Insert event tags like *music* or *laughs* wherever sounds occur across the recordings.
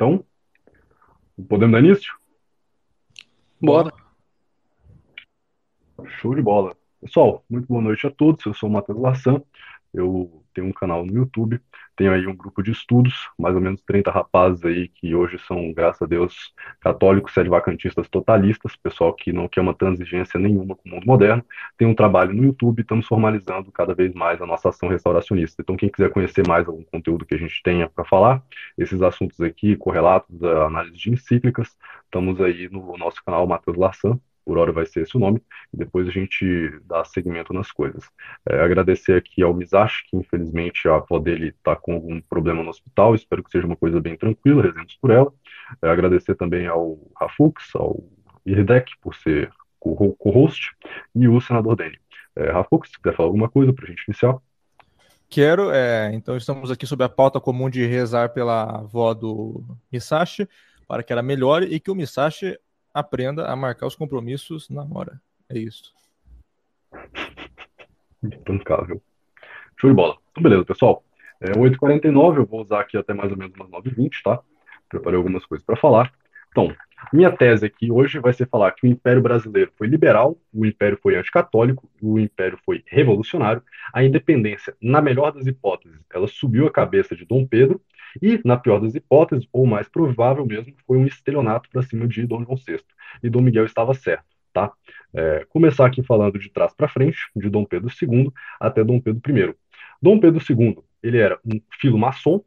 Então, podemos dar início? Bora. Show de bola. Pessoal, muito boa noite a todos. Eu sou o Matheus Lassan. Eu tenho um canal no YouTube, tenho aí um grupo de estudos, mais ou menos 30 rapazes aí que hoje são, graças a Deus, católicos, vacantistas totalistas, pessoal que não quer uma transigência nenhuma com o mundo moderno. Tem um trabalho no YouTube, estamos formalizando cada vez mais a nossa ação restauracionista. Então, quem quiser conhecer mais algum conteúdo que a gente tenha para falar, esses assuntos aqui, correlatos, análise de encíclicas, estamos aí no nosso canal Matheus Lassan por hora vai ser esse o nome, e depois a gente dá seguimento nas coisas. É, agradecer aqui ao Misashi, que infelizmente a avó dele está com algum problema no hospital, espero que seja uma coisa bem tranquila, rezemos por ela. É, agradecer também ao Rafux, ao Irdek, por ser co-host, e o senador Dene. É, Rafux, se quiser falar alguma coisa para a gente iniciar. Quero, é, então estamos aqui sobre a pauta comum de rezar pela avó do Misashi, para que ela melhore e que o Misashi aprenda a marcar os compromissos na hora. É isso. Intancável. Show de bola. Então, beleza, pessoal. É 8h49, eu vou usar aqui até mais ou menos umas 9h20, tá? Preparei algumas coisas para falar. Então, minha tese aqui hoje vai ser falar que o Império Brasileiro foi liberal, o Império foi anticatólico, o Império foi revolucionário, a independência, na melhor das hipóteses, ela subiu a cabeça de Dom Pedro, e, na pior das hipóteses, ou mais provável mesmo, foi um estelionato para cima de Dom João VI. E Dom Miguel estava certo. Tá? É, começar aqui falando de trás para frente, de Dom Pedro II até Dom Pedro I. Dom Pedro II, ele era um filo maçom.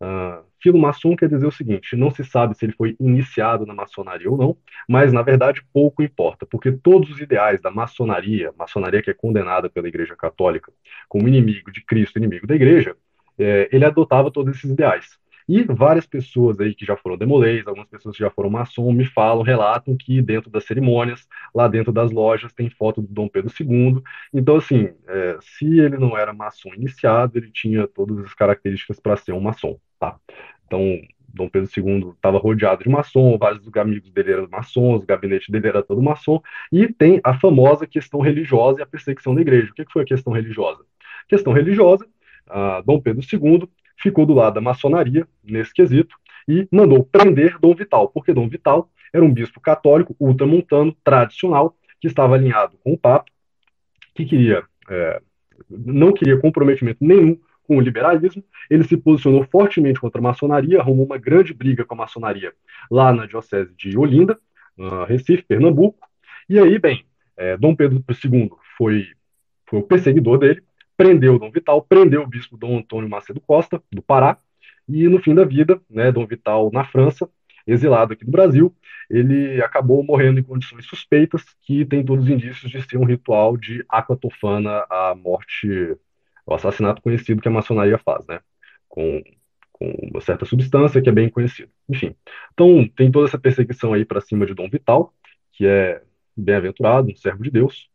Uh, filo maçom quer dizer o seguinte: não se sabe se ele foi iniciado na maçonaria ou não, mas na verdade pouco importa, porque todos os ideais da maçonaria, maçonaria que é condenada pela Igreja Católica como inimigo de Cristo, inimigo da Igreja, é, ele adotava todos esses ideais. E várias pessoas aí que já foram demolês, algumas pessoas que já foram maçom, me falam, relatam que dentro das cerimônias, lá dentro das lojas, tem foto do Dom Pedro II. Então, assim, é, se ele não era maçom iniciado, ele tinha todas as características para ser um maçom, tá? Então, Dom Pedro II estava rodeado de maçom, vários dos amigos dele eram maçons, o gabinete dele era todo maçom, e tem a famosa questão religiosa e a perseguição da igreja. O que foi a questão religiosa? A questão religiosa Dom Pedro II ficou do lado da maçonaria nesse quesito e mandou prender Dom Vital, porque Dom Vital era um bispo católico ultramontano tradicional que estava alinhado com o Papa, que queria é, não queria comprometimento nenhum com o liberalismo, ele se posicionou fortemente contra a maçonaria, arrumou uma grande briga com a maçonaria lá na diocese de Olinda, Recife, Pernambuco, e aí, bem, é, Dom Pedro II foi, foi o perseguidor dele, prendeu Dom Vital, prendeu o bispo Dom Antônio Macedo Costa, do Pará, e no fim da vida, né, Dom Vital na França, exilado aqui do Brasil, ele acabou morrendo em condições suspeitas, que tem todos os indícios de ser um ritual de aquatofana, a morte, o assassinato conhecido que a maçonaria faz, né, com, com uma certa substância que é bem conhecido. Enfim, então tem toda essa perseguição aí para cima de Dom Vital, que é bem-aventurado, um servo de Deus.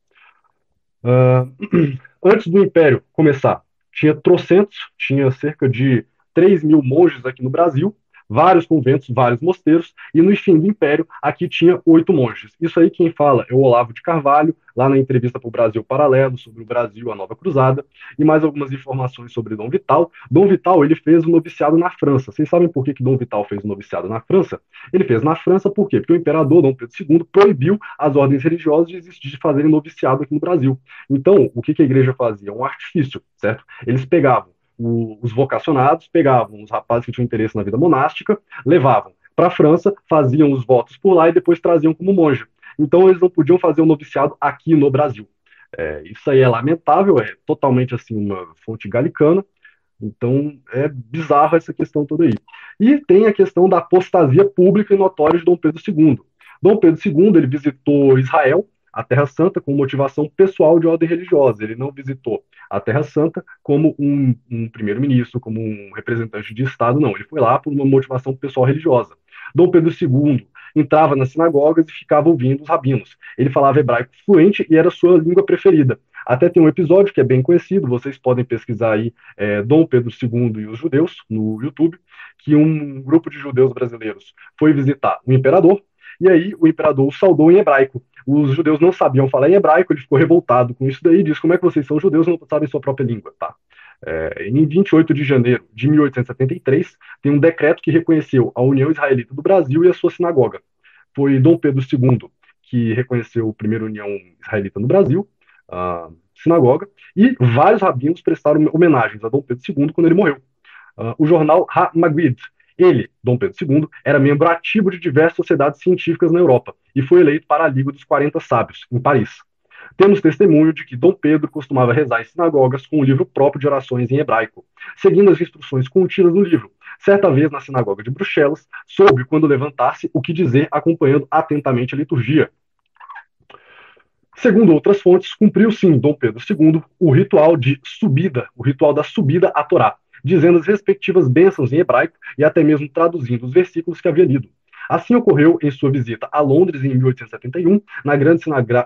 Uh, *clears throat* antes do Império começar, tinha trocentos, tinha cerca de 3 mil monges aqui no Brasil, vários conventos, vários mosteiros, e no fim do Império, aqui tinha oito monges. Isso aí quem fala é o Olavo de Carvalho, lá na entrevista para o Brasil Paralelo, sobre o Brasil, a Nova Cruzada, e mais algumas informações sobre Dom Vital. Dom Vital, ele fez um noviciado na França. Vocês sabem por que, que Dom Vital fez um noviciado na França? Ele fez na França por quê? Porque o imperador Dom Pedro II proibiu as ordens religiosas de, de fazerem noviciado aqui no Brasil. Então, o que, que a igreja fazia? Um artifício, certo? Eles pegavam os vocacionados pegavam os rapazes que tinham interesse na vida monástica, levavam para a França, faziam os votos por lá e depois traziam como monge. Então eles não podiam fazer o um noviciado aqui no Brasil. É, isso aí é lamentável, é totalmente assim uma fonte galicana. Então é bizarro essa questão toda aí. E tem a questão da apostasia pública e notória de Dom Pedro II. Dom Pedro II ele visitou Israel, a Terra Santa, com motivação pessoal de ordem religiosa. Ele não visitou a Terra Santa como um, um primeiro-ministro, como um representante de Estado, não. Ele foi lá por uma motivação pessoal religiosa. Dom Pedro II entrava nas sinagogas e ficava ouvindo os rabinos. Ele falava hebraico fluente e era sua língua preferida. Até tem um episódio que é bem conhecido, vocês podem pesquisar aí é, Dom Pedro II e os judeus no YouTube, que um grupo de judeus brasileiros foi visitar o imperador, e aí o imperador o saudou em hebraico. Os judeus não sabiam falar em hebraico, ele ficou revoltado com isso daí, disse como é que vocês são judeus e não sabem sua própria língua, tá? É, em 28 de janeiro de 1873, tem um decreto que reconheceu a União Israelita do Brasil e a sua sinagoga. Foi Dom Pedro II que reconheceu a primeira União Israelita no Brasil, a sinagoga, e vários rabinos prestaram homenagens a Dom Pedro II quando ele morreu. Uh, o jornal Ha-Magid, ele, Dom Pedro II, era membro ativo de diversas sociedades científicas na Europa e foi eleito para a Liga dos 40 Sábios, em Paris. Temos testemunho de que Dom Pedro costumava rezar em sinagogas com um livro próprio de orações em hebraico, seguindo as instruções contidas no livro. Certa vez, na sinagoga de Bruxelas, soube, quando levantasse, o que dizer, acompanhando atentamente a liturgia. Segundo outras fontes, cumpriu sim Dom Pedro II o ritual de subida, o ritual da subida à Torá, dizendo as respectivas bênçãos em hebraico e até mesmo traduzindo os versículos que havia lido. Assim ocorreu em sua visita a Londres em 1871, na grande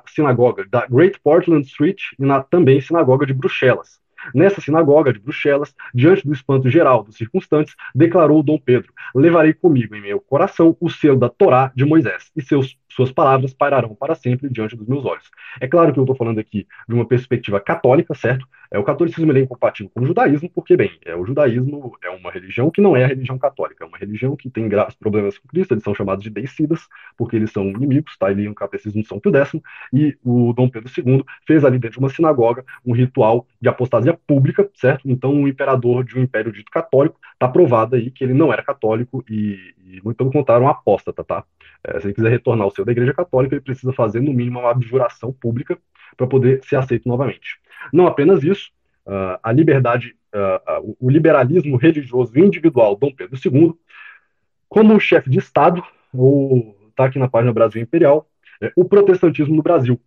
sinagoga da Great Portland Street e na também sinagoga de Bruxelas. Nessa sinagoga de Bruxelas, diante do espanto geral dos circunstantes, declarou Dom Pedro: Levarei comigo em meu coração o selo da Torá de Moisés, e seus suas palavras pairarão para sempre diante dos meus olhos. É claro que eu estou falando aqui de uma perspectiva católica, certo? É, o catolicismo é incompatível com o judaísmo, porque, bem, é, o judaísmo é uma religião que não é a religião católica, é uma religião que tem graves problemas com Cristo, eles são chamados de deicidas, porque eles são inimigos, tá? Ele é um catecismo de São Pio X, e o Dom Pedro II fez ali dentro de uma sinagoga um ritual de apostasia pública, certo? Então, o imperador de um império dito católico, está provado aí que ele não era católico e, e muito pelo contrário, um apóstata, tá? É, se ele quiser retornar ao seu da Igreja Católica, ele precisa fazer, no mínimo, uma abjuração pública para poder ser aceito novamente. Não apenas isso, uh, a liberdade, uh, uh, o liberalismo religioso individual Dom Pedro II, como chefe de Estado, está aqui na página Brasil Imperial, é, o protestantismo no Brasil.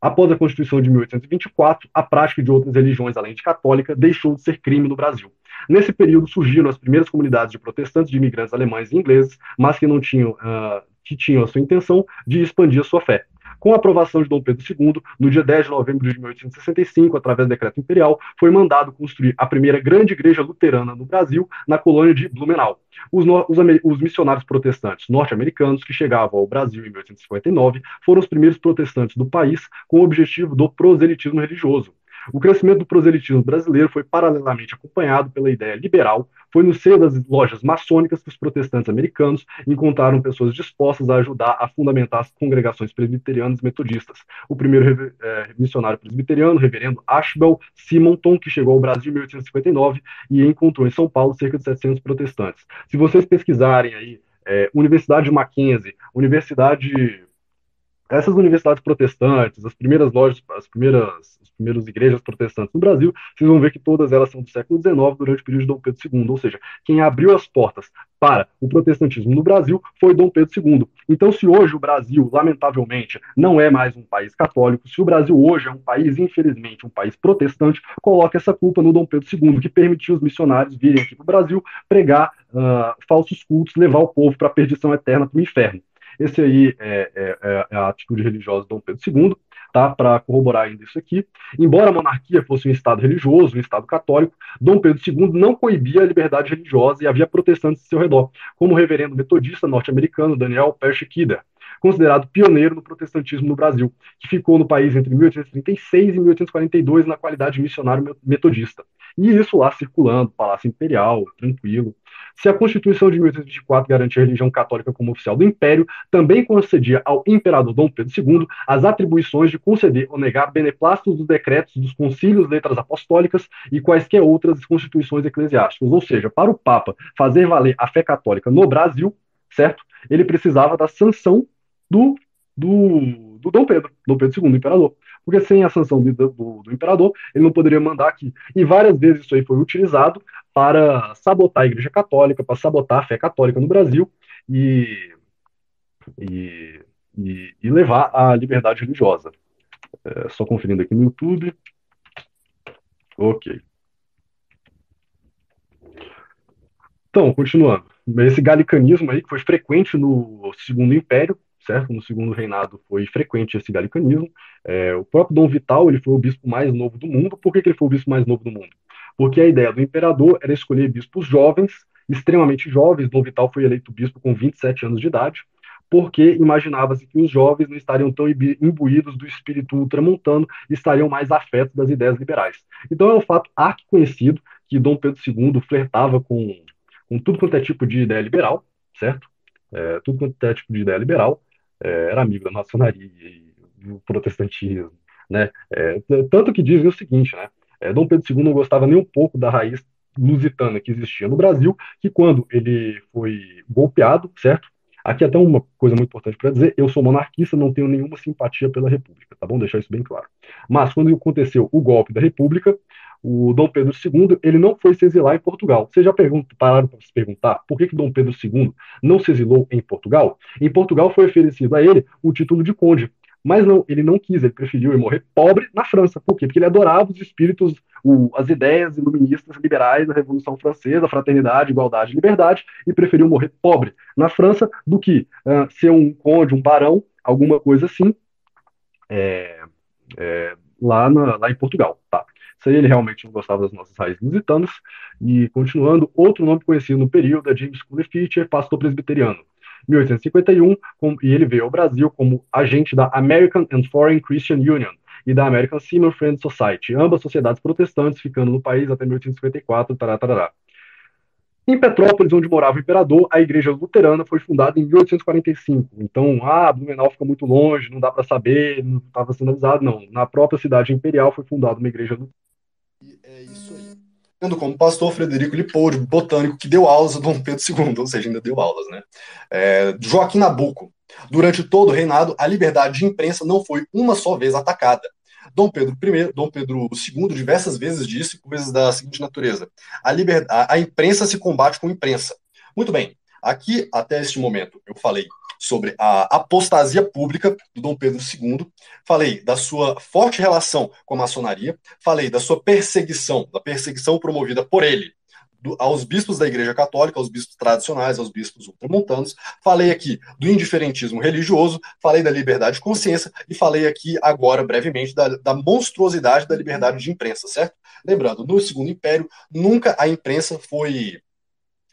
Após a Constituição de 1824, a prática de outras religiões além de católica deixou de ser crime no Brasil. Nesse período surgiram as primeiras comunidades de protestantes de imigrantes alemães e ingleses, mas que não tinham uh, que tinham a sua intenção de expandir a sua fé. Com a aprovação de Dom Pedro II, no dia 10 de novembro de 1865, através do decreto imperial, foi mandado construir a primeira grande igreja luterana no Brasil, na colônia de Blumenau. Os, os, os missionários protestantes norte-americanos que chegavam ao Brasil em 1859 foram os primeiros protestantes do país com o objetivo do proselitismo religioso. O crescimento do proselitismo brasileiro foi paralelamente acompanhado pela ideia liberal. Foi no seio das lojas maçônicas que os protestantes americanos encontraram pessoas dispostas a ajudar a fundamentar as congregações presbiterianas metodistas. O primeiro é, missionário presbiteriano, reverendo Ashbel Simonton, que chegou ao Brasil em 1859 e encontrou em São Paulo cerca de 700 protestantes. Se vocês pesquisarem aí, é, Universidade de Mackenzie, Universidade essas universidades protestantes, as primeiras lojas, as primeiras, as primeiras igrejas protestantes no Brasil, vocês vão ver que todas elas são do século XIX, durante o período de Dom Pedro II. Ou seja, quem abriu as portas para o protestantismo no Brasil foi Dom Pedro II. Então, se hoje o Brasil, lamentavelmente, não é mais um país católico, se o Brasil hoje é um país, infelizmente, um país protestante, coloca essa culpa no Dom Pedro II, que permitiu os missionários virem aqui para o Brasil pregar uh, falsos cultos, levar o povo para a perdição eterna, para o inferno. Esse aí é, é, é, é a atitude religiosa de Dom Pedro II, tá? Para corroborar ainda isso aqui. Embora a monarquia fosse um Estado religioso, um Estado católico, Dom Pedro II não coibia a liberdade religiosa e havia protestantes ao seu redor, como o reverendo metodista norte-americano Daniel Pershkider, considerado pioneiro no protestantismo no Brasil, que ficou no país entre 1836 e 1842 na qualidade de missionário metodista. E isso lá circulando, Palácio Imperial, tranquilo. Se a Constituição de 1824 garantia a religião católica como oficial do Império, também concedia ao imperador Dom Pedro II as atribuições de conceder ou negar beneplácitos dos decretos dos concílios, letras apostólicas e quaisquer outras constituições eclesiásticas. Ou seja, para o Papa fazer valer a fé católica no Brasil, certo? Ele precisava da sanção do, do, do Dom Pedro, Dom Pedro II, imperador porque sem a sanção do, do, do, imperador, ele não poderia mandar aqui. E várias vezes isso aí foi utilizado para sabotar a Igreja Católica, para sabotar a fé católica no Brasil e, e, e, e levar à liberdade religiosa. É, só conferindo aqui no YouTube. Ok. Então, continuando. Esse galicanismo aí que foi frequente no Segundo Império, certo? No segundo reinado foi frequente esse galicanismo. É, o próprio Dom Vital ele foi o bispo mais novo do mundo. Por que, que ele foi o bispo mais novo do mundo? Porque a ideia do imperador era escolher bispos jovens, extremamente jovens. Dom Vital foi eleito bispo com 27 anos de idade, porque imaginava-se que os jovens não estariam tão imbuídos do espírito ultramontano estariam mais afetos das ideias liberais. Então é um fato arquiconhecido que Dom Pedro II flertava com, com tudo quanto é tipo de ideia liberal, certo? É, tudo quanto é tipo de ideia liberal, é, era amigo da maçonaria do protestantismo, né? É, tanto que dizem o seguinte, né? É, Dom Pedro II não gostava nem um pouco da raiz lusitana que existia no Brasil, que quando ele foi golpeado, certo? Aqui até uma coisa muito importante para dizer, eu sou monarquista, não tenho nenhuma simpatia pela República, tá bom? Deixar isso bem claro. Mas quando aconteceu o golpe da República, o Dom Pedro II, ele não foi se exilar em Portugal. Vocês já pararam para se perguntar por que, que Dom Pedro II não se exilou em Portugal? Em Portugal foi oferecido a ele o título de conde. Mas não, ele não quis, ele preferiu morrer pobre na França. Por quê? Porque ele adorava os espíritos, o, as ideias iluministas liberais da Revolução Francesa, fraternidade, igualdade e liberdade, e preferiu morrer pobre na França do que uh, ser um conde, um barão, alguma coisa assim, é, é, lá, na, lá em Portugal. Tá? Aí ele realmente não gostava das nossas raízes lusitanas. E continuando, outro nome conhecido no período é James Cooley pastor presbiteriano. 1851, com, e ele veio ao Brasil como agente da American and Foreign Christian Union e da American Seaman Friends Society, ambas sociedades protestantes, ficando no país até 1854. Tará, tarará. Em Petrópolis, onde morava o imperador, a igreja luterana foi fundada em 1845. Então, ah, Blumenau fica muito longe, não dá para saber, não estava sendo avisado, não. Na própria cidade imperial foi fundada uma igreja luterana. É isso aí tendo como pastor Frederico Lipoldi, botânico que deu aulas a Dom Pedro II, ou seja, ainda deu aulas, né? É, Joaquim Nabuco. Durante todo o reinado, a liberdade de imprensa não foi uma só vez atacada. Dom Pedro I, Dom Pedro II diversas vezes disse coisas da seguinte natureza: a, liberdade, a imprensa se combate com imprensa. Muito bem, aqui até este momento eu falei sobre a apostasia pública do Dom Pedro II, falei da sua forte relação com a maçonaria, falei da sua perseguição, da perseguição promovida por ele do, aos bispos da Igreja Católica, aos bispos tradicionais, aos bispos ultramontanos. Falei aqui do indiferentismo religioso, falei da liberdade de consciência e falei aqui agora, brevemente, da, da monstruosidade da liberdade de imprensa, certo? Lembrando, no Segundo Império, nunca a imprensa foi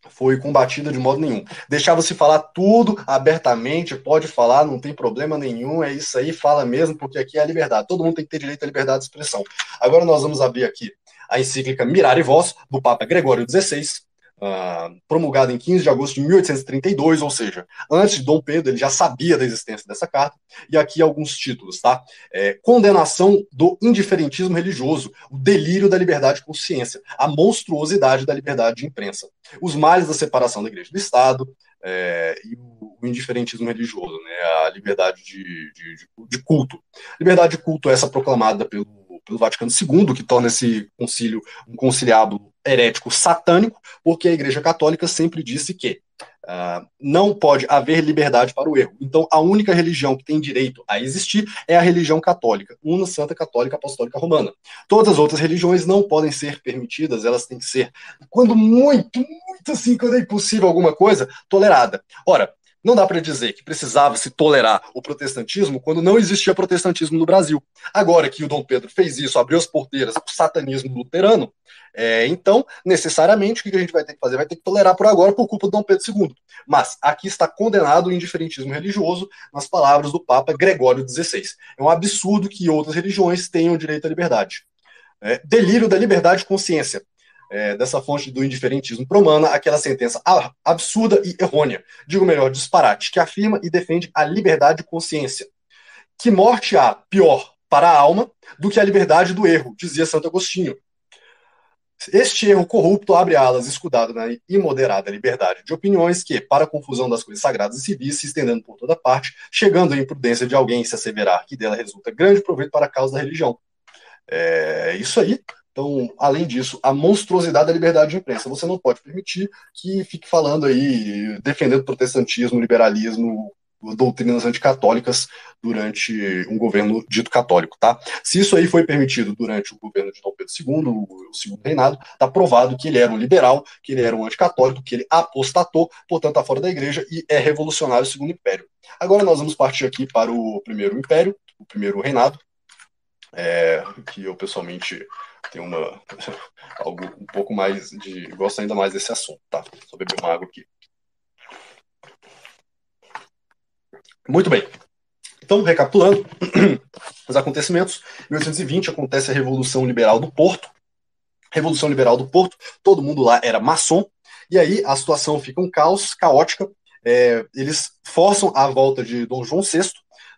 foi combatida de modo nenhum. Deixava-se falar tudo abertamente, pode falar, não tem problema nenhum, é isso aí, fala mesmo, porque aqui é a liberdade. Todo mundo tem que ter direito à liberdade de expressão. Agora nós vamos abrir aqui a encíclica Mirare Vos, do Papa Gregório XVI, Uh, promulgada em 15 de agosto de 1832, ou seja, antes de Dom Pedro, ele já sabia da existência dessa carta, e aqui alguns títulos, tá? É, condenação do indiferentismo religioso, o delírio da liberdade de consciência, a monstruosidade da liberdade de imprensa, os males da separação da igreja do Estado, é, e o, indiferentismo religioso, né, a liberdade de, de, de, culto. Liberdade de culto é essa proclamada pelo, pelo Vaticano II, que torna esse concílio um conciliábulo herético satânico, porque a Igreja Católica sempre disse que uh, não pode haver liberdade para o erro. Então, a única religião que tem direito a existir é a religião católica, una Santa Católica Apostólica Romana. Todas as outras religiões não podem ser permitidas, elas têm que ser, quando muito, muito assim, quando é impossível alguma coisa, tolerada. Ora, não dá para dizer que precisava se tolerar o protestantismo quando não existia protestantismo no Brasil. Agora que o Dom Pedro fez isso, abriu as porteiras para o satanismo luterano, é, então, necessariamente, o que a gente vai ter que fazer? Vai ter que tolerar por agora por culpa do Dom Pedro II. Mas aqui está condenado o indiferentismo religioso nas palavras do Papa Gregório XVI. É um absurdo que outras religiões tenham direito à liberdade. É, delírio da liberdade de consciência é, dessa fonte do indiferentismo promana aquela sentença absurda e errônea, digo melhor, disparate, que afirma e defende a liberdade de consciência. Que morte há pior para a alma do que a liberdade do erro, dizia Santo Agostinho. Este erro corrupto abre alas, escudado na imoderada liberdade de opiniões que, para a confusão das coisas sagradas e civis, se estendendo por toda parte, chegando à imprudência de alguém se asseverar que dela resulta grande proveito para a causa da religião. É isso aí. Então, além disso, a monstruosidade da liberdade de imprensa. Você não pode permitir que fique falando aí, defendendo protestantismo, liberalismo, doutrinas anticatólicas durante um governo dito católico, tá? Se isso aí foi permitido durante o governo de Dom Pedro II, o segundo reinado, está provado que ele era um liberal, que ele era um anticatólico, que ele apostatou, portanto, está fora da igreja e é revolucionário o segundo império. Agora nós vamos partir aqui para o primeiro império, o primeiro reinado, é, que eu pessoalmente tem uma *laughs* algo um pouco mais de gosto ainda mais desse assunto, tá? Só beber uma água aqui. Muito bem. Então, recapitulando *clears throat* os acontecimentos, em 1820 acontece a Revolução Liberal do Porto. Revolução Liberal do Porto, todo mundo lá era maçom, e aí a situação fica um caos, caótica. É, eles forçam a volta de Dom João VI.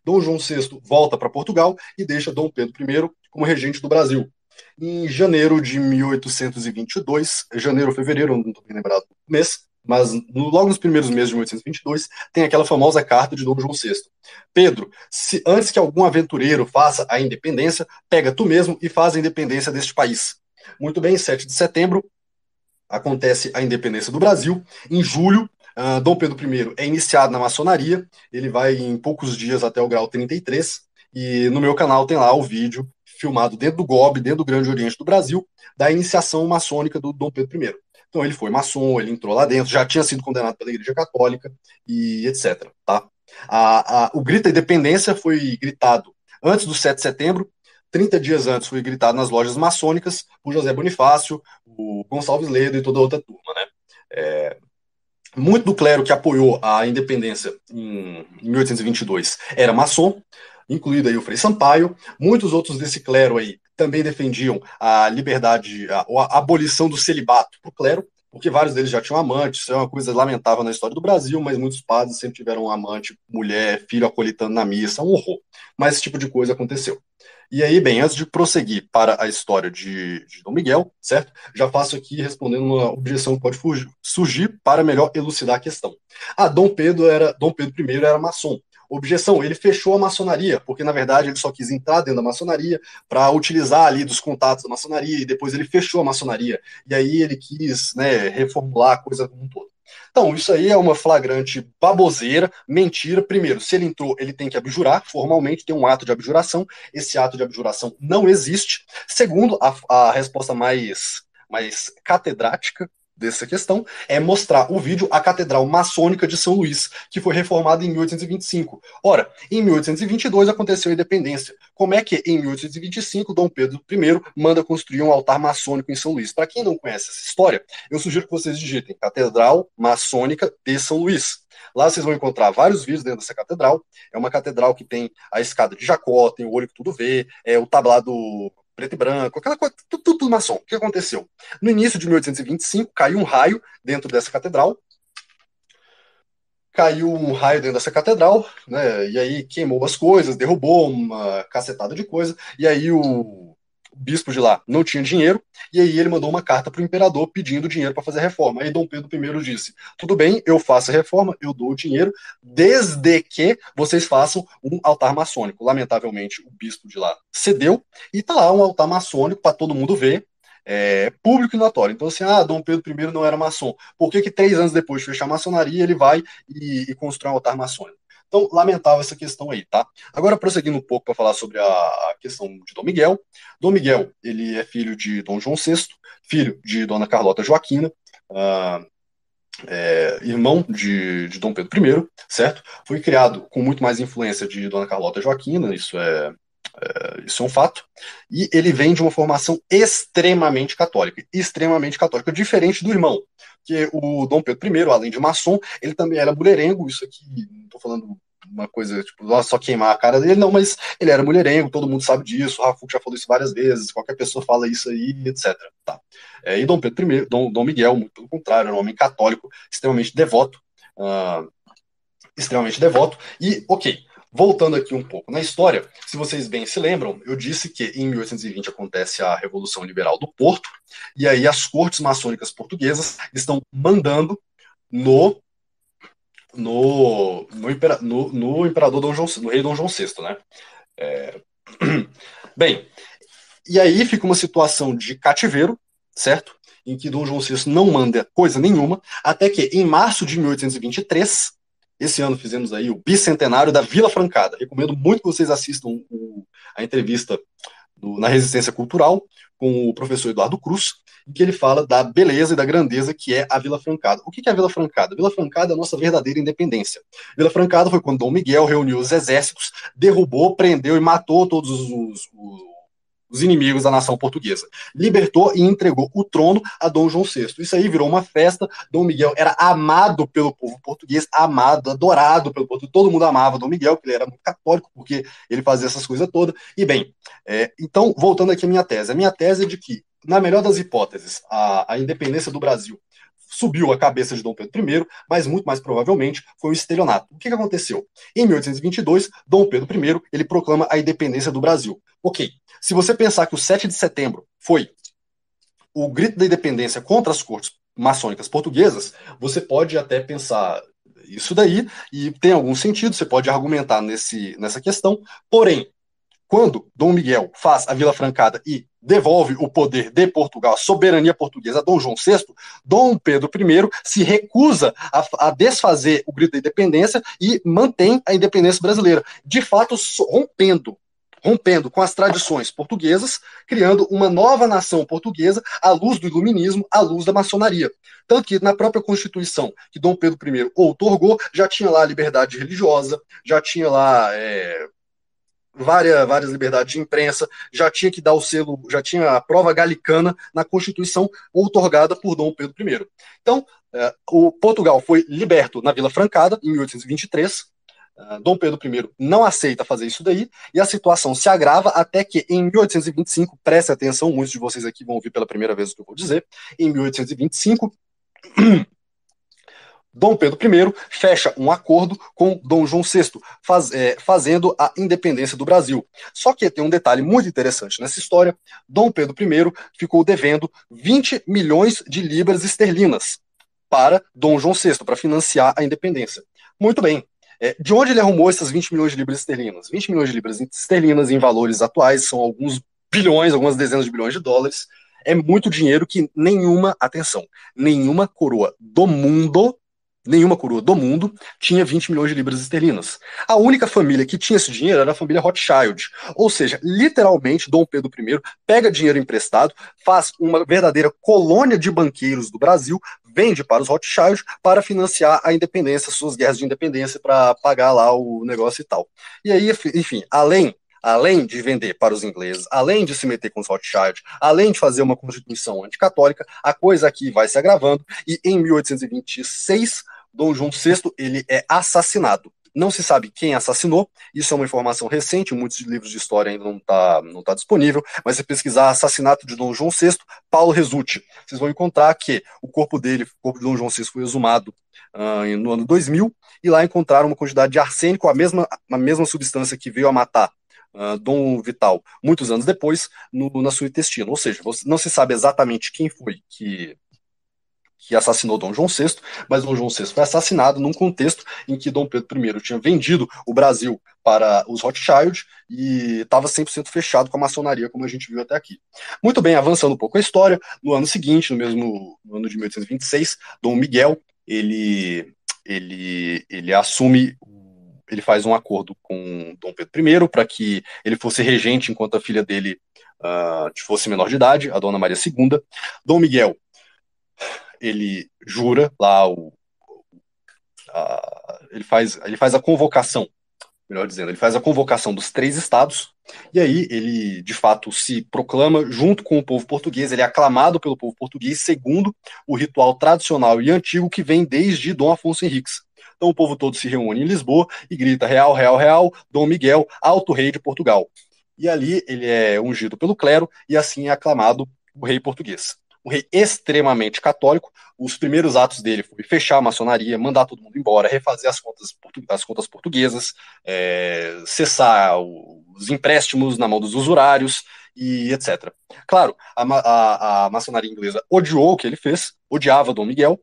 Dom João VI volta para Portugal e deixa Dom Pedro I como regente do Brasil. Em janeiro de 1822, janeiro ou fevereiro, não estou bem lembrado do mês, mas logo nos primeiros meses de 1822, tem aquela famosa carta de Dom João VI. Pedro, se antes que algum aventureiro faça a independência, pega tu mesmo e faz a independência deste país. Muito bem, 7 de setembro, acontece a independência do Brasil. Em julho, uh, Dom Pedro I é iniciado na maçonaria, ele vai em poucos dias até o grau 33, e no meu canal tem lá o vídeo filmado dentro do GOB, dentro do Grande Oriente do Brasil, da iniciação maçônica do Dom Pedro I. Então ele foi maçom, ele entrou lá dentro, já tinha sido condenado pela Igreja Católica e etc. Tá? A, a, o grito da independência foi gritado antes do 7 de setembro, 30 dias antes foi gritado nas lojas maçônicas por José Bonifácio, o Gonçalves Ledo e toda a outra turma. Né? É, muito do clero que apoiou a independência em, em 1822 era maçom, incluído aí o Frei Sampaio. Muitos outros desse clero aí também defendiam a liberdade, a, a abolição do celibato para o clero, porque vários deles já tinham amantes, isso é uma coisa lamentável na história do Brasil, mas muitos padres sempre tiveram um amante, mulher, filho acolitando na missa, um horror. Mas esse tipo de coisa aconteceu. E aí, bem, antes de prosseguir para a história de, de Dom Miguel, certo? Já faço aqui respondendo uma objeção que pode fugir, surgir para melhor elucidar a questão. Ah, Dom Pedro era Dom Pedro I era maçom. Objeção, ele fechou a maçonaria, porque na verdade ele só quis entrar dentro da maçonaria para utilizar ali dos contatos da maçonaria, e depois ele fechou a maçonaria. E aí ele quis né, reformular a coisa como um todo. Então, isso aí é uma flagrante baboseira, mentira. Primeiro, se ele entrou, ele tem que abjurar, formalmente, tem um ato de abjuração. Esse ato de abjuração não existe. Segundo, a, a resposta mais, mais catedrática dessa questão é mostrar o vídeo A Catedral Maçônica de São Luís, que foi reformada em 1825. Ora, em 1822 aconteceu a independência. Como é que em 1825 Dom Pedro I manda construir um altar maçônico em São Luís? Para quem não conhece essa história, eu sugiro que vocês digitem Catedral Maçônica de São Luís. Lá vocês vão encontrar vários vídeos dentro dessa catedral. É uma catedral que tem a escada de Jacó, tem o olho que tudo vê, é o tablado preto e branco, aquela coisa, tudo, tudo, maçom. O que aconteceu? No início de 1825, caiu um raio dentro dessa catedral. Caiu um raio dentro dessa catedral, né? E aí queimou as coisas, derrubou uma cacetada de coisa. E aí o bispo de lá não tinha dinheiro, e aí ele mandou uma carta para o imperador pedindo dinheiro para fazer a reforma. Aí Dom Pedro I disse: tudo bem, eu faço a reforma, eu dou o dinheiro, desde que vocês façam um altar maçônico. Lamentavelmente, o bispo de lá cedeu, e tá lá um altar maçônico para todo mundo ver. É, público e notório. Então, assim, ah, Dom Pedro I não era maçom. Por que, que três anos depois de fechar a maçonaria ele vai e, e constrói um altar maçônico? Então, lamentável essa questão aí, tá? Agora, prosseguindo um pouco para falar sobre a, a, questão de Dom Miguel. Dom Miguel, ele é filho de Dom João VI, filho de Dona Carlota Joaquina, uh, é, irmão de, de Dom Pedro I, certo? Foi criado com muito mais influência de Dona Carlota Joaquina, isso é, é, isso é um fato. E ele vem de uma formação extremamente católica, extremamente católica, diferente do irmão, que o Dom Pedro I, além de maçom, ele também era mulherengo, isso aqui, não estou falando uma coisa, tipo, só queimar a cara dele, não, mas ele era mulherengo, todo mundo sabe disso, o Rafuc já falou isso várias vezes, qualquer pessoa fala isso aí, etc. Tá. É, e Dom Pedro I, Dom, Dom Miguel, muito pelo contrário, era um homem católico, extremamente devoto, uh, extremamente devoto, e, ok, Voltando aqui um pouco na história, se vocês bem se lembram, eu disse que em 1820 acontece a Revolução Liberal do Porto, e aí as cortes maçônicas portuguesas estão mandando no no, no, impera, no, no imperador Dom João, no rei Dom João VI, né? É... *clears throat* Bem, e aí fica uma situação de cativeiro, certo? Em que Dom João VI não manda coisa nenhuma, até que em março de 1823 esse ano fizemos aí o bicentenário da Vila Francada. Recomendo muito que vocês assistam o, a entrevista do, na Resistência Cultural com o professor Eduardo Cruz, em que ele fala da beleza e da grandeza que é a Vila Francada. O que é a Vila Francada? A Vila Francada é a nossa verdadeira independência. Vila Francada foi quando Dom Miguel reuniu os exércitos, derrubou, prendeu e matou todos os, os, os os inimigos da nação portuguesa. Libertou e entregou o trono a Dom João VI. Isso aí virou uma festa. Dom Miguel era amado pelo povo português, amado, adorado pelo povo. Todo mundo amava Dom Miguel, porque ele era muito católico, porque ele fazia essas coisas todas. E bem, é, então, voltando aqui à minha tese. A minha tese é de que na melhor das hipóteses, a, a independência do Brasil subiu a cabeça de Dom Pedro I, mas muito mais provavelmente foi um estelionato. O que, que aconteceu? Em 1822, Dom Pedro I ele proclama a independência do Brasil. Ok, se você pensar que o 7 de setembro foi o grito da independência contra as cortes maçônicas portuguesas, você pode até pensar isso daí, e tem algum sentido, você pode argumentar nesse, nessa questão, porém, quando Dom Miguel faz a Vila Francada e devolve o poder de Portugal, a soberania portuguesa a Dom João VI, Dom Pedro I se recusa a, a, desfazer o grito da independência e mantém a independência brasileira, de fato rompendo rompendo com as tradições portuguesas, criando uma nova nação portuguesa à luz do iluminismo, à luz da maçonaria. Tanto que na própria Constituição que Dom Pedro I outorgou, já tinha lá a liberdade religiosa, já tinha lá é, várias, várias liberdades de imprensa, já tinha que dar o selo, já tinha a prova galicana na Constituição outorgada por Dom Pedro I. Então, é, o Portugal foi liberto na Vila Francada, em 1823. É, Dom Pedro I não aceita fazer isso daí, e a situação se agrava até que, em 1825, preste atenção, muitos de vocês aqui vão ouvir pela primeira vez o que eu vou dizer, em 1825, *clears throat* Dom Pedro I fecha um acordo com Dom João VI, faz, é, fazendo a independência do Brasil. Só que tem um detalhe muito interessante nessa história: Dom Pedro I ficou devendo 20 milhões de libras esterlinas para Dom João VI, para financiar a independência. Muito bem. É, de onde ele arrumou essas 20 milhões de libras esterlinas? 20 milhões de libras esterlinas em valores atuais são alguns bilhões, algumas dezenas de bilhões de dólares. É muito dinheiro que nenhuma, atenção, nenhuma coroa do mundo nenhuma coroa do mundo tinha 20 milhões de libras esterlinas. A única família que tinha esse dinheiro era a família Rothschild. Ou seja, literalmente, Dom Pedro I pega dinheiro emprestado, faz uma verdadeira colônia de banqueiros do Brasil, vende para os Rothschild para financiar a independência, suas guerras de independência, para pagar lá o negócio e tal. E aí, enfim, além além de vender para os ingleses, além de se meter com os Rothschild, além de fazer uma constituição anticatólica, a coisa aqui vai se agravando e em 1826 Dom João VI ele é assassinado. Não se sabe quem assassinou, isso é uma informação recente, muitos livros de história ainda não está não tá disponível, mas se pesquisar assassinato de Dom João VI, Paulo Resulti, vocês vão encontrar que o corpo dele, o corpo de Dom João VI foi exumado uh, no ano 2000, e lá encontraram uma quantidade de arsênico, a mesma, a mesma substância que veio a matar uh, Dom Vital muitos anos depois, no, na sua intestino. Ou seja, não se sabe exatamente quem foi que que assassinou Dom João VI, mas Dom João VI foi assassinado num contexto em que Dom Pedro I tinha vendido o Brasil para os Rothschild e estava 100% fechado com a maçonaria, como a gente viu até aqui. Muito bem, avançando um pouco a história, no ano seguinte, no mesmo no ano de 1826, Dom Miguel, ele, ele, ele assume ele faz um acordo com Dom Pedro I para que ele fosse regente enquanto a filha dele uh, fosse menor de idade, a Dona Maria II. Dom Miguel ele jura lá o, a, ele faz ele faz a convocação, melhor dizendo, ele faz a convocação dos três estados e aí ele de fato se proclama junto com o povo português, ele é aclamado pelo povo português segundo o ritual tradicional e antigo que vem desde Dom Afonso Henriques. Então o povo todo se reúne em Lisboa e grita Real, Real, Real, Dom Miguel, alto rei de Portugal. E ali ele é ungido pelo clero e assim é aclamado o rei português um rei extremamente católico. Os primeiros atos dele foi fechar a maçonaria, mandar todo mundo embora, refazer as contas, as contas portuguesas, é, cessar os empréstimos na mão dos usurários e etc. Claro, a, a, a maçonaria inglesa odiou o que ele fez, odiava Dom Miguel.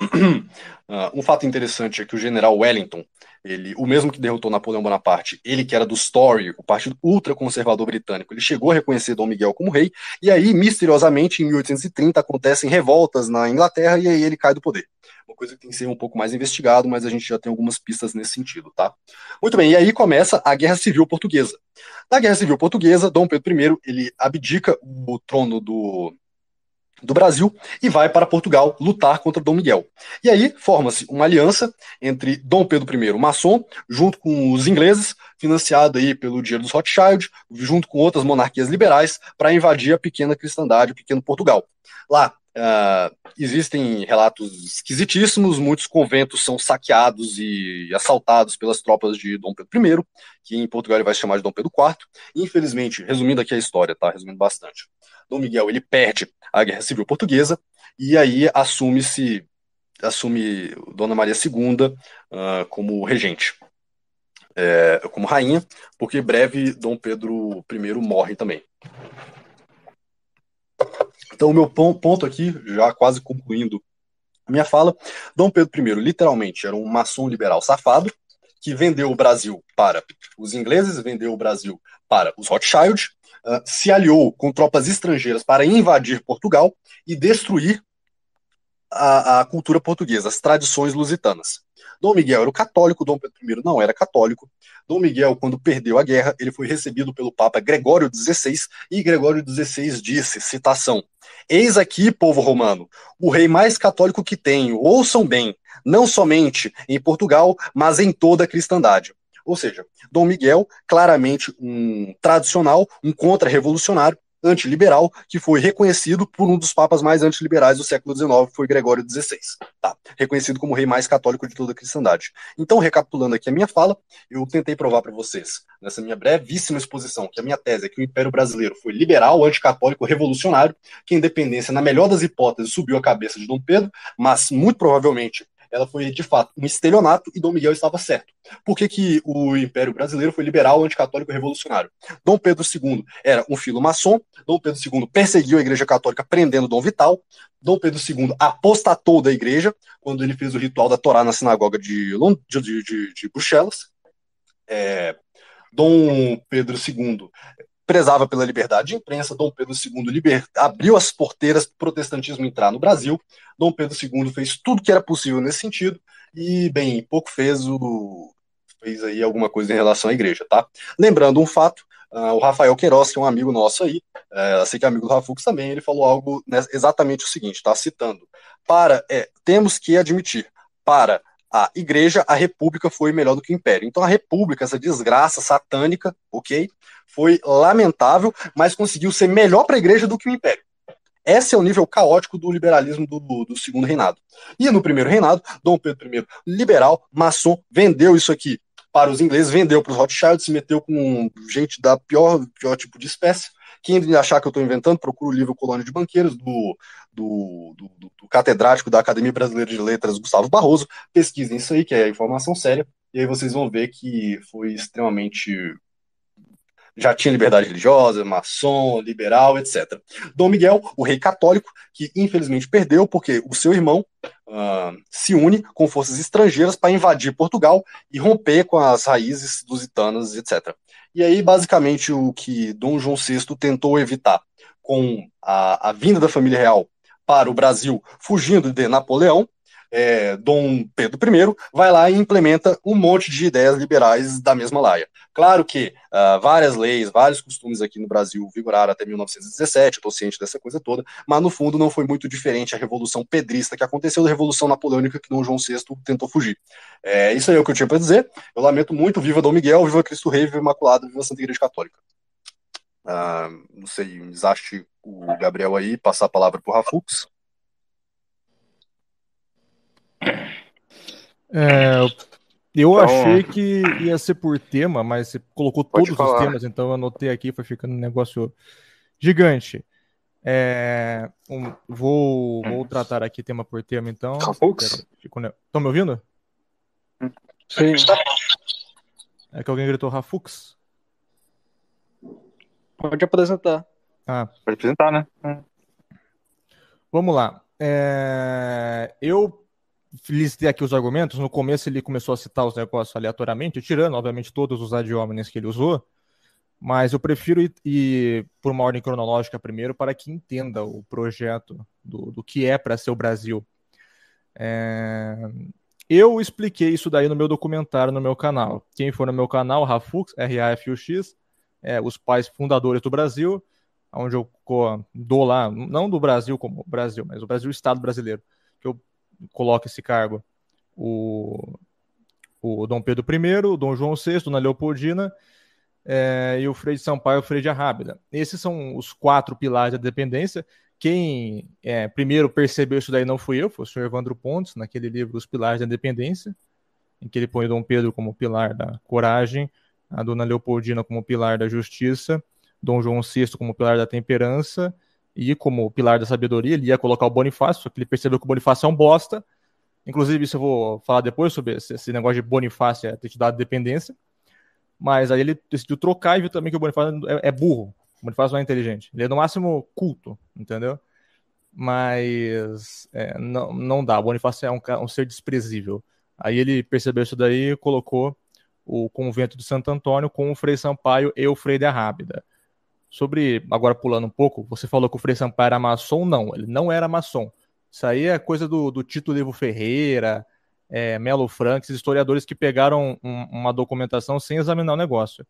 *clears throat* um fato interessante é que o general Wellington ele, o mesmo que derrotou Napoleão Bonaparte, ele que era do Story, o partido ultraconservador britânico, ele chegou a reconhecer Dom Miguel como rei, e aí, misteriosamente, em 1830, acontecem revoltas na Inglaterra, e aí ele cai do poder. Uma coisa que tem que ser um pouco mais investigado, mas a gente já tem algumas pistas nesse sentido, tá? Muito bem, e aí começa a Guerra Civil Portuguesa. Na Guerra Civil Portuguesa, Dom Pedro I, ele abdica o trono do, do Brasil e vai para Portugal lutar contra Dom Miguel. E aí forma-se uma aliança entre Dom Pedro I, maçom, junto com os ingleses, financiado aí pelo dinheiro dos Rothschild, junto com outras monarquias liberais, para invadir a pequena cristandade, o pequeno Portugal. Lá, Uh, existem relatos esquisitíssimos, muitos conventos são saqueados e assaltados pelas tropas de Dom Pedro I, que em Portugal ele vai se chamar de Dom Pedro IV. Infelizmente, resumindo aqui a história, tá? Resumindo bastante. Dom Miguel ele perde a Guerra Civil Portuguesa e aí assume-se assume Dona Maria II uh, como regente, é, como rainha, porque breve Dom Pedro I morre também. Então, o meu ponto aqui, já quase concluindo a minha fala, Dom Pedro I, literalmente, era um maçom liberal safado, que vendeu o Brasil para os ingleses, vendeu o Brasil para os Rothschild, uh, se aliou com tropas estrangeiras para invadir Portugal e destruir a, a cultura portuguesa, as tradições lusitanas. Dom Miguel era católico, Dom Pedro I não era católico. Dom Miguel, quando perdeu a guerra, ele foi recebido pelo Papa Gregório XVI, e Gregório XVI disse, citação, Eis aqui, povo romano, o rei mais católico que tenho, ouçam bem, não somente em Portugal, mas em toda a cristandade. Ou seja, Dom Miguel, claramente um tradicional, um contra-revolucionário, antiliberal, que foi reconhecido por um dos papas mais antiliberais do século XIX, que foi Gregório XVI. Tá? Reconhecido como o rei mais católico de toda a cristandade. Então, recapitulando aqui a minha fala, eu tentei provar para vocês, nessa minha brevíssima exposição, que a minha tese é que o Império Brasileiro foi liberal, anticatólico, revolucionário, que a independência, na melhor das hipóteses, subiu a cabeça de Dom Pedro, mas muito provavelmente ela foi de fato um estelionato e Dom Miguel estava certo. Por que, que o Império Brasileiro foi liberal, anticatólico e revolucionário? Dom Pedro II era um filo maçom, Dom Pedro II perseguiu a Igreja Católica prendendo Dom Vital, Dom Pedro II apostatou da Igreja quando ele fez o ritual da Torá na sinagoga de, de, de, de Bruxelas. É, Dom Pedro II prezava pela liberdade de imprensa. Dom Pedro II liber... abriu as porteiras para o protestantismo entrar no Brasil. Dom Pedro II fez tudo que era possível nesse sentido e, bem, pouco fez o fez aí alguma coisa em relação à igreja, tá? Lembrando um fato, uh, o Rafael Queiroz, que é um amigo nosso aí, uh, sei que é amigo do Rafux também, ele falou algo né, exatamente o seguinte, tá? Citando, para, é, temos que admitir, para a igreja, a república foi melhor do que o império. Então a república, essa desgraça satânica, ok? Foi lamentável, mas conseguiu ser melhor para a igreja do que o império. Esse é o nível caótico do liberalismo do, do, segundo reinado. E no primeiro reinado, Dom Pedro I, liberal, maçom, vendeu isso aqui para os ingleses, vendeu para os Rothschild, se meteu com gente da pior, pior tipo de espécie. Quem achar que eu estou inventando, procura o livro Colônia de Banqueiros, do, do, do, do, catedrático da Academia Brasileira de Letras, Gustavo Barroso. Pesquisem isso aí, que é informação séria, e aí vocês vão ver que foi extremamente já tinha liberdade religiosa, maçom, liberal, etc. Dom Miguel, o rei católico, que infelizmente perdeu porque o seu irmão uh, se une com forças estrangeiras para invadir Portugal e romper com as raízes lusitanas, etc. E aí, basicamente, o que Dom João VI tentou evitar com a, a vinda da família real para o Brasil, fugindo de Napoleão, é, Dom Pedro I vai lá e implementa um monte de ideias liberais da mesma laia. Claro que uh, várias leis, vários costumes aqui no Brasil vigoraram até 1917, estou ciente dessa coisa toda, mas no fundo não foi muito diferente a Revolução Pedrista que aconteceu da Revolução Napoleônica que Dom João VI tentou fugir. É, isso aí é o que eu tinha para dizer. Eu lamento muito, viva Dom Miguel, viva Cristo Rei, viva Imaculado, viva Santa Igreja Católica. Uh, não sei, desaste o Gabriel aí, passar a palavra para o Rafux. É, eu então, achei que ia ser por tema, mas você colocou todos falar. os temas, então eu anotei aqui, foi ficando um negócio gigante. É, um, vou, vou tratar aqui tema por tema, então. Estão me ouvindo? Sim. É que alguém gritou Rafux? Pode apresentar. Ah. Pode apresentar, né? Vamos lá. É, eu listei aqui os argumentos. No começo ele começou a citar os negócios aleatoriamente, tirando, obviamente, todos os adiômenes que ele usou. Mas eu prefiro ir, ir por uma ordem cronológica primeiro para que entenda o projeto do, do que é para ser o Brasil. É... Eu expliquei isso daí no meu documentário no meu canal. Quem for no meu canal, Rafux, R-A-F-U-X, é, os pais fundadores do Brasil, onde eu dou lá, não do Brasil como Brasil, mas o Brasil Estado brasileiro, que eu coloca esse cargo o, o Dom Pedro I, o Dom João VI, Dona Leopoldina é, e o Frei de Sampaio e o Frei de Arrábida. Esses são os quatro pilares da dependência quem é, primeiro percebeu isso daí não fui eu, foi o senhor Evandro Pontes, naquele livro Os Pilares da Independência, em que ele põe Dom Pedro como pilar da coragem, a Dona Leopoldina como pilar da justiça, Dom João VI como pilar da temperança e como pilar da sabedoria. Ele ia colocar o Bonifácio, só que ele percebeu que o Bonifácio é um bosta. Inclusive, isso eu vou falar depois sobre esse, negócio de Bonifácio é ter te dado dependência. Mas aí ele decidiu trocar e viu também que o Bonifácio é, é burro. O Bonifácio não é inteligente. Ele é no máximo culto, entendeu? Mas é, não, não dá. O Bonifácio é um, um ser desprezível. Aí ele percebeu isso daí e colocou o convento de Santo Antônio com o Frei Sampaio e o Frei de Arrábida. Sobre, agora pulando um pouco, você falou que o Frei Sampaio era maçom? Não, ele não era maçom. Isso aí é coisa do, do Tito Levo Ferreira, é, Melo Franks, historiadores que pegaram um, uma documentação sem examinar o negócio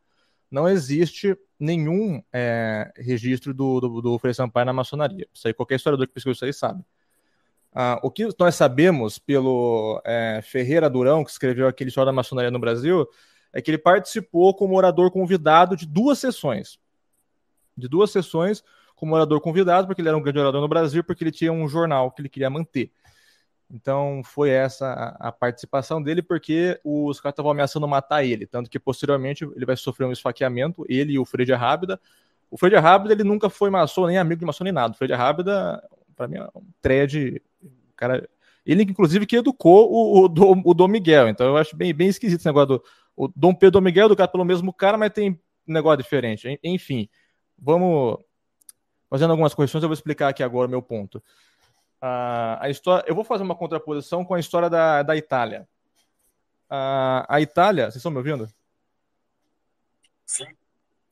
não existe nenhum é, registro do, do, do Frei Sampaio na maçonaria. Isso aí qualquer historiador que pesquisa isso aí sabe. Ah, o que nós sabemos pelo é, Ferreira Durão, que escreveu aquele História da Maçonaria no Brasil, é que ele participou como orador convidado de duas sessões. De duas sessões como orador convidado, porque ele era um grande orador no Brasil, porque ele tinha um jornal que ele queria manter. Então foi essa a, participação dele, porque os caras estavam ameaçando matar ele, tanto que posteriormente ele vai sofrer um esfaqueamento, ele e o Fred Rábida. O Fred Rábida ele nunca foi maçom, nem amigo de maçom nem nada. O Fred Rábida, para mim, é um thread, cara, ele inclusive que educou o, o, o Dom Miguel, então eu acho bem, bem esquisito esse negócio do o Dom Pedro Dom Miguel educado pelo mesmo cara, mas tem um negócio diferente. Enfim, vamos fazendo algumas correções, eu vou explicar aqui agora o meu ponto. A história, eu vou fazer uma contraposição com a história da, da Itália. A Itália, vocês estão me ouvindo? Sim.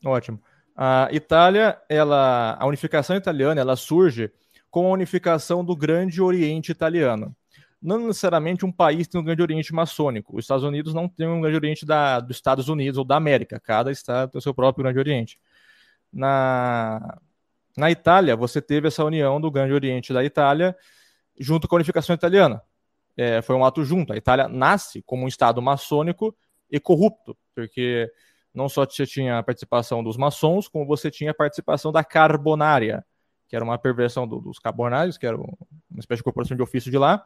Ótimo. A Itália, ela, a unificação italiana, ela surge com a unificação do Grande Oriente Italiano. Não necessariamente um país tem um Grande Oriente maçônico. Os Estados Unidos não tem um Grande Oriente da, dos Estados Unidos ou da América. Cada estado tem o seu próprio Grande Oriente. Na, na Itália, você teve essa união do Grande Oriente da Itália junto com a unificação italiana. É, foi um ato junto. A Itália nasce como um Estado maçônico e corrupto, porque não só você tinha a participação dos maçons, como você tinha a participação da Carbonária, que era uma perversão do, dos carbonários, que era uma espécie de corporação de ofício de lá,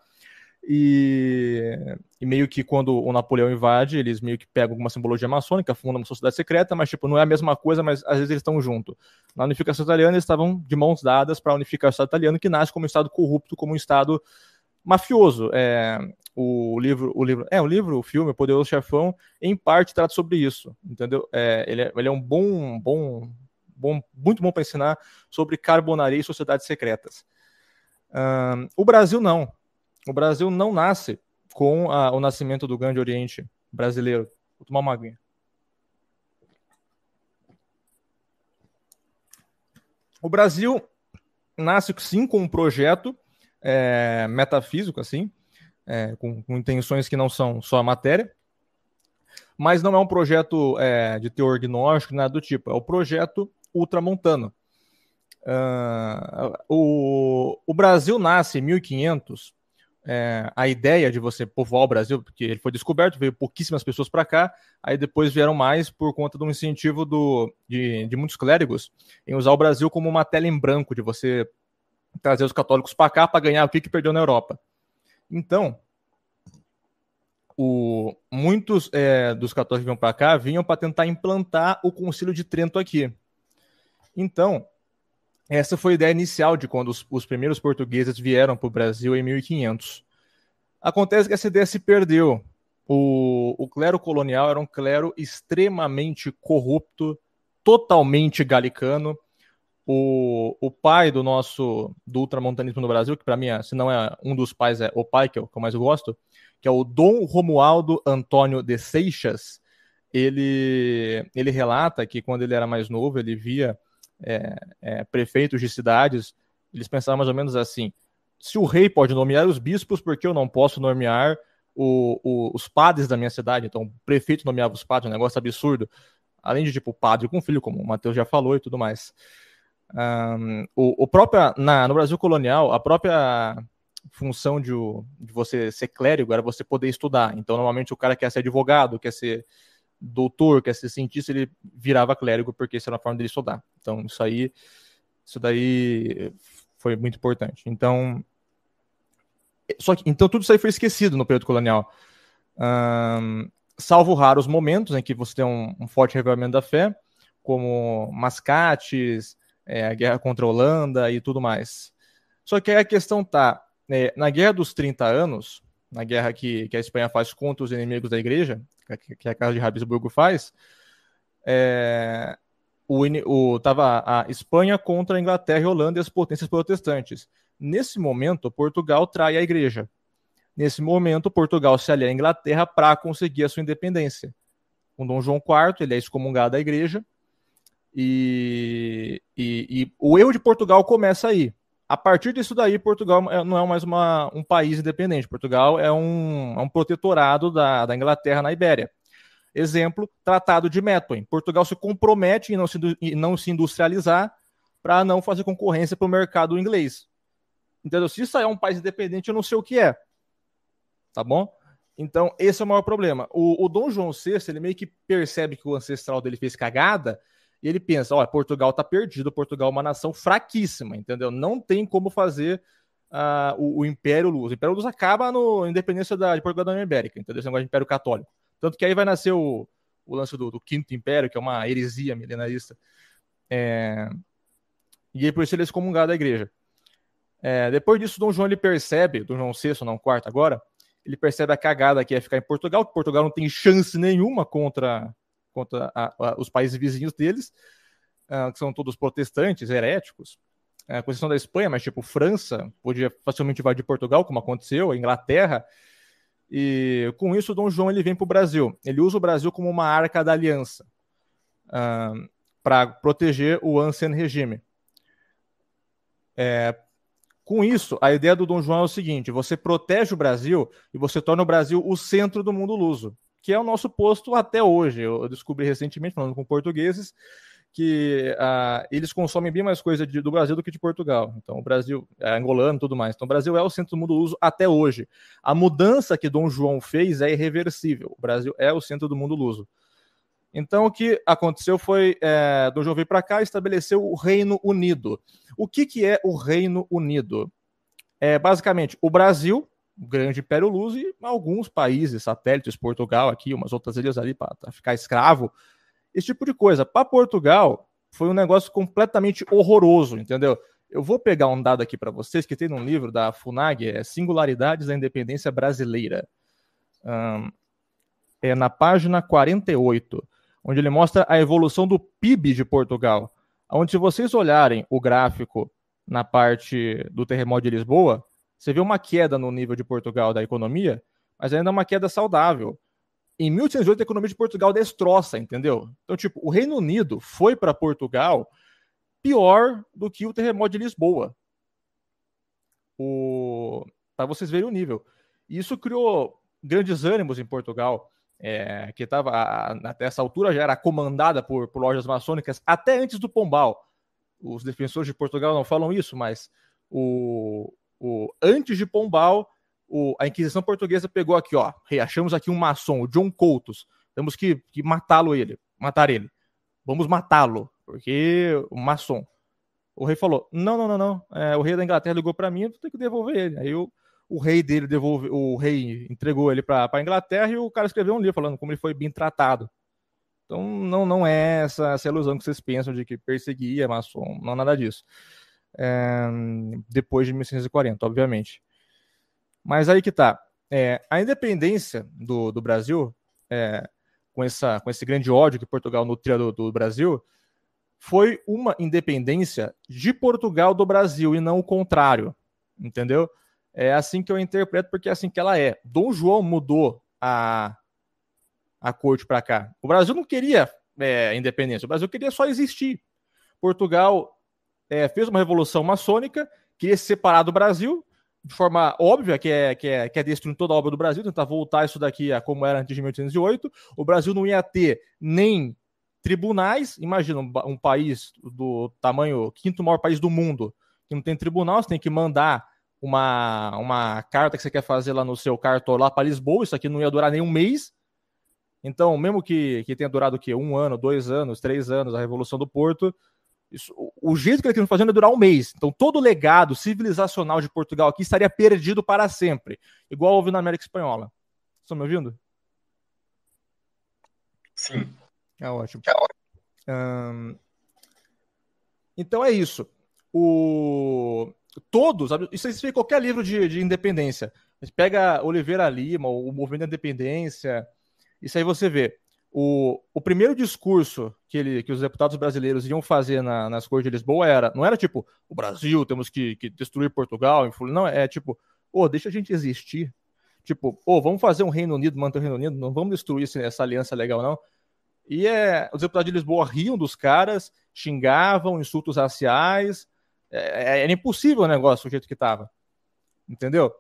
e, e, meio que quando o Napoleão invade, eles meio que pegam alguma simbologia maçônica, fundam uma sociedade secreta, mas tipo, não é a mesma coisa, mas às vezes eles estão juntos. Na unificação italiana, eles estavam de mãos dadas para unificar o Estado italiano, que nasce como um Estado corrupto, como um Estado mafioso. É, o livro, o livro, é o livro, o filme, o Poderoso Chefão, em parte trata sobre isso, entendeu? É, ele, é, ele é um bom, bom, bom, muito bom para ensinar sobre carbonaria e sociedades secretas. Um, o Brasil não. O Brasil não nasce com a, o nascimento do Grande Oriente brasileiro. Vou tomar uma aguinha. O Brasil nasce sim com um projeto é, metafísico, assim, é, com, com, intenções que não são só a matéria, mas não é um projeto é, de teor gnóstico, nada do tipo. É o projeto ultramontano. Uh, o, o Brasil nasce em 1500 é, a ideia de você povoar o Brasil, porque ele foi descoberto, veio pouquíssimas pessoas para cá, aí depois vieram mais por conta do incentivo do, de, de muitos clérigos em usar o Brasil como uma tela em branco, de você trazer os católicos para cá para ganhar o que, que perdeu na Europa. Então, o, muitos é, dos católicos que vinham para cá vinham para tentar implantar o Concílio de Trento aqui. Então, essa foi a ideia inicial de quando os, os primeiros portugueses vieram para o Brasil em 1500. Acontece que essa ideia se perdeu. O, o clero colonial era um clero extremamente corrupto, totalmente galicano. O, o pai do nosso do ultramontanismo no Brasil, que para mim, é, se não é um dos pais, é o pai que eu, que eu mais gosto, que é o Dom Romualdo Antônio de Seixas. Ele, ele relata que quando ele era mais novo, ele via é, é, prefeitos de cidades, eles pensavam mais ou menos assim: se o rei pode nomear os bispos, por que eu não posso nomear o, o, os padres da minha cidade? Então, o prefeito nomeava os padres, um negócio absurdo. Além de, tipo, padre com filho, como o Matheus já falou e tudo mais. Um, o, o na, no Brasil colonial, a própria função de, de você ser clérigo era você poder estudar. Então, normalmente, o cara quer ser advogado, quer ser doutor, quer ser cientista, ele virava clérigo, porque isso era uma forma dele estudar. Então, isso aí, isso daí foi muito importante. Então, só que, então tudo isso aí foi esquecido no período colonial. Um, salvo raros momentos em que você tem um, um forte revelamento da fé, como Mascates, é, a guerra contra a Holanda e tudo mais. Só que aí a questão tá, é, na Guerra dos 30 Anos, na guerra que, que a Espanha faz contra os inimigos da igreja, que, que a Casa de Habsburgo faz, é, o, o, tava a Espanha contra a Inglaterra e a Holanda e as potências protestantes. Nesse momento, Portugal trai a igreja. Nesse momento, Portugal se alia à Inglaterra para conseguir a sua independência. Com Dom João IV, ele é excomungado da igreja. E, e, e, o erro de Portugal começa aí. A partir disso daí, Portugal é, não é mais uma, um país independente. Portugal é um, é um protetorado da, da Inglaterra na Ibéria. Exemplo, Tratado de Methuen. Portugal se compromete em não se, em não se industrializar para não fazer concorrência para o mercado inglês. Entendeu? Se isso é um país independente, eu não sei o que é. Tá bom? Então, esse é o maior problema. O, o Dom João VI, ele meio que percebe que o ancestral dele fez cagada e ele pensa: olha, Portugal tá perdido, Portugal é uma nação fraquíssima, entendeu? Não tem como fazer uh, o, o, Império Luz. O Império Luz acaba na independência da, de Portugal da União Ibérica, entendeu? Esse negócio de Império Católico. Tanto que aí vai nascer o, o lance do, do, Quinto Império, que é uma heresia milenarista. É... E aí por isso ele é excomungado da igreja. É, depois disso, Dom João ele percebe, Dom João VI, não quarto agora, ele percebe a cagada que é ficar em Portugal, que Portugal não tem chance nenhuma contra, contra a, a, os países vizinhos deles, uh, que são todos protestantes, heréticos. Uh, com exceção da Espanha, mas tipo França podia facilmente invadir Portugal, como aconteceu, a Inglaterra. E com isso, Dom João ele vem para o Brasil. Ele usa o Brasil como uma arca da aliança uh, ah, para proteger o ancien regime. É, com isso, a ideia do Dom João é o seguinte: você protege o Brasil e você torna o Brasil o centro do mundo luso, que é o nosso posto até hoje. Eu descobri recentemente, falando com portugueses, que uh, eles consomem bem mais coisa de, do Brasil do que de Portugal. Então, o Brasil é angolano e tudo mais. Então, o Brasil é o centro do mundo luso até hoje. A mudança que Dom João fez é irreversível. O Brasil é o centro do mundo luso. Então, o que aconteceu foi, é, Dom João veio para cá e estabeleceu o Reino Unido. O que, que é o Reino Unido? É basicamente o Brasil, grande Império Luso, e alguns países satélites, Portugal aqui, umas outras ilhas ali para ficar escravo esse tipo de coisa. Para Portugal, foi um negócio completamente horroroso, entendeu? Eu vou pegar um dado aqui para vocês que tem num livro da FUNAG, é Singularidades da Independência Brasileira. É na página 48, onde ele mostra a evolução do PIB de Portugal. Onde, se vocês olharem o gráfico na parte do terremoto de Lisboa, você vê uma queda no nível de Portugal da economia, mas ainda uma queda saudável. Em 1808, a economia de Portugal destroça, entendeu? Então, tipo, o Reino Unido foi para Portugal pior do que o terremoto de Lisboa. O... Para vocês verem o nível. Isso criou grandes ânimos em Portugal, é, que estava, até essa altura, já era comandada por, por lojas maçônicas, até antes do Pombal. Os defensores de Portugal não falam isso, mas o, o antes de Pombal, o, a Inquisição Portuguesa pegou aqui, ó, achamos aqui um maçom, o John Coutos, temos que, que matá-lo ele, matar ele. Vamos matá-lo, porque o maçom. O rei falou: não, não, não, não. É, o rei da Inglaterra ligou para mim, eu tenho que devolver ele. Aí o, o rei dele devolve, o rei entregou ele para a Inglaterra e o cara escreveu um livro falando como ele foi bem tratado. Então não, não é essa, essa ilusão que vocês pensam de que perseguia maçom, não nada disso. É, depois de 1640, obviamente. Mas aí que tá. É, a independência do, do Brasil, é, com, essa, com esse grande ódio que Portugal nutria do, do Brasil, foi uma independência de Portugal do Brasil e não o contrário. Entendeu? É assim que eu interpreto, porque é assim que ela é. Dom João mudou a, a corte para cá. O Brasil não queria é, independência, o Brasil queria só existir. Portugal é, fez uma revolução maçônica, queria se separar do Brasil, de forma óbvia, que é, que é, que é destruindo toda a obra do Brasil, tentar voltar isso daqui a como era antes de 1808. O Brasil não ia ter nem tribunais. Imagina um, um país do tamanho, quinto maior país do mundo, que não tem tribunal, você tem que mandar uma, uma carta que você quer fazer lá no seu cartão lá para Lisboa. Isso aqui não ia durar nem um mês. Então, mesmo que, que tenha durado o quê? Um ano, dois anos, três anos, a Revolução do Porto, Isso, o jeito que eles estão fazendo é durar um mês. Então, todo o legado civilizacional de Portugal aqui estaria perdido para sempre, igual houve na América Espanhola. Estão me ouvindo? Sim. É ótimo. É ótimo. então é isso. O... Todos, isso aí em qualquer livro de, de independência. Pega Oliveira Lima, o Movimento da Independência, isso aí você vê. O, o primeiro discurso que, ele, que os deputados brasileiros iam fazer na, nas Cortes de Lisboa era, não era tipo, o Brasil, temos que, que destruir Portugal, não, é tipo, oh, deixa a gente existir. Tipo, oh, vamos fazer um Reino Unido, manter o Reino Unido, não vamos destruir essa aliança legal, não. E é, os deputados de Lisboa riam dos caras, xingavam, insultos raciais. É, é era impossível o negócio, o jeito que estava. Entendeu?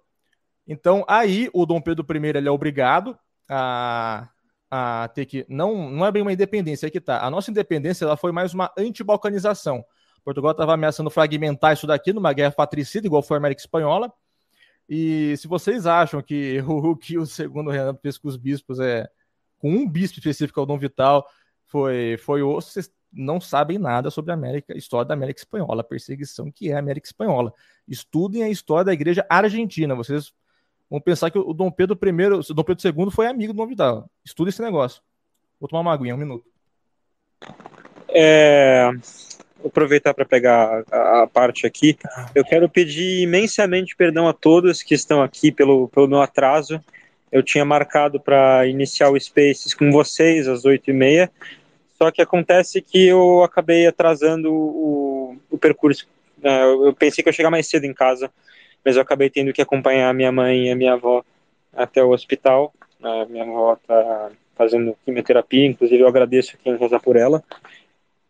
Então, aí o Dom Pedro I ele é obrigado a a ter que. Não, não é bem uma independência, é que tá. A nossa independência ela foi mais uma anti-balcanização. Portugal estava ameaçando fragmentar isso daqui numa guerra patricida, igual foi a América Espanhola. E se vocês acham que *laughs* o, que o segundo Renan fez com os bispos é com um bispo específico, é o Dom Vital, foi, foi osso, vocês não sabem nada sobre a América, história da América Espanhola, a perseguição que é a América Espanhola. Estudem a história da Igreja Argentina. Vocês Vamos pensar que o Dom Pedro I, o Dom Pedro II foi amigo do Dom Vidal. Estuda esse negócio. Vou tomar uma aguinha, um minuto. É, vou aproveitar para pegar a, a, parte aqui. Eu quero pedir imensamente perdão a todos que estão aqui pelo, pelo meu atraso. Eu tinha marcado para iniciar o Spaces com vocês às 8h30, só que acontece que eu acabei atrasando o, o percurso. É, eu pensei que eu ia chegar mais cedo em casa mas eu acabei tendo que acompanhar a minha mãe e a minha avó até o hospital. A minha avó está fazendo quimioterapia, inclusive eu agradeço quem rezar por ela.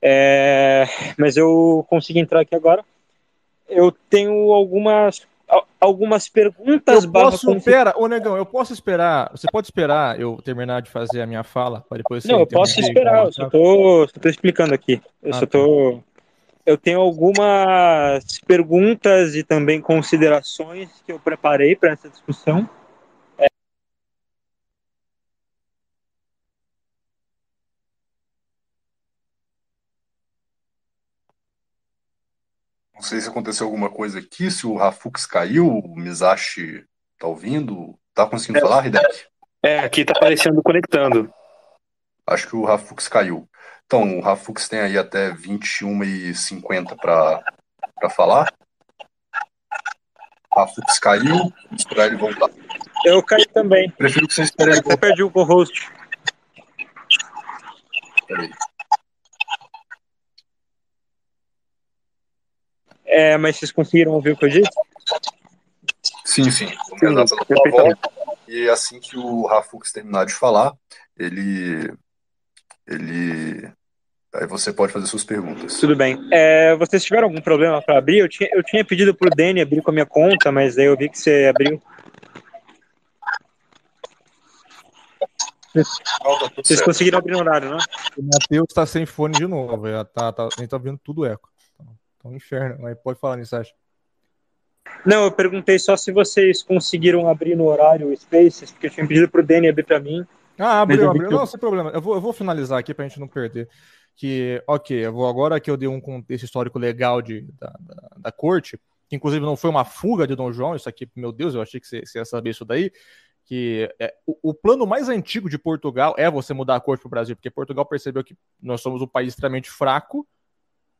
É, mas eu consegui entrar aqui agora. Eu tenho algumas algumas perguntas. Eu posso, pera, ô Negão, eu posso esperar. Você pode esperar eu terminar de fazer a minha fala para depois. Não, eu posso esperar. Eu só tô, só tô explicando aqui. Eu ah, só tô tá eu tenho algumas perguntas e também considerações que eu preparei para essa discussão. É... Não sei se aconteceu alguma coisa aqui, se o Rafux caiu, o Misashi tá ouvindo, tá conseguindo é, falar, Hideki? É, aqui tá aparecendo conectando. Acho que o Rafux caiu. Então, o Rafux tem aí até 21h50 para falar. Rafux caiu, esperar ele voltar. Eu caí também. Prefiro que vocês esperem ele voltar. Eu perdi o co-host. Peraí. É, mas vocês conseguiram ouvir o que eu disse? Sim, sim. Vou pela E assim que o Rafux terminar de falar, ele ele Aí você pode fazer suas perguntas. Tudo bem. É, vocês tiveram algum problema para abrir? Eu tinha, eu tinha pedido pro Danny abrir com a minha conta, mas aí eu vi que você abriu. Vocês certo. conseguiram abrir no horário, né? O Matheus tá sem fone de novo. Já tá, tá, a gente tá vendo tudo eco. Tá um inferno. Mas pode falar nisso, acha? Não, eu perguntei só se vocês conseguiram abrir no horário o Spaces, porque eu tinha pedido pro Danny abrir para mim. Ah, abriu, abriu. Não, sem problema. Eu vou, eu vou finalizar aqui pra gente não perder que, ok, eu vou agora que eu dei um contexto histórico legal de, da, da, da, corte, que inclusive não foi uma fuga de Dom João, isso aqui, meu Deus, eu achei que você, você ia saber isso daí, que é, o, o, plano mais antigo de Portugal é você mudar a corte para o Brasil, porque Portugal percebeu que nós somos um país extremamente fraco,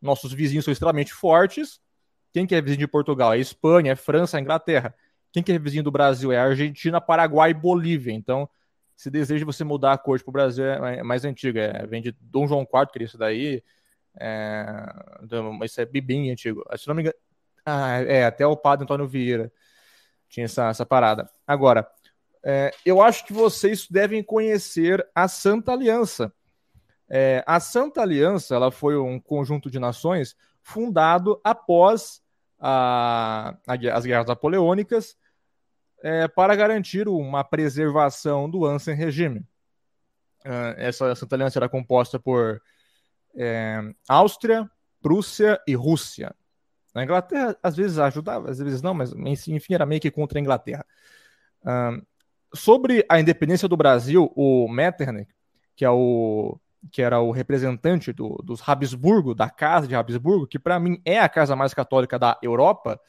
nossos vizinhos são extremamente fortes, quem que é vizinho de Portugal? É Espanha, é França, é Inglaterra. Quem que é vizinho do Brasil? É Argentina, Paraguai e Bolívia. Então, esse desejo de você mudar a corte para o Brasil é, é mais antigo, é, vem de Dom João IV, que é isso daí, é, isso é bem antigo. Se não me engano, ah, é, até o padre Antônio Vieira tinha essa, essa parada. Agora, é, eu acho que vocês devem conhecer a Santa Aliança. É, a Santa Aliança ela foi um conjunto de nações fundado após a, a, as guerras napoleônicas é, para garantir uma preservação do Ansem regime. Uh, essa Santa Aliança era composta por é, Áustria, Prússia e Rússia. A Inglaterra às vezes ajudava, às vezes não, mas enfim era meio que contra a Inglaterra. Uh, sobre a independência do Brasil, o Metternich, que é o que era o representante do, dos Habsburgo, da casa de Habsburgo, que para mim é a casa mais católica da Europa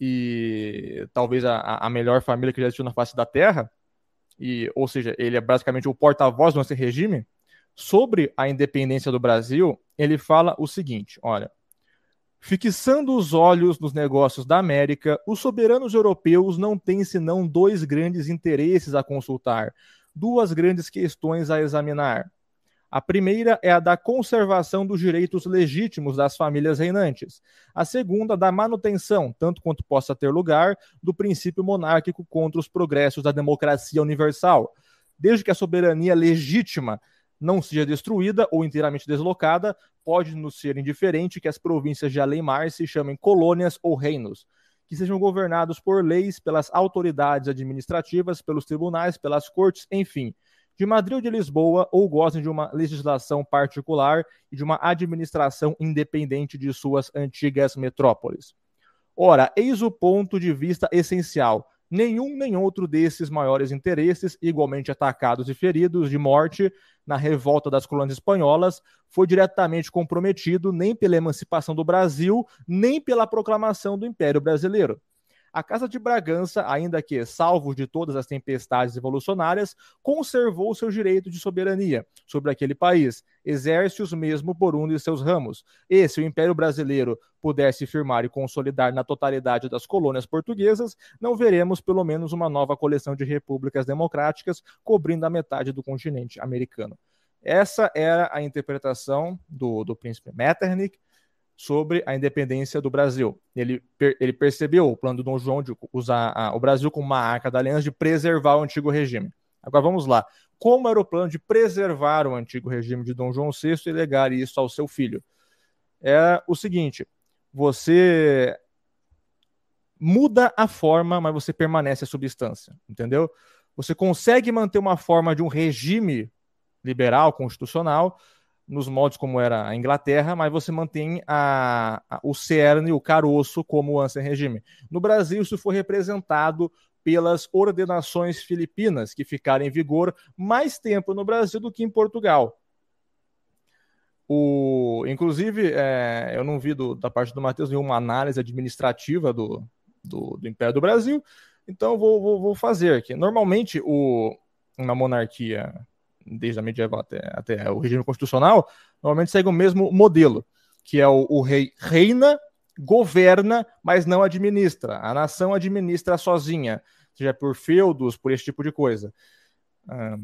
e talvez a, a melhor família que já existiu na face da Terra, e, ou seja, ele é basicamente o porta-voz do nosso regime, sobre a independência do Brasil, ele fala o seguinte: olha, Fixando os olhos nos negócios da América, os soberanos europeus não têm senão dois grandes interesses a consultar, duas grandes questões a examinar. A primeira é a da conservação dos direitos legítimos das famílias reinantes. A segunda, da manutenção, tanto quanto possa ter lugar, do princípio monárquico contra os progressos da democracia universal. Desde que a soberania legítima não seja destruída ou inteiramente deslocada, pode nos ser indiferente que as províncias de além-mar se chamem colônias ou reinos, que sejam governados por leis, pelas autoridades administrativas, pelos tribunais, pelas cortes, enfim, de Madrid ou de Lisboa, ou gozem de uma legislação particular e de uma administração independente de suas antigas metrópoles. Ora, eis o ponto de vista essencial nenhum nem outro desses maiores interesses, igualmente atacados e feridos de morte na revolta das colônias espanholas, foi diretamente comprometido nem pela emancipação do Brasil, nem pela proclamação do Império Brasileiro. A Casa de Bragança, ainda que salvo de todas as tempestades evolucionárias, conservou seu direito de soberania sobre aquele país, exerce-os mesmo por um de seus ramos. E se o Império Brasileiro pudesse firmar e consolidar na totalidade das colônias portuguesas, não veremos pelo menos uma nova coleção de repúblicas democráticas cobrindo a metade do continente americano. Essa era a interpretação do, do príncipe Metternich sobre a independência do Brasil. Ele, ele percebeu o plano do Dom João de usar a, o Brasil como uma arca da aliança de preservar o antigo regime. Agora vamos lá. Como era o plano de preservar o antigo regime de Dom João VI e legar isso ao seu filho? É o seguinte: você muda a forma, mas você permanece a substância, entendeu? Você consegue manter uma forma de um regime liberal, constitucional, nos moldes como era a Inglaterra, mas você mantém a, a, o cerne, o caroço, como o Ansem regime. No Brasil, isso foi representado pelas ordenações filipinas, que ficaram em vigor mais tempo no Brasil do que em Portugal. O, inclusive, é, eu não vi do, da parte do Matheus nenhuma análise administrativa do, do, do Império do Brasil, então vou, vou, vou fazer aqui. Normalmente, o, uma monarquia desde a medieval até, até o regime constitucional, normalmente segue o mesmo modelo, que é o, o rei reina, governa, mas não administra. A nação administra sozinha, seja por feudos, por esse tipo de coisa.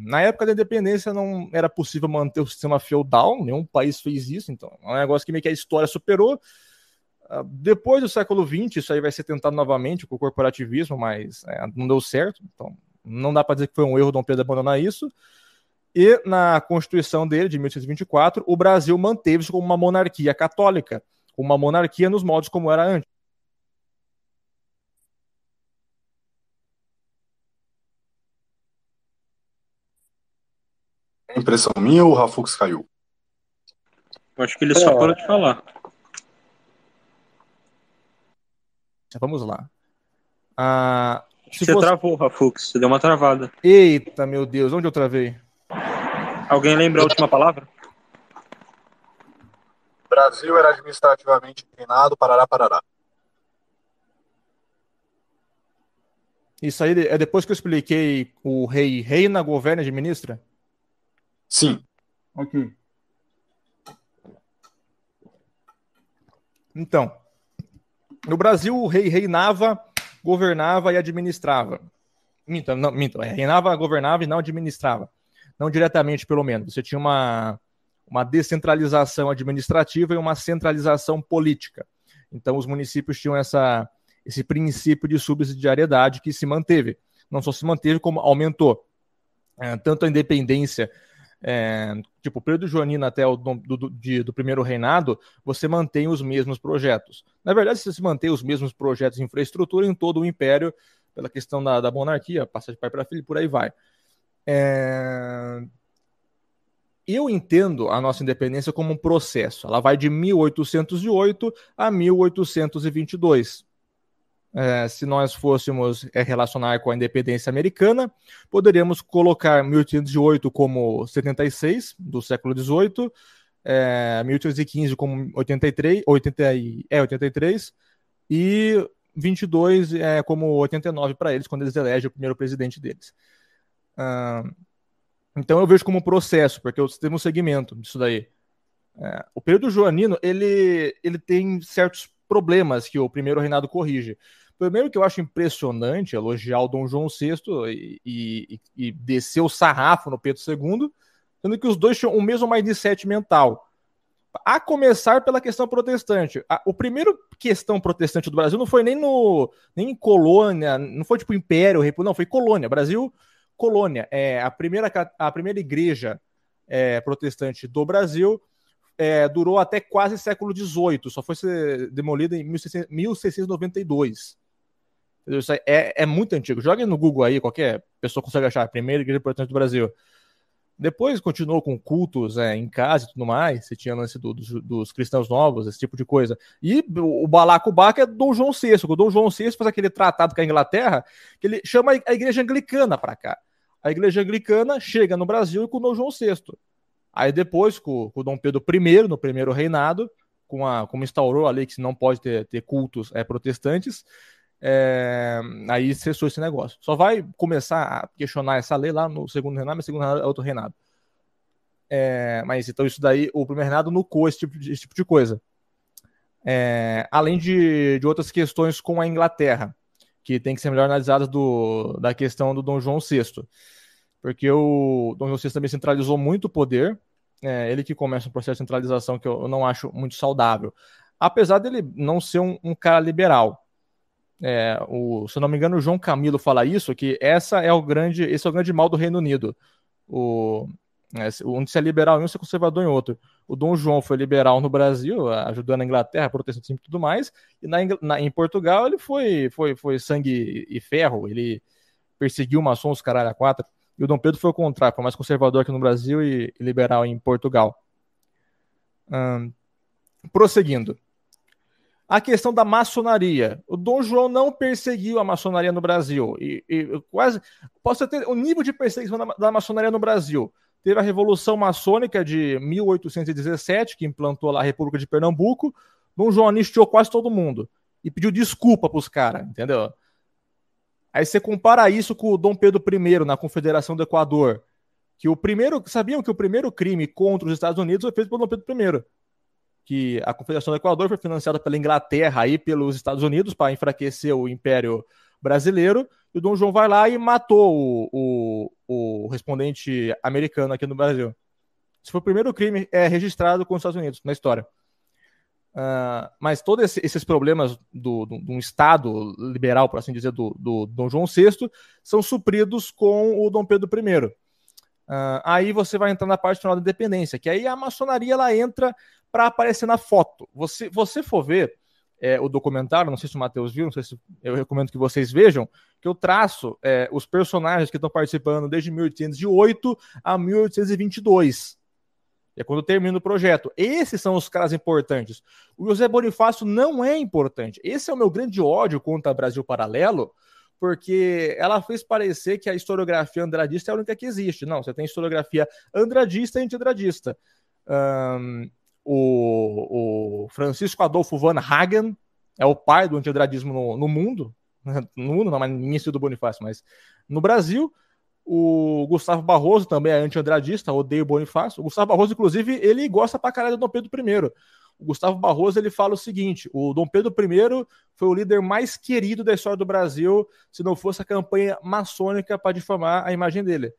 na época da independência não era possível manter o sistema feudal, nenhum país fez isso, então é um negócio que meio que a história superou. depois do século XX, isso aí vai ser tentado novamente com o corporativismo, mas é, não deu certo, então não dá para dizer que foi um erro Dom Pedro abandonar isso. E na Constituição dele, de 1824, o Brasil manteve-se como uma monarquia católica, uma monarquia nos modos como era antes. Impressão minha ou o Rafux caiu? Acho que ele só é. parou de falar. Vamos lá. Ah, você, você travou, Rafux. Você deu uma travada. Eita, meu Deus. Onde eu travei? Alguém lembra a última palavra? Brasil era administrativamente reinado, parará, parará. Isso aí é depois que eu expliquei o rei reina, governa e administra? Sim. Ok. Então, no Brasil o rei reinava, governava e administrava. Minta, não, minta, reinava, governava e não administrava não diretamente pelo menos. Você tinha uma, uma descentralização administrativa e uma centralização política. Então, os municípios tinham essa, esse princípio de subsidiariedade que se manteve. Não só se manteve, como aumentou. É, tanto a independência, é, tipo, o período joanino até o do, do, de, do, primeiro reinado, você mantém os mesmos projetos. Na verdade, você mantém os mesmos projetos de infraestrutura em todo o império, pela questão da, da monarquia, passa de pai para filho, por aí vai. É... Eu entendo a nossa independência como um processo. Ela vai de 1808 a 1822. é, se nós fôssemos é, relacionar com a independência americana, poderíamos colocar 1808 como 76 do século XVIII, é, 1815 como 83, 80, é, 83 e 22 é, como 89 para eles, quando eles elegem o primeiro presidente deles. Ah, então eu vejo como um processo, porque temos um segmento disso daí. É, o período joanino ele, ele tem certos problemas que o primeiro reinado corrige. Primeiro que eu acho impressionante elogiar o Dom João VI e, e, e descer o sarrafo no Pedro II, sendo que os dois tinham o mesmo mindset mental. A começar pela questão protestante. A, o primeiro questão protestante do Brasil não foi nem no nem em colônia, não foi tipo império, não, foi colônia. Brasil, colônia. É, a, primeira, a primeira igreja é, protestante do Brasil é, durou até quase século XVIII, só foi demolida em 1692. Isso é, é muito antigo. Jogue no Google aí, qualquer pessoa consegue achar a primeira igreja protestante do Brasil. Depois continuou com cultos é, em casa e tudo mais. Você tinha lance do, dos, cristãos novos, esse tipo de coisa. E o balacobaco é Dom João VI. O Dom João VI faz aquele tratado com a Inglaterra que ele chama a igreja anglicana para cá. A igreja anglicana chega no Brasil com o Dom João VI. Aí depois, com, com o Dom Pedro I, no primeiro reinado, com a, como instaurou a lei que não pode ter, ter cultos é, protestantes, é, aí cessou esse negócio. Só vai começar a questionar essa lei lá no segundo reinado, mas segundo reinado é outro reinado. É, mas então isso daí, o primeiro reinado nucou esse tipo de, esse tipo de coisa. É, além de, de outras questões com a Inglaterra, que tem que ser melhor analisadas do, da questão do Dom João VI. Porque o Dom João VI também centralizou muito o poder, é, ele que começa um processo de centralização que eu não acho muito saudável. Apesar dele não ser um, um cara liberal, é, o, se não me engano, o João Camilo fala isso, que essa é o grande, esse é o grande mal do Reino Unido. O, é, um se é liberal em um, se é conservador em outro. O Dom João foi liberal no Brasil, ajudando a Inglaterra, protestantismo e tudo mais, e na, na, em Portugal ele foi, foi, foi sangue e ferro, ele perseguiu maçons, caralho, a quatro. E o Dom Pedro foi o contrário, foi mais conservador aqui no Brasil e, e liberal em Portugal. Hum, prosseguindo. A questão da maçonaria. O Dom João não perseguiu a maçonaria no Brasil. E, e quase. Posso ter o nível de perseguição da, da, maçonaria no Brasil. Teve a Revolução Maçônica de 1817, que implantou lá a República de Pernambuco. Dom João anistiou quase todo mundo. E pediu desculpa para os caras, entendeu? Aí você compara isso com o Dom Pedro I na Confederação do Equador. Que o primeiro. Sabiam que o primeiro crime contra os Estados Unidos foi feito pelo Dom Pedro I que a Confederação do Equador foi financiada pela Inglaterra e pelos Estados Unidos para enfraquecer o Império Brasileiro, e o Dom João vai lá e matou o, o, o respondente americano aqui no Brasil. Esse foi o primeiro crime é, registrado com os Estados Unidos na história. Uh, mas todos esse, esses problemas do, do, de um Estado liberal, por assim dizer, do, do Dom João VI, são supridos com o Dom Pedro I. Uh, aí você vai entrar na parte final da independência, que aí a maçonaria ela entra para aparecer na foto. Você, você for ver é, o documentário, não sei se o Matheus viu, não sei se eu recomendo que vocês vejam, que eu traço é, os personagens que estão participando desde 1808 a 1822. É quando termina o projeto. Esses são os caras importantes. O José Bonifácio não é importante. Esse é o meu grande ódio contra Brasil Paralelo, porque ela fez parecer que a historiografia andradista é a única que existe. Não, você tem historiografia andradista e anti-andradista. Um, o, o Francisco Adolfo Van Hagen é o pai do antiandradismo no, no mundo, *laughs* no mundo, não, mas início do Bonifácio, mas no Brasil. O Gustavo Barroso também é anti-andradista, o Bonifácio. O Gustavo Barroso, inclusive, ele gosta pra caralho do Dom Pedro I. O Gustavo Barroso ele fala o seguinte: o Dom Pedro I foi o líder mais querido da história do Brasil, se não fosse a campanha maçônica para difamar a imagem dele.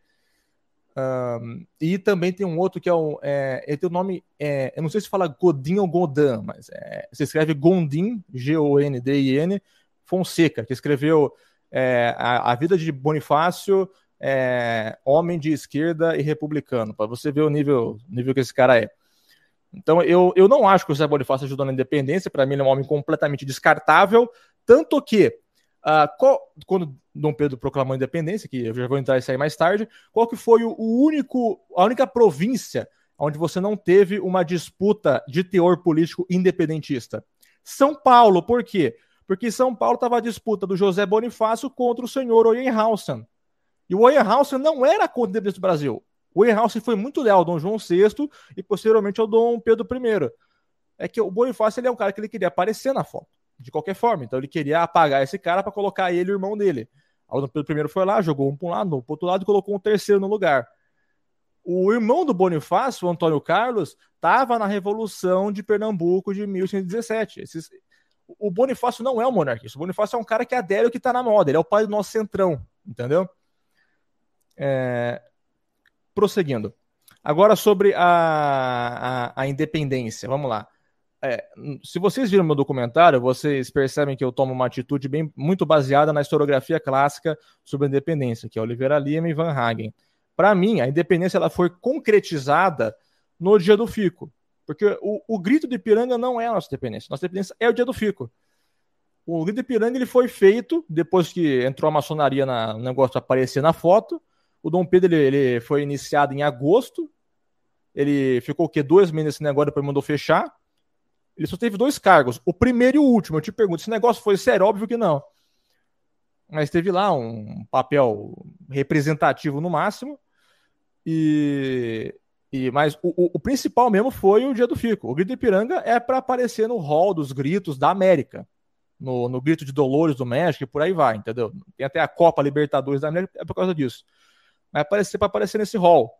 Um, e também tem um outro que é o. É, ele tem o nome. É, eu não sei se fala Godin ou Godin, mas é, se escreve Gondim, G-O-N-D-I-N, Fonseca, que escreveu é, a, a, Vida de Bonifácio, é, Homem de Esquerda e Republicano, para você ver o nível, nível que esse cara é. Então, eu, eu não acho que o José Bonifácio ajudou na independência, para mim ele é um homem completamente descartável, tanto que Uh, qual, quando Dom Pedro proclamou a independência, que eu já vou entrar isso aí mais tarde, qual que foi o, o único, a única província onde você não teve uma disputa de teor político independentista? São Paulo, por quê? Porque São Paulo estava a disputa do José Bonifácio contra o senhor Oyenhausen. E o Oyenhausen não era contra o do Brasil. O Oyenhausen foi muito leal ao Dom João VI e posteriormente ao Dom Pedro I. É que o Bonifácio ele é um cara que ele queria aparecer na foto, de qualquer forma. Então ele queria apagar esse cara para colocar ele e o irmão dele. O Dom Pedro I foi lá, jogou um para um lado, para outro lado e colocou um terceiro no lugar. O irmão do Bonifácio, o Antônio Carlos, estava na Revolução de Pernambuco de 1117. Esses, o Bonifácio não é um monarquista. O Bonifácio é um cara que adere o que está na moda. Ele é o pai do nosso centrão, entendeu? É... Prosseguindo. Agora sobre a, a, a independência. Vamos lá. É, se vocês viram meu documentário, vocês percebem que eu tomo uma atitude bem muito baseada na historiografia clássica sobre a independência, que é Oliveira Lima e Van Hagen. Para mim, a independência ela foi concretizada no dia do Fico. Porque o, o grito de Ipiranga não é a nossa independência. Nossa independência é o dia do Fico. O grito de Ipiranga ele foi feito depois que entrou a maçonaria na, no negócio aparecer na foto. O Dom Pedro ele, ele foi iniciado em agosto. Ele ficou o quê? Dois meses nesse negócio, depois mandou fechar. Ele só teve dois cargos, o primeiro e o último. Eu te pergunto, esse negócio foi sério? Óbvio que não. Mas teve lá um papel representativo no máximo. E, e mas o, o, principal mesmo foi o dia do Fico. O grito de Ipiranga é para aparecer no hall dos gritos da América. No, no grito de Dolores do México e por aí vai, entendeu? Tem até a Copa Libertadores da América, é por causa disso. Vai aparecer para aparecer nesse hall.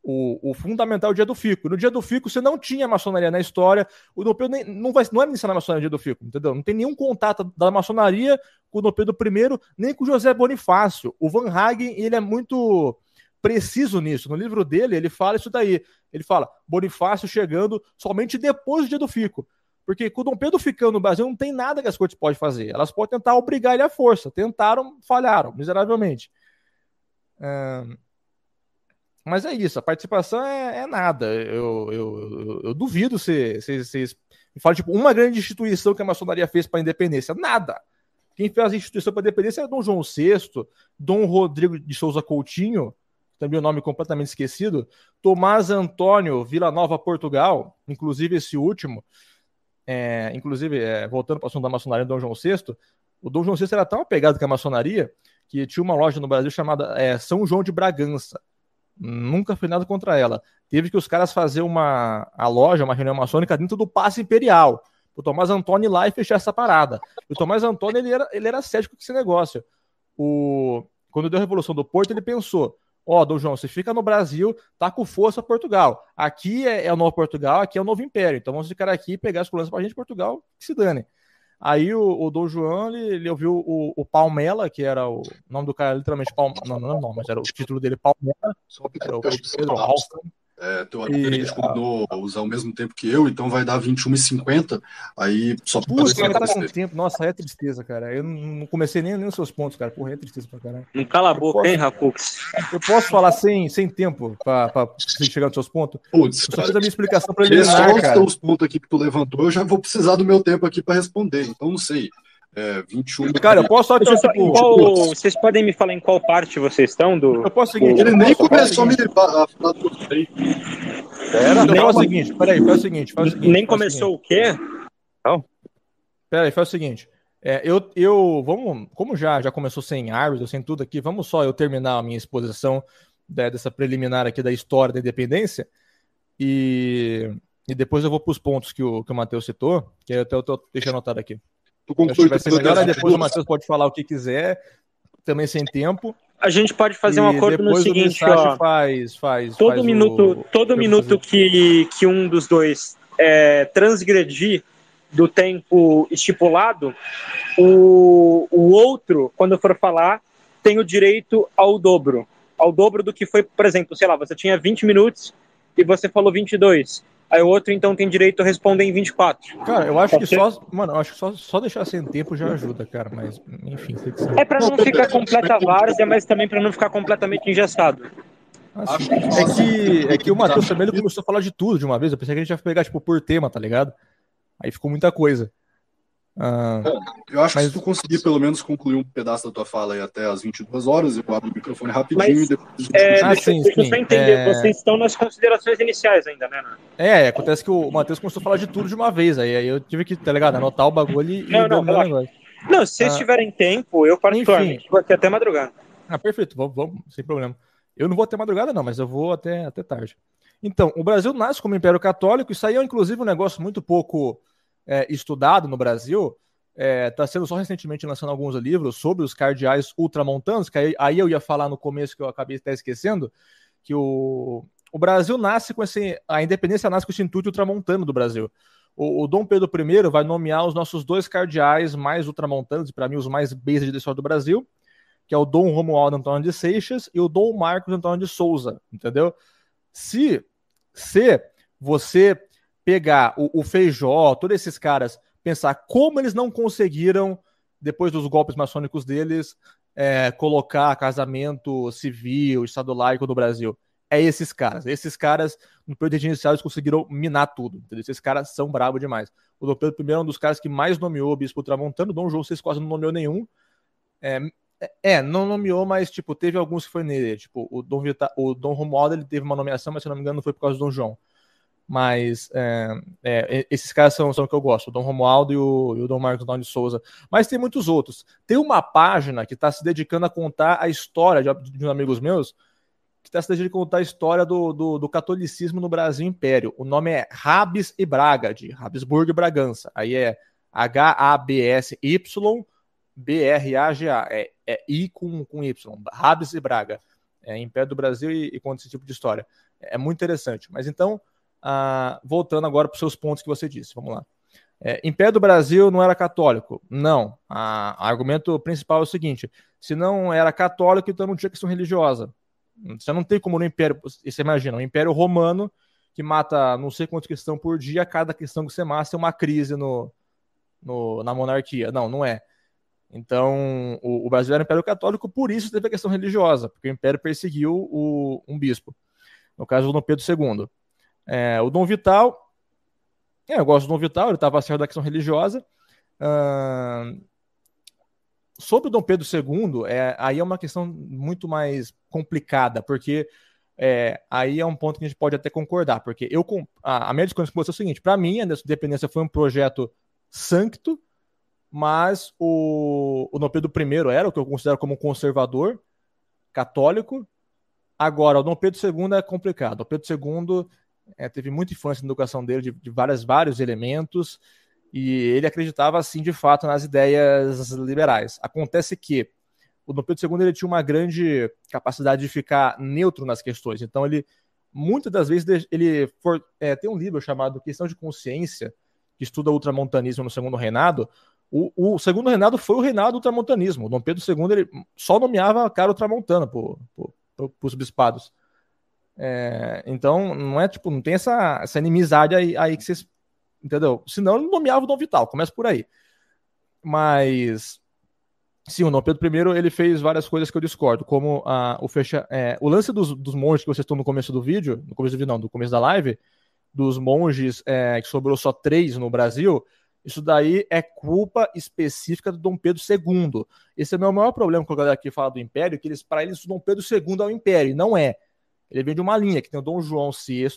O, o, fundamental é o dia do Fico. No dia do Fico, você não tinha maçonaria na história. O Dom Pedro nem, não, vai, não era iniciar na maçonaria no dia do Fico, entendeu? Não tem nenhum contato da maçonaria com o Dom Pedro I, nem com José Bonifácio. O Van Hagen, ele é muito preciso nisso. No livro dele, ele fala isso daí. Ele fala Bonifácio chegando somente depois do dia do Fico. Porque com o Dom Pedro ficando no Brasil, não tem nada que as cortes podem fazer. Elas podem tentar obrigar ele à força. Tentaram, falharam, miseravelmente. Mas é isso, a participação é, é nada. Eu, eu, eu, eu duvido se vocês me falam, tipo, uma grande instituição que a maçonaria fez para a independência. Nada. Quem fez a instituição para a independência é Dom João VI, Dom Rodrigo de Souza Coutinho, também o um nome completamente esquecido, Tomás Antônio Nova Portugal, inclusive esse último, é, inclusive, é, voltando para o assunto da maçonaria do Dom João VI, o Dom João VI era tão apegado com a maçonaria que tinha uma loja no Brasil chamada é, São João de Bragança. Nunca foi nada contra ela. Teve que os caras fazer uma a loja, uma reunião maçônica dentro do Passe Imperial. O Tomás Antônio ir lá e fechar essa parada. o Tomás Antônio ele era, ele era cético com esse negócio. O, quando deu a Revolução do Porto, ele pensou: Ó, oh, Dom João, você fica no Brasil, tá com força Portugal. Aqui é, é, o novo Portugal, aqui é o novo Império. Então vamos ficar aqui e pegar as colônias pra gente, Portugal, que se dane. Aí o, o Dom João, ele, ele ouviu o, o, Palmela, que era o nome do cara, literalmente Palmela, não, não, não, mas era o título dele Palmela. Um pequeno, Pedro Alston. É, teu amigo e, ele combinou uh, usar o mesmo tempo que eu, então vai dar 21 e 50 Aí só Putz, cara, tá com tempo. Nossa, é tristeza, cara. Eu não comecei nem, nem os seus pontos, cara. Porra, é tristeza pra caralho. Não cala a boca, hein, Rakux? Eu posso falar sem, sem tempo pra, pra chegar nos seus pontos? Putz, eu só fiz a minha explicação pra ele. Só os pontos aqui que tu levantou, eu já vou precisar do meu tempo aqui pra responder. Então não sei. É, 21. Cara, eu posso só te tipo, qual, Vocês podem me falar em qual parte vocês estão do. Eu posso seguir. Ele nem começou a me falar do Pera, nem, faz o seguinte, peraí, faz o seguinte, faz o seguinte. Nem começou o, o quê? Não. Peraí, faz o seguinte. É, eu, eu, vamos, como já, já começou sem árvores, sem tudo aqui, vamos só eu terminar a minha exposição né, dessa preliminar aqui da história da independência e, e depois eu vou para os pontos que o, que o Matheus citou, que eu até eu tô, deixa anotado aqui. Tu conclui vai ser melhor, depois o Matheus pode falar o que quiser, também sem tempo. A gente pode fazer um acordo no seguinte, ó. Faz, faz, todo faz minuto, o... todo minuto que, que um dos dois é, transgredir do tempo estipulado, o, o outro, quando for falar, tem o direito ao dobro. Ao dobro do que foi, por exemplo, sei lá, você tinha 20 minutos e você falou 22. Aí o outro, então, tem direito a responder em 24. Cara, eu acho Pode que ser? só. Mano, eu acho que só, só deixar sem tempo já ajuda, cara. Mas, enfim, tem que ser. É pra não ficar completa várzea, mas também pra não ficar completamente engessado. Assim, é, que, é que o Matheus também ele começou a falar de tudo de uma vez. Eu pensei que a gente ia pegar, tipo, por tema, tá ligado? Aí ficou muita coisa. Ah, eu acho mas... que se tu conseguir pelo menos concluir um pedaço da tua fala aí até as 22 horas, eu abro o microfone rapidinho mas, e depois... É, ah, deixa, sim, deixa sim. eu só entender, é... vocês estão nas considerações iniciais ainda, né? É, acontece que o Matheus começou a falar de tudo de uma vez, aí, aí eu tive que, tá ligado, anotar o bagulho e... Não, não, não, não, se vocês ah, tiverem tempo, eu particularmente vou aqui até madrugada. Ah, perfeito, vamos, vamos, sem problema. Eu não vou até madrugada não, mas eu vou até, até tarde. Então, o Brasil nasce como Império Católico, isso aí é inclusive um negócio muito pouco é, estudado no Brasil, está é, tá sendo só recentemente lançando alguns livros sobre os cardeais ultramontanos, que aí, aí, eu ia falar no começo que eu acabei até esquecendo, que o, o Brasil nasce com esse. A independência nasce com esse intuito ultramontano do Brasil. O, o Dom Pedro I vai nomear os nossos dois cardeais mais ultramontanos, e para mim os mais beijos da história do Brasil, que é o Dom Romualdo Antônio de Seixas e o Dom Marcos Antônio de Souza, entendeu? Se, se você pegar o, o Feijó, todos esses caras, pensar como eles não conseguiram, depois dos golpes maçônicos deles, é, colocar casamento civil, Estado laico no Brasil. É esses caras. Esses caras, no período inicial, eles conseguiram minar tudo. Entendeu? Esses caras são bravos demais. O Dom Pedro I é um dos caras que mais nomeou o Bispo Tramontano. Dom João VI quase não nomeou nenhum. É, é, não nomeou, mas tipo, teve alguns que foi nele. Tipo, o Dom, Vita, o Dom Romualdo ele teve uma nomeação, mas se não me engano, não foi por causa do Dom João. Mas é, é, esses caras são, são que eu gosto, o Dom Romualdo e o, e o Dom Marcos Dom de Souza. Mas tem muitos outros. Tem uma página que está se dedicando a contar a história de, de amigos meus, que está se dedicando a contar a história do, do, do, catolicismo no Brasil Império. O nome é Rabis e Braga, de Habsburgo e Bragança. Aí é H-A-B-S-Y B-R-A-G-A. É, é I com, com Y. Rabis e Braga. É Império do Brasil e, e conta esse tipo de história. É muito interessante. Mas então, ah, voltando agora para os seus pontos que você disse, vamos lá. É, Império do Brasil não era católico? Não. o argumento principal é o seguinte: se não era católico, então não tinha questão religiosa. Você não tem como no Império. Você imagina, um Império Romano que mata não sei quantas questões por dia, cada questão que você mata é uma crise no, no, na monarquia. Não, não é. Então, o, o, Brasil era Império Católico, por isso teve a questão religiosa, porque o Império perseguiu o, um bispo. No caso, o Dom Pedro II. É, o Dom Vital, é, eu gosto do Dom Vital, ele estava certo da questão religiosa. Sobre o Dom Pedro II, é, aí é uma questão muito mais complicada, porque é, aí é um ponto que a gente pode até concordar, porque eu a, a minha discussão com você é o seguinte: para mim, a independência foi um projeto sancto, mas o, o Dom Pedro I era o que eu considero como um conservador católico. Agora, o Dom Pedro II é complicado. O Pedro II é, teve muita influência na educação dele de, de várias, vários elementos, e ele acreditava, assim, de fato, nas ideias liberais. Acontece que o Dom Pedro II ele tinha uma grande capacidade de ficar neutro nas questões, então ele, muitas das vezes, ele for, é, tem um livro chamado Questão de Consciência, que estuda ultramontanismo no Segundo Reinado, o, o, segundo reinado foi o reinado do ultramontanismo. O Dom Pedro II ele só nomeava cara ultramontana para os bispados. É, então, não é tipo, não tem essa, essa inimizade aí, aí que vocês. Entendeu? Senão ele nomeava o Dom Vital, começa por aí. Mas. Sim, o Dom Pedro I ele fez várias coisas que eu discordo, como a, o fecha, é, o lance dos, dos monges que vocês estão no começo do vídeo, no começo do vídeo não, no começo da live, dos monges é, que sobrou só três no Brasil, isso daí é culpa específica do Dom Pedro II. Esse é o meu maior problema com a galera que fala do Império, que eles, para eles, o Dom Pedro II é o Império, e não é. Ele vem de uma linha que tem o Dom João VI,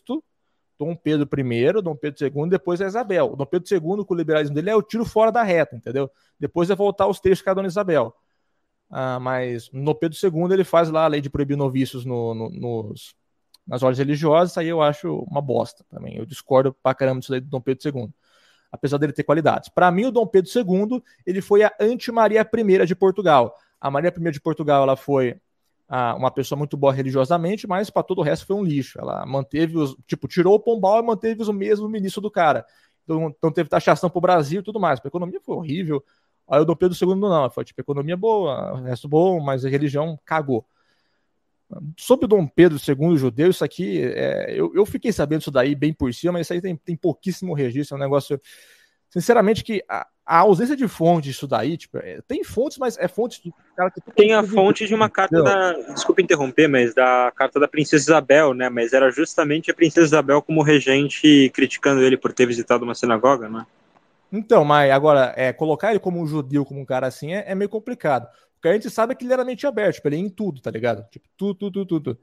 Dom Pedro I, Dom Pedro II, depois a Isabel. O Dom Pedro II, com o liberalismo dele, é o tiro fora da reta, entendeu? Depois é voltar aos textos da Dona Isabel. Ah, mas no Pedro II ele faz lá a lei de proibir novícios no, no, nos, nas ordens religiosas, aí eu acho uma bosta também. Eu discordo pra caramba disso aí do Dom Pedro II. Apesar dele ter qualidades. Para mim, o Dom Pedro II ele foi a anti-Maria I de Portugal. A Maria I de Portugal ela foi uma pessoa muito boa religiosamente, mas para todo o resto foi um lixo. Ela manteve os. Tipo, tirou o Pombal e manteve o mesmo ministro do cara. Então, então teve taxação para o Brasil e tudo mais. A economia foi horrível. Aí o Dom Pedro II não. Foi tipo, economia boa, o resto bom, mas a religião cagou. Sobre o Dom Pedro II judeu, isso aqui, é, eu, eu fiquei sabendo isso daí bem por cima, mas isso aí tem, tem pouquíssimo registro, é um negócio. Sinceramente, que a ausência de fonte disso daí, tipo, é, tem fontes, mas é fonte do cara que tem a fonte de uma carta da, desculpa interromper, mas da carta da princesa Isabel, né? Mas era justamente a princesa Isabel como regente criticando ele por ter visitado uma sinagoga, né? Então, mas agora, é, colocar ele como um judeu, como um cara assim, é, é meio complicado. Porque a gente sabe que ele era mente aberta, tipo, ele ia em tudo, tá ligado? Tipo, tudo, tudo, tudo, tudo.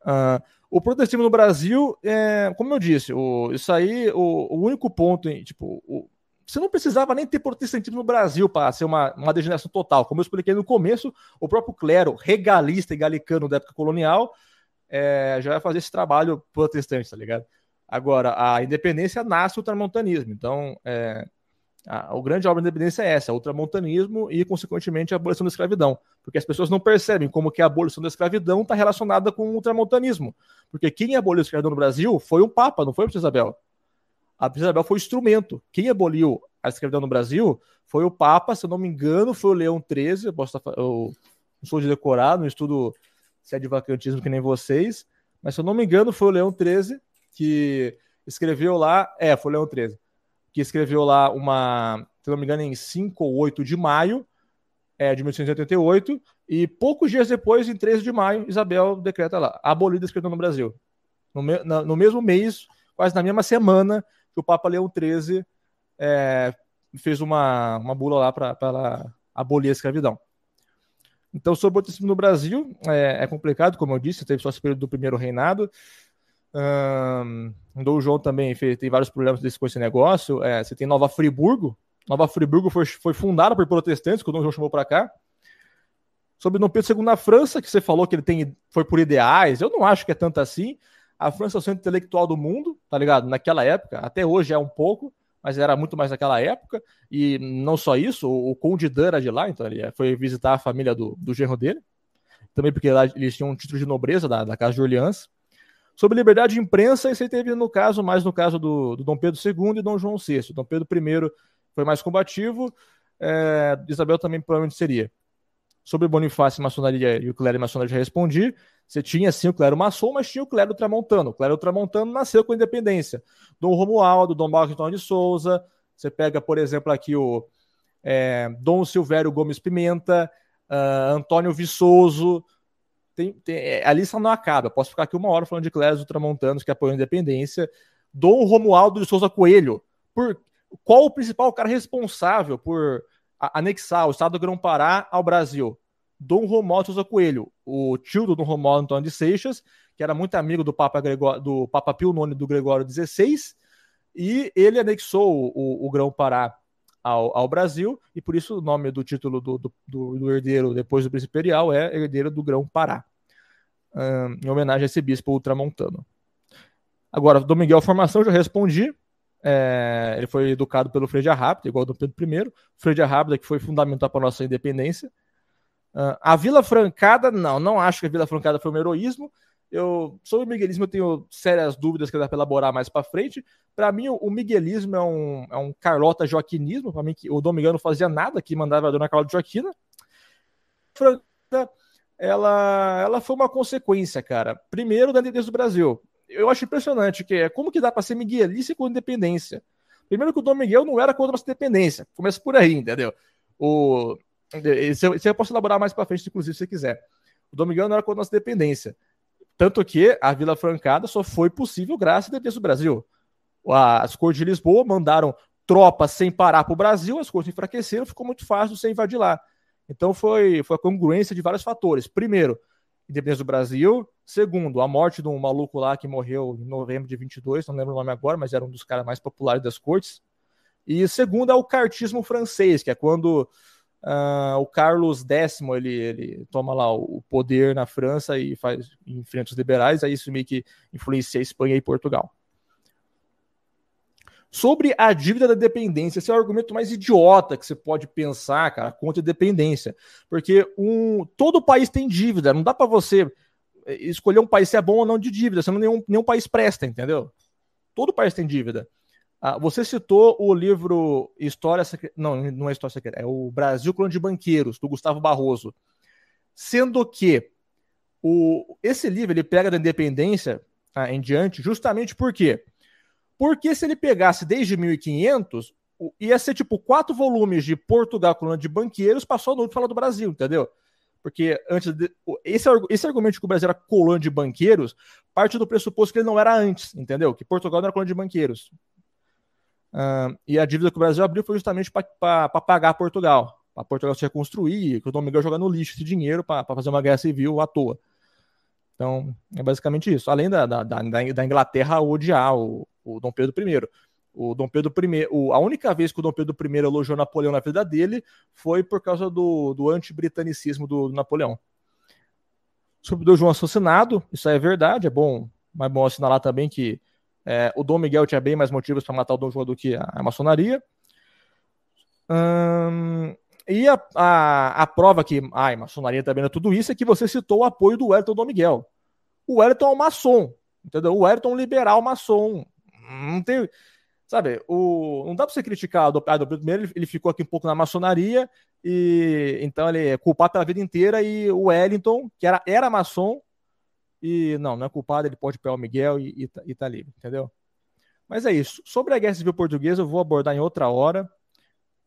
Uh, o protestantismo no Brasil, é, como eu disse, o, isso aí, o, o único ponto, tipo, o, você não precisava nem ter protestantismo no Brasil para ser uma, uma degeneração total. Como eu expliquei no começo, o próprio clero regalista e galicano da época colonial é, já vai fazer esse trabalho protestante, tá ligado? Agora, a independência nasce o ultramontanismo. Então, é, a, a grande obra da independência é essa, o ultramontanismo e, consequentemente, a abolição da escravidão. Porque as pessoas não percebem como que a abolição da escravidão está relacionada com o ultramontanismo. Porque quem aboliu a escravidão no Brasil foi um Papa, não foi o Isabel. A Princesa Isabel foi o instrumento. Quem aboliu a escravidão no Brasil foi o Papa, se eu não me engano, foi o Leão XIII. Eu, posso estar, eu não sou de decorar, não estudo se é de vacantismo que nem vocês, mas se eu não me engano, foi o Leão XIII que escreveu lá. É, foi o Leão XIII que escreveu lá uma, se não me engano, em 5 ou 8 de maio é, de 1888, e poucos dias depois, em 13 de maio, Isabel decreta lá, abolida a escravidão no Brasil. No, me, na, no, mesmo mês, quase na mesma semana, que o Papa Leão XIII é, fez uma, uma bula lá para abolir a escravidão. Então, sobre o batismo no Brasil, é, é, complicado, como eu disse, teve só esse período do primeiro reinado, um, Dom João também fez, tem vários problemas desse, com esse negócio. É, você tem Nova Friburgo. Nova Friburgo foi, foi fundada por protestantes, que o Dom João chamou para cá. Sobre Dom Pedro II na França, que você falou que ele tem, foi por ideais. Eu não acho que é tanto assim. A França é o centro intelectual do mundo, tá ligado? Naquela época, até hoje é um pouco, mas era muito mais naquela época. E não só isso, o, o Conde Dan era de lá, então ele foi visitar a família do, do genro dele. Também porque lá eles tinham um título de nobreza da, da Casa de Orleans. Sobre liberdade de imprensa, isso aí teve no caso, mais no caso do, do Dom Pedro II e Dom João VI. Dom Pedro I foi mais combativo, é, Isabel também provavelmente seria. Sobre Bonifácio, maçonaria e o clero e maçonaria já respondi. Você tinha sim o clero maçom, mas tinha o clero tramontano. O clero tramontano nasceu com a independência. Dom Romualdo, Dom Barros de Souza. Você pega, por exemplo, aqui o é, Dom Silvério Gomes Pimenta, uh, Antônio Viçoso, tem, tem, é, a lista não acaba. posso ficar aqui uma hora falando de clérigos ultramontanos que apoiam a independência. Dom Romualdo de Souza Coelho. Por, qual o principal cara responsável por anexar o estado do Grão-Pará ao Brasil? Dom Romualdo Souza Coelho, o tio do Dom Romualdo Antônio de Seixas, que era muito amigo do Papa, Gregório, do Papa Pio IX do Gregório XVI, e ele anexou o, o Grão-Pará ao, ao, Brasil, e por isso o nome do título do, do, do herdeiro depois do príncipe imperial é herdeiro do Grão-Pará, em homenagem a esse bispo ultramontano. Agora, Dom Miguel Formação, já respondi. É, ele foi educado pelo Frei de igual do Pedro I. Frei de que foi fundamental para a nossa independência. Uh, a Vila Francada, não, não acho que a Vila Francada foi um heroísmo. Eu, sobre o miguelismo, eu tenho sérias dúvidas que dá para elaborar mais para frente. Para mim, o, miguelismo é um, é um Carlota Joaquinismo. Para mim, que o Dom Miguel não fazia nada que mandava a dona Carlota Joaquina. Ela, ela foi uma consequência, cara. Primeiro, da independência do Brasil. Eu acho impressionante que é como que dá para ser miguelista com independência. Primeiro que o Dom Miguel não era contra a independência. Começa por aí, entendeu? O, isso eu posso elaborar mais para frente, inclusive, se quiser. O Dom Miguel não era contra a nossa independência. Tanto que a Vila Francada só foi possível graças à defesa do Brasil. As cortes de Lisboa mandaram tropas sem parar para o Brasil, as cortes enfraqueceram, ficou muito fácil você invadir lá. Então foi, foi a congruência de vários fatores. Primeiro, independência do Brasil. Segundo, a morte de um maluco lá que morreu em novembro de 22, não lembro o nome agora, mas era um dos caras mais populares das cortes. E segundo é o cartismo francês, que é quando Uh, o Carlos X ele, ele toma lá o poder na França e faz enfrenta os liberais, aí isso meio que influencia a Espanha e Portugal. Sobre a dívida da dependência, esse é o argumento mais idiota que você pode pensar, cara, contra a dependência. Porque um, todo país tem dívida, não dá para você eh, escolher um país se é bom ou não de dívida, senão nenhum, nenhum país presta, entendeu? Todo país tem dívida. Ah, você citou o livro História Secreta. Não, não é História Secreta, é o Brasil Clone de Banqueiros, do Gustavo Barroso. Sendo que o, esse livro ele pega da independência ah, em diante, justamente por quê? Porque se ele pegasse desde 1500, ia ser tipo quatro volumes de Portugal Colônia de Banqueiros, passou no falar do Brasil, entendeu? Porque antes de, esse, esse argumento de que o Brasil era colônia de banqueiros parte do pressuposto que ele não era antes, entendeu? Que Portugal não era colônia de banqueiros. Uh, e a dívida que o Brasil abriu foi justamente para pagar Portugal, para Portugal se reconstruir, que o Dom Miguel jogar no lixo esse dinheiro para fazer uma guerra civil à toa. Então, é basicamente isso. Além da, da, da, Inglaterra odiar o, o Dom Pedro I. O Dom Pedro I, o, a única vez que o Dom Pedro I elogiou Napoleão na vida dele foi por causa do, do anti-britanicismo do, do, Napoleão. Sobre o João assassinado, isso é verdade, é bom, mas é bom assinalar também que é, o Dom Miguel tinha bem mais motivos para matar o Dom João do que a, a maçonaria. Hum, e a, a, a, prova que ai, maçonaria também é tudo isso é que você citou o apoio do Wellington Dom Miguel. O Wellington é um maçom, entendeu? O Wellington é um liberal maçom. Não tem. Sabe, o, não dá para você criticar o Dom Pedro I, ele ficou aqui um pouco na maçonaria, e então ele é culpado pela vida inteira, e o Wellington, que era, era maçom, e não, não é culpado, ele pode pegar o Miguel e, e, tá, e tá livre, entendeu? Mas é isso. Sobre a Guerra Civil Portuguesa, eu vou abordar em outra hora.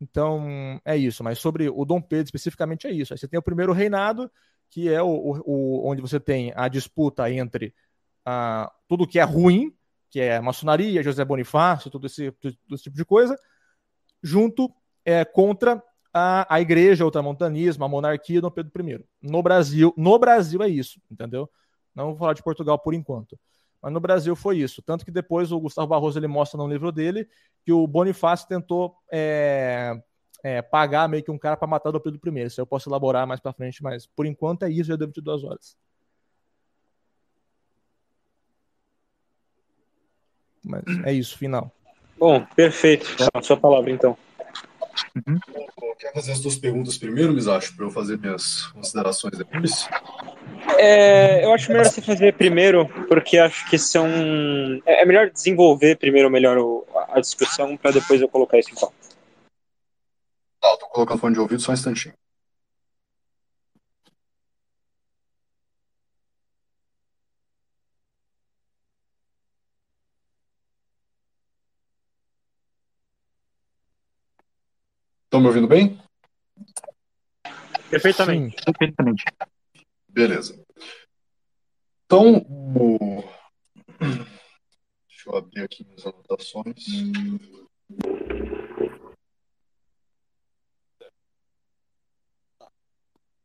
Então, é isso. Mas sobre o Dom Pedro especificamente é isso. Aí você tem o primeiro reinado, que é o, o onde você tem a disputa entre uh, tudo que é ruim, que é maçonaria, José Bonifácio, todo esse, todo esse tipo de coisa, junto é, contra a, a igreja, o ultramontanismo, a monarquia Dom Pedro I. No Brasil, no Brasil é isso, entendeu? Não vou falar de Portugal por enquanto. Mas no Brasil foi isso. Tanto que depois o Gustavo Barroso ele mostra no livro dele que o Bonifácio tentou é, é, pagar meio que um cara para matar o Pedro I. Isso eu posso elaborar mais para frente, mas por enquanto é isso, já deu 22 horas. Mas é isso, final. Bom, perfeito. Sua palavra então. Uhum. Quer fazer as suas perguntas primeiro, Misacho, para eu fazer minhas considerações depois? É, eu acho melhor você fazer primeiro, porque acho que são. É, é melhor desenvolver primeiro melhor a discussão para depois eu colocar isso em pauta. Tá, eu tô colocando fone de ouvido só um instantinho. Estão me ouvindo bem? Perfeitamente. Sim. Perfeitamente. Beleza. Então, o... deixa eu abrir aqui minhas anotações.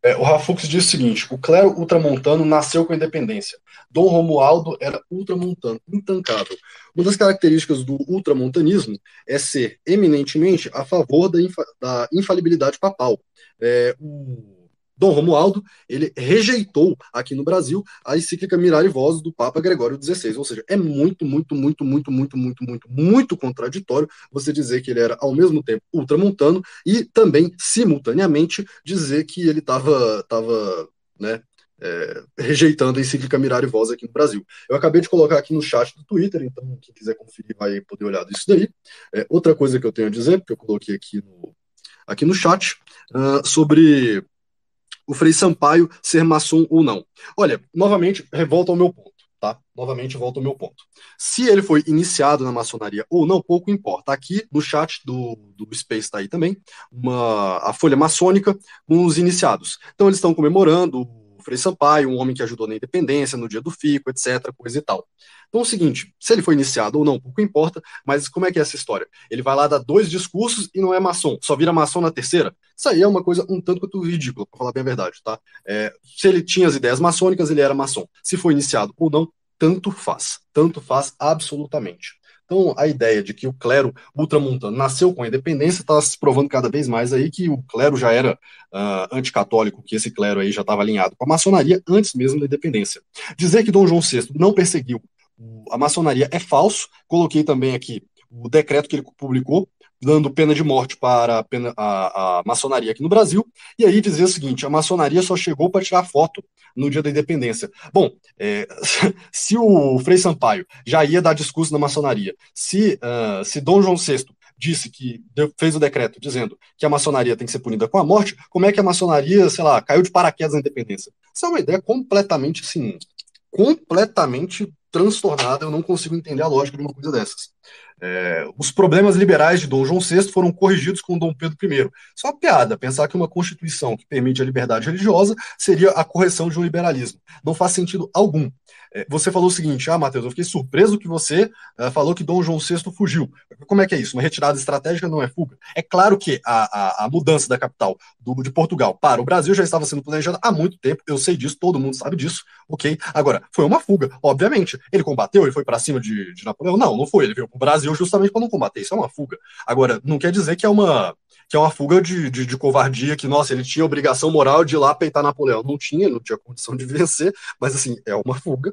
É, o Rafux diz o seguinte: o clero ultramontano nasceu com a independência. Dom Romualdo era ultramontano, intancável. Uma das características do ultramontanismo é ser eminentemente a favor da, infa, da infalibilidade papal. É, o Dom Romualdo, ele rejeitou aqui no Brasil a encíclica Mirare Voz do Papa Gregório XVI, ou seja, é muito, muito, muito, muito, muito, muito, muito, muito contraditório você dizer que ele era ao mesmo tempo ultramontano e também simultaneamente dizer que ele estava tava, né, é, rejeitando a encíclica Mirare Voz aqui no Brasil. Eu acabei de colocar aqui no chat do Twitter, então quem quiser conferir vai poder olhar disso daí. É, outra coisa que eu tenho a dizer, que eu coloquei aqui no, aqui no chat, uh, sobre o Frei Sampaio ser maçom ou não. Olha, novamente, revolta ao meu ponto, tá? Novamente, volta ao meu ponto. Se ele foi iniciado na maçonaria ou não, pouco importa. Aqui no chat do, do Space está aí também, uma, a folha maçônica com os iniciados. Então, eles estão comemorando Frei Sampaio, um homem que ajudou na independência, no dia do FICO, etc., coisa e tal. Então é o seguinte, se ele foi iniciado ou não, pouco importa, mas como é que é essa história? Ele vai lá dar dois discursos e não é maçom, só vira maçom na terceira? Isso aí é uma coisa um tanto quanto ridícula, para falar bem a verdade, tá? É, se ele tinha as ideias maçônicas, ele era maçom. Se foi iniciado ou não, tanto faz. Tanto faz absolutamente. Então, a ideia de que o clero ultramontano nasceu com a independência está se provando cada vez mais aí que o clero já era uh, anticatólico, que esse clero aí já estava alinhado com a maçonaria antes mesmo da independência. Dizer que Dom João VI não perseguiu a maçonaria é falso. Coloquei também aqui o decreto que ele publicou, dando pena de morte para a, pena, a, a maçonaria aqui no Brasil, e aí dizia o seguinte: a maçonaria só chegou para tirar foto no dia da independência. Bom, é, *laughs* se o Frei Sampaio já ia dar discurso na maçonaria, se, uh, se Dom João VI disse que fez o decreto dizendo que a maçonaria tem que ser punida com a morte, como é que a maçonaria, sei lá, caiu de paraquedas na independência? Isso é uma ideia completamente, assim, completamente transtornada, eu não consigo entender a lógica de uma coisa dessas. É, os problemas liberais de Dom João VI foram corrigidos com Dom Pedro I. Só uma piada pensar que uma constituição que permite a liberdade religiosa seria a correção de um liberalismo. Não faz sentido algum. É, você falou o seguinte, ah, Matheus, eu fiquei surpreso que você uh, falou que Dom João VI fugiu. Como é que é isso? Uma retirada estratégica não é fuga? É claro que a, a, a mudança da capital do, de Portugal para o Brasil já estava sendo planejada há muito tempo, eu sei disso, todo mundo sabe disso, ok? Agora, foi uma fuga, obviamente. Ele combateu, ele foi para cima de, de Napoleão? Não, não foi. Ele veio o Brasil justamente para não combater. Isso é uma fuga. Agora, não quer dizer que é uma que é uma fuga de, de, de, covardia, que, nossa, ele tinha obrigação moral de ir lá peitar Napoleão. Não tinha, não tinha condição de vencer, mas assim, é uma fuga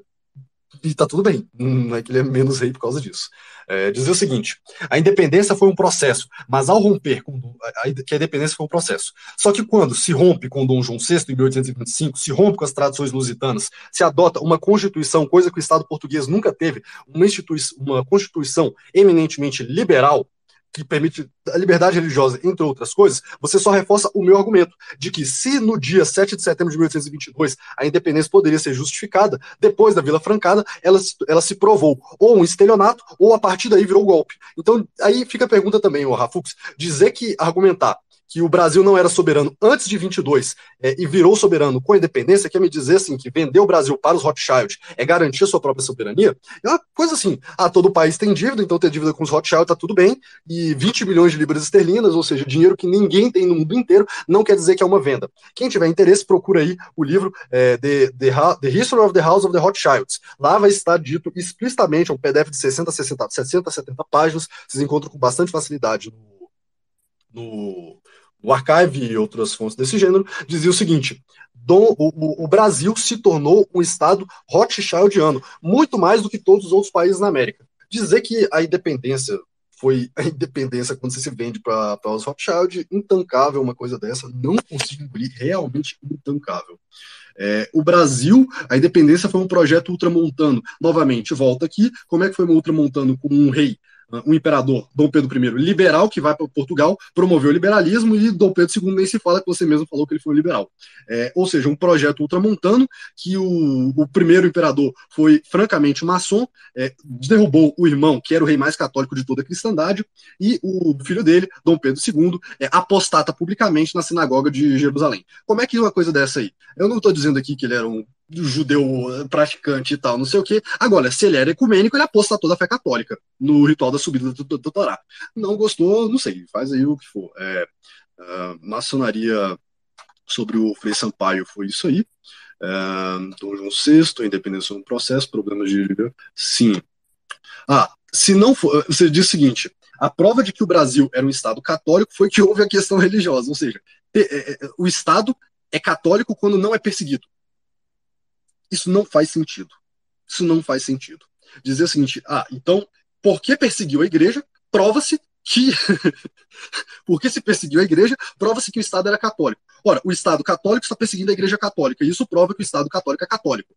e tá tudo bem, não é que ele é menos rei por causa disso. É, dizer o seguinte: a independência foi um processo, mas ao romper com a, que a independência foi um processo. Só que quando se rompe com Dom João VI em 1825, se rompe com as tradições lusitanas, se adota uma constituição, coisa que o Estado português nunca teve, uma, uma constituição eminentemente liberal, que permite a liberdade religiosa, entre outras coisas, você só reforça o meu argumento de que se no dia 7 de setembro de 1822 a independência poderia ser justificada, depois da Vila Francada, ela, ela se provou ou um estelionato ou a partir daí virou golpe. Então aí fica a pergunta também, o Rafux, dizer que argumentar que o Brasil não era soberano antes de 22 é, e virou soberano com independência, quer me dizer assim, que vender o Brasil para os Rothschild é garantir sua própria soberania, é uma coisa assim, ah, todo país tem dívida, então ter dívida com os Rothschild tá tudo bem, e 20 milhões de libras esterlinas, ou seja, dinheiro que ninguém tem no mundo inteiro, não quer dizer que é uma venda. Quem tiver interesse, procura aí o livro é, The, The, The History of the House of the Rothschilds. Lá vai estar dito explicitamente, é um PDF de 60, 60, 60, 70 páginas, vocês encontram com bastante facilidade no, no o Archive e outras fontes desse gênero, dizia o seguinte: Dom, o, o, Brasil se tornou um estado Rothschildiano, muito mais do que todos os outros países na América. Dizer que a independência foi a independência quando você se vende para os Rothschild, intancável uma coisa dessa, não consigo engolir, realmente intancável. É, o Brasil, a independência foi um projeto ultramontano. Novamente, volta aqui, como é que foi um ultramontano com um rei um imperador, Dom Pedro I, liberal, que vai para Portugal, promoveu o liberalismo, e Dom Pedro II nem se fala que você mesmo falou que ele foi liberal. É, ou seja, um projeto ultramontano, que o, o primeiro imperador foi francamente maçom, é, derrubou o irmão, que era o rei mais católico de toda a cristandade, e o filho dele, Dom Pedro II, é, apostata publicamente na sinagoga de Jerusalém. Como é que uma coisa dessa aí? Eu não estou dizendo aqui que ele era um judeu praticante e tal, não sei o quê. Agora, se ele era ecumênico, ele aposta toda a fé católica no ritual da subida do, do, do Torá. Não gostou, não sei, faz aí o que for. É, uh, maçonaria sobre o Frei Sampaio foi isso aí. Uh, Dom João VI, independência no processo, problemas de. Sim. Ah, se não for. Você diz o seguinte: a prova de que o Brasil era um Estado católico foi que houve a questão religiosa, ou seja, é, é, o Estado é católico quando não é perseguido. Isso não faz sentido. Isso não faz sentido. Dizer o seguinte, ah, então, porque perseguiu a igreja, prova-se que. *laughs* porque se perseguiu a igreja, prova-se que o Estado era católico. Ora, o Estado católico está perseguindo a igreja católica, e isso prova que o Estado católico é católico.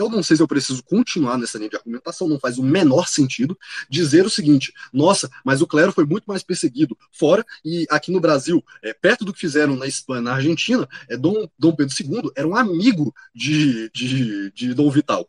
Eu não sei se eu preciso continuar nessa linha de argumentação, não faz o menor sentido dizer o seguinte: nossa, mas o clero foi muito mais perseguido fora e aqui no Brasil, é, perto do que fizeram na Espanha, na Argentina, é, Dom, Dom Pedro II era um amigo de, de, de Dom Vital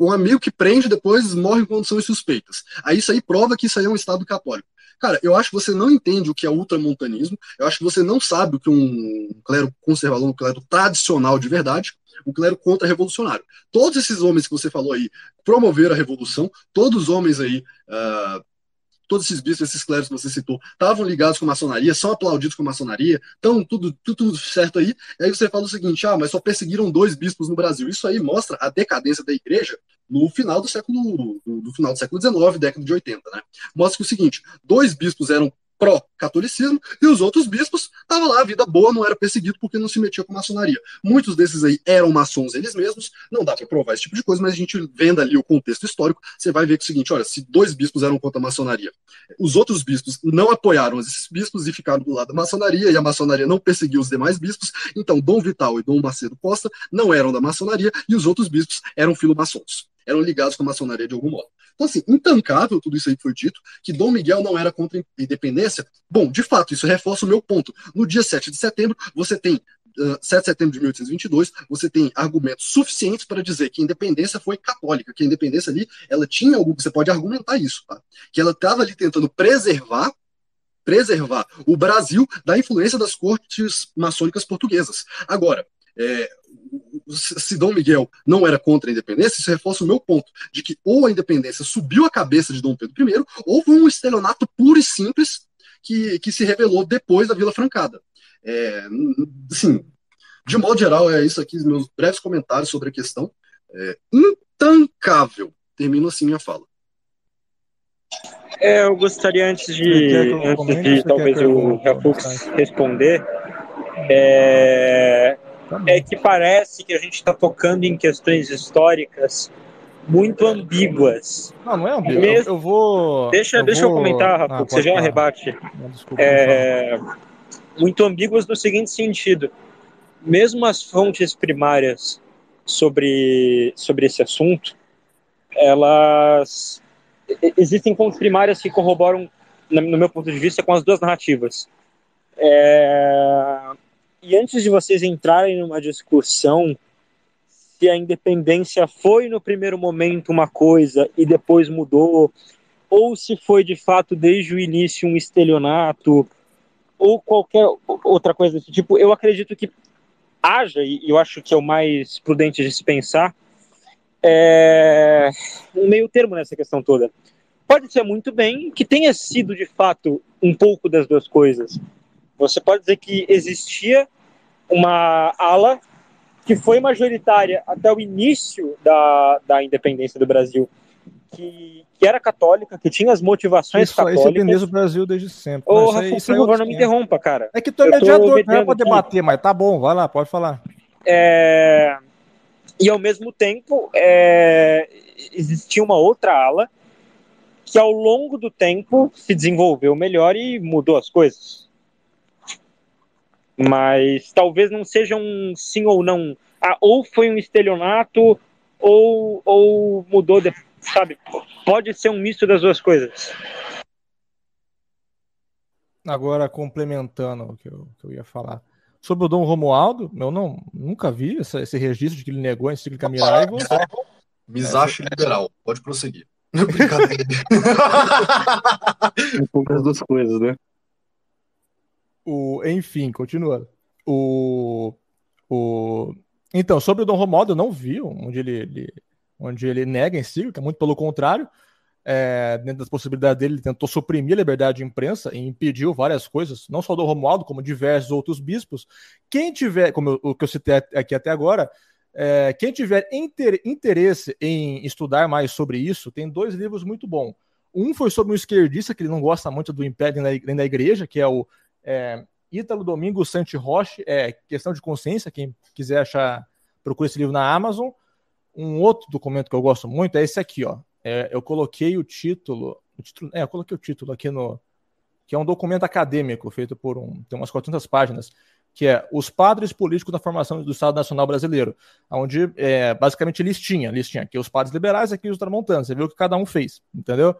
um amigo que prende depois morre em condições suspeitas. Aí isso aí prova que isso aí é um Estado católico. Cara, eu acho que você não entende o que é ultramontanismo, eu acho que você não sabe o que um clero conservador, um clero tradicional de verdade, o clero contra-revolucionário. Todos esses homens que você falou aí promoveram a revolução, todos os homens aí, uh, todos esses bispos, esses clérigos que você citou, estavam ligados com a maçonaria, são aplaudidos com a maçonaria, então tudo, tudo, tudo certo aí. E aí você fala o seguinte: ah, mas só perseguiram dois bispos no Brasil. Isso aí mostra a decadência da igreja no final do século do, do final do século XIX, década de 80, né? Mostra que o seguinte, dois bispos eram pró-catolicismo, e os outros bispos estavam lá, a vida boa, não era perseguido porque não se metia com maçonaria. Muitos desses aí eram maçons eles mesmos, não dá para provar esse tipo de coisa, mas a gente vendo ali o contexto histórico, você vai ver que é o seguinte, olha, se dois bispos eram contra a maçonaria, os outros bispos não apoiaram esses bispos e ficaram do lado da maçonaria, e a maçonaria não perseguiu os demais bispos, então Dom Vital e Dom Macedo Costa não eram da maçonaria, e os outros bispos eram filomaçons eram ligados com a maçonaria de algum modo. Então, assim, intancável tudo isso aí que foi dito, que Dom Miguel não era contra a independência. Bom, de fato, isso reforça o meu ponto. No dia 7 de setembro, você tem 7 de setembro de 1822, você tem argumentos suficientes para dizer que a independência foi católica, que a independência ali, ela tinha algo você pode argumentar isso, tá? Que ela estava ali tentando preservar preservar o Brasil da influência das cortes maçônicas portuguesas. Agora, é, se Dom Miguel não era contra a independência, isso reforça o meu ponto, de que ou a independência subiu a cabeça de Dom Pedro I, ou foi um estelionato puro e simples que, que se revelou depois da Vila Francada. É, assim, de modo geral, é isso aqui, meus breves comentários sobre a questão. É, intancável. Termino assim minha fala. É, eu gostaria, antes de, antes de talvez o Rafux responder, é, tá é que parece que a gente está tocando em questões históricas muito ambíguas. Não, não é ambíguo. Mesmo... Eu vou. Deixa eu, deixa vou... eu comentar, Rafa, ah, você já rebate. Não, desculpa, é... Muito ambíguas no seguinte sentido: mesmo as fontes primárias sobre, sobre esse assunto, elas. Existem fontes primárias que corroboram, no meu ponto de vista, com as duas narrativas. É... E antes de vocês entrarem numa discussão se a independência foi no primeiro momento uma coisa e depois mudou, ou se foi de fato desde o início um estelionato, ou qualquer outra coisa desse tipo, eu acredito que haja, e eu acho que é o mais prudente de se pensar, é um meio termo nessa questão toda. Pode ser muito bem que tenha sido de fato um pouco das duas coisas. Você pode dizer que existia uma ala que foi majoritária até o início da, da independência do Brasil, que, que era católica, que tinha as motivações isso, católicas. Isso independência do Brasil desde sempre. Ô, Rafa, por favor, não me interrompa, cara. É que tu é mediador, não é pra debater, mas tá bom, vai lá, pode falar. É... E ao mesmo tempo, é... existia uma outra ala que ao longo do tempo se desenvolveu melhor e mudou as coisas. Mas talvez não seja um sim ou não. Ah, ou foi um estelionato, ou, ou mudou, de, sabe? Pode ser um misto das duas coisas. Agora, complementando o que eu, que eu ia falar. Sobre o Dom Romualdo, eu não, nunca vi essa, esse registro de que ele negou a encíclica Mirai. Você... Misache liberal, pode prosseguir. *laughs* Brincadeira. um pouco das duas coisas, né? O, enfim, continuando. O, o, então, sobre o Dom Romualdo, eu não vi onde ele, ele onde ele nega em si, é muito pelo contrário. É, dentro das possibilidades dele, ele tentou suprimir a liberdade de imprensa e impediu várias coisas, não só do Romualdo, como diversos outros bispos. Quem tiver, como eu, o que eu citei aqui até agora, é, quem tiver inter, interesse em estudar mais sobre isso, tem dois livros muito bons. Um foi sobre um esquerdista que ele não gosta muito do império nem da igreja, que é o é, Ítalo Domingo Santi Roche, é Questão de Consciência, quem quiser achar, procure esse livro na Amazon. Um outro documento que eu gosto muito é esse aqui, ó. É, eu coloquei o título, o título, é, eu coloquei o título aqui no, que é um documento acadêmico feito por um, tem umas 400 páginas, que é Os Padres Políticos na Formação do Estado Nacional Brasileiro, onde é basicamente listinha, listinha, aqui os padres liberais, aqui os ultramontanos, você viu o que cada um fez, entendeu?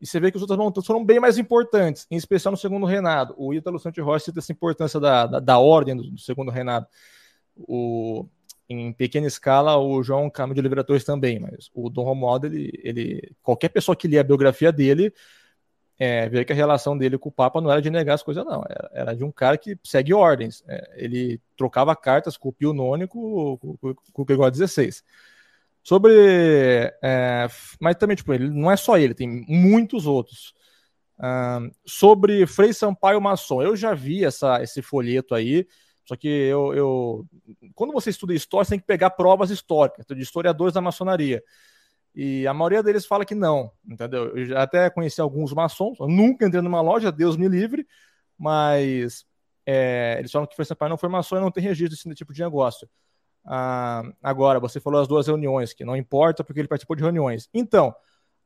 E você vê que os outros montanhas foram bem mais importantes, em especial no segundo reinado. O Ítalo Santos Rocha cita essa importância da, da, da ordem do, do, segundo reinado. O, em pequena escala, o João Câmara de Oliveira também, mas o Dom Romualdo, ele, ele, qualquer pessoa que lê a biografia dele, é, vê que a relação dele com o Papa não era de negar as coisas, não. Era, era de um cara que segue ordens. É, ele trocava cartas com o Pio IX com, com, com o Gregório XVI. Sobre. É, mas também, tipo, ele não é só ele, tem muitos outros. Sobre Frei Sampaio Maçom, eu já vi essa, esse folheto aí, só que eu, eu. Quando você estuda história, você tem que pegar provas históricas, de historiadores da maçonaria. E a maioria deles fala que não, entendeu? Eu já até conheci alguns maçons, nunca entrei numa loja, Deus me livre, mas é, eles falam que Frei Sampaio não foi maçom e não tem registro desse tipo de negócio. Ah, agora, você falou as duas reuniões, que não importa porque ele participou de reuniões. Então,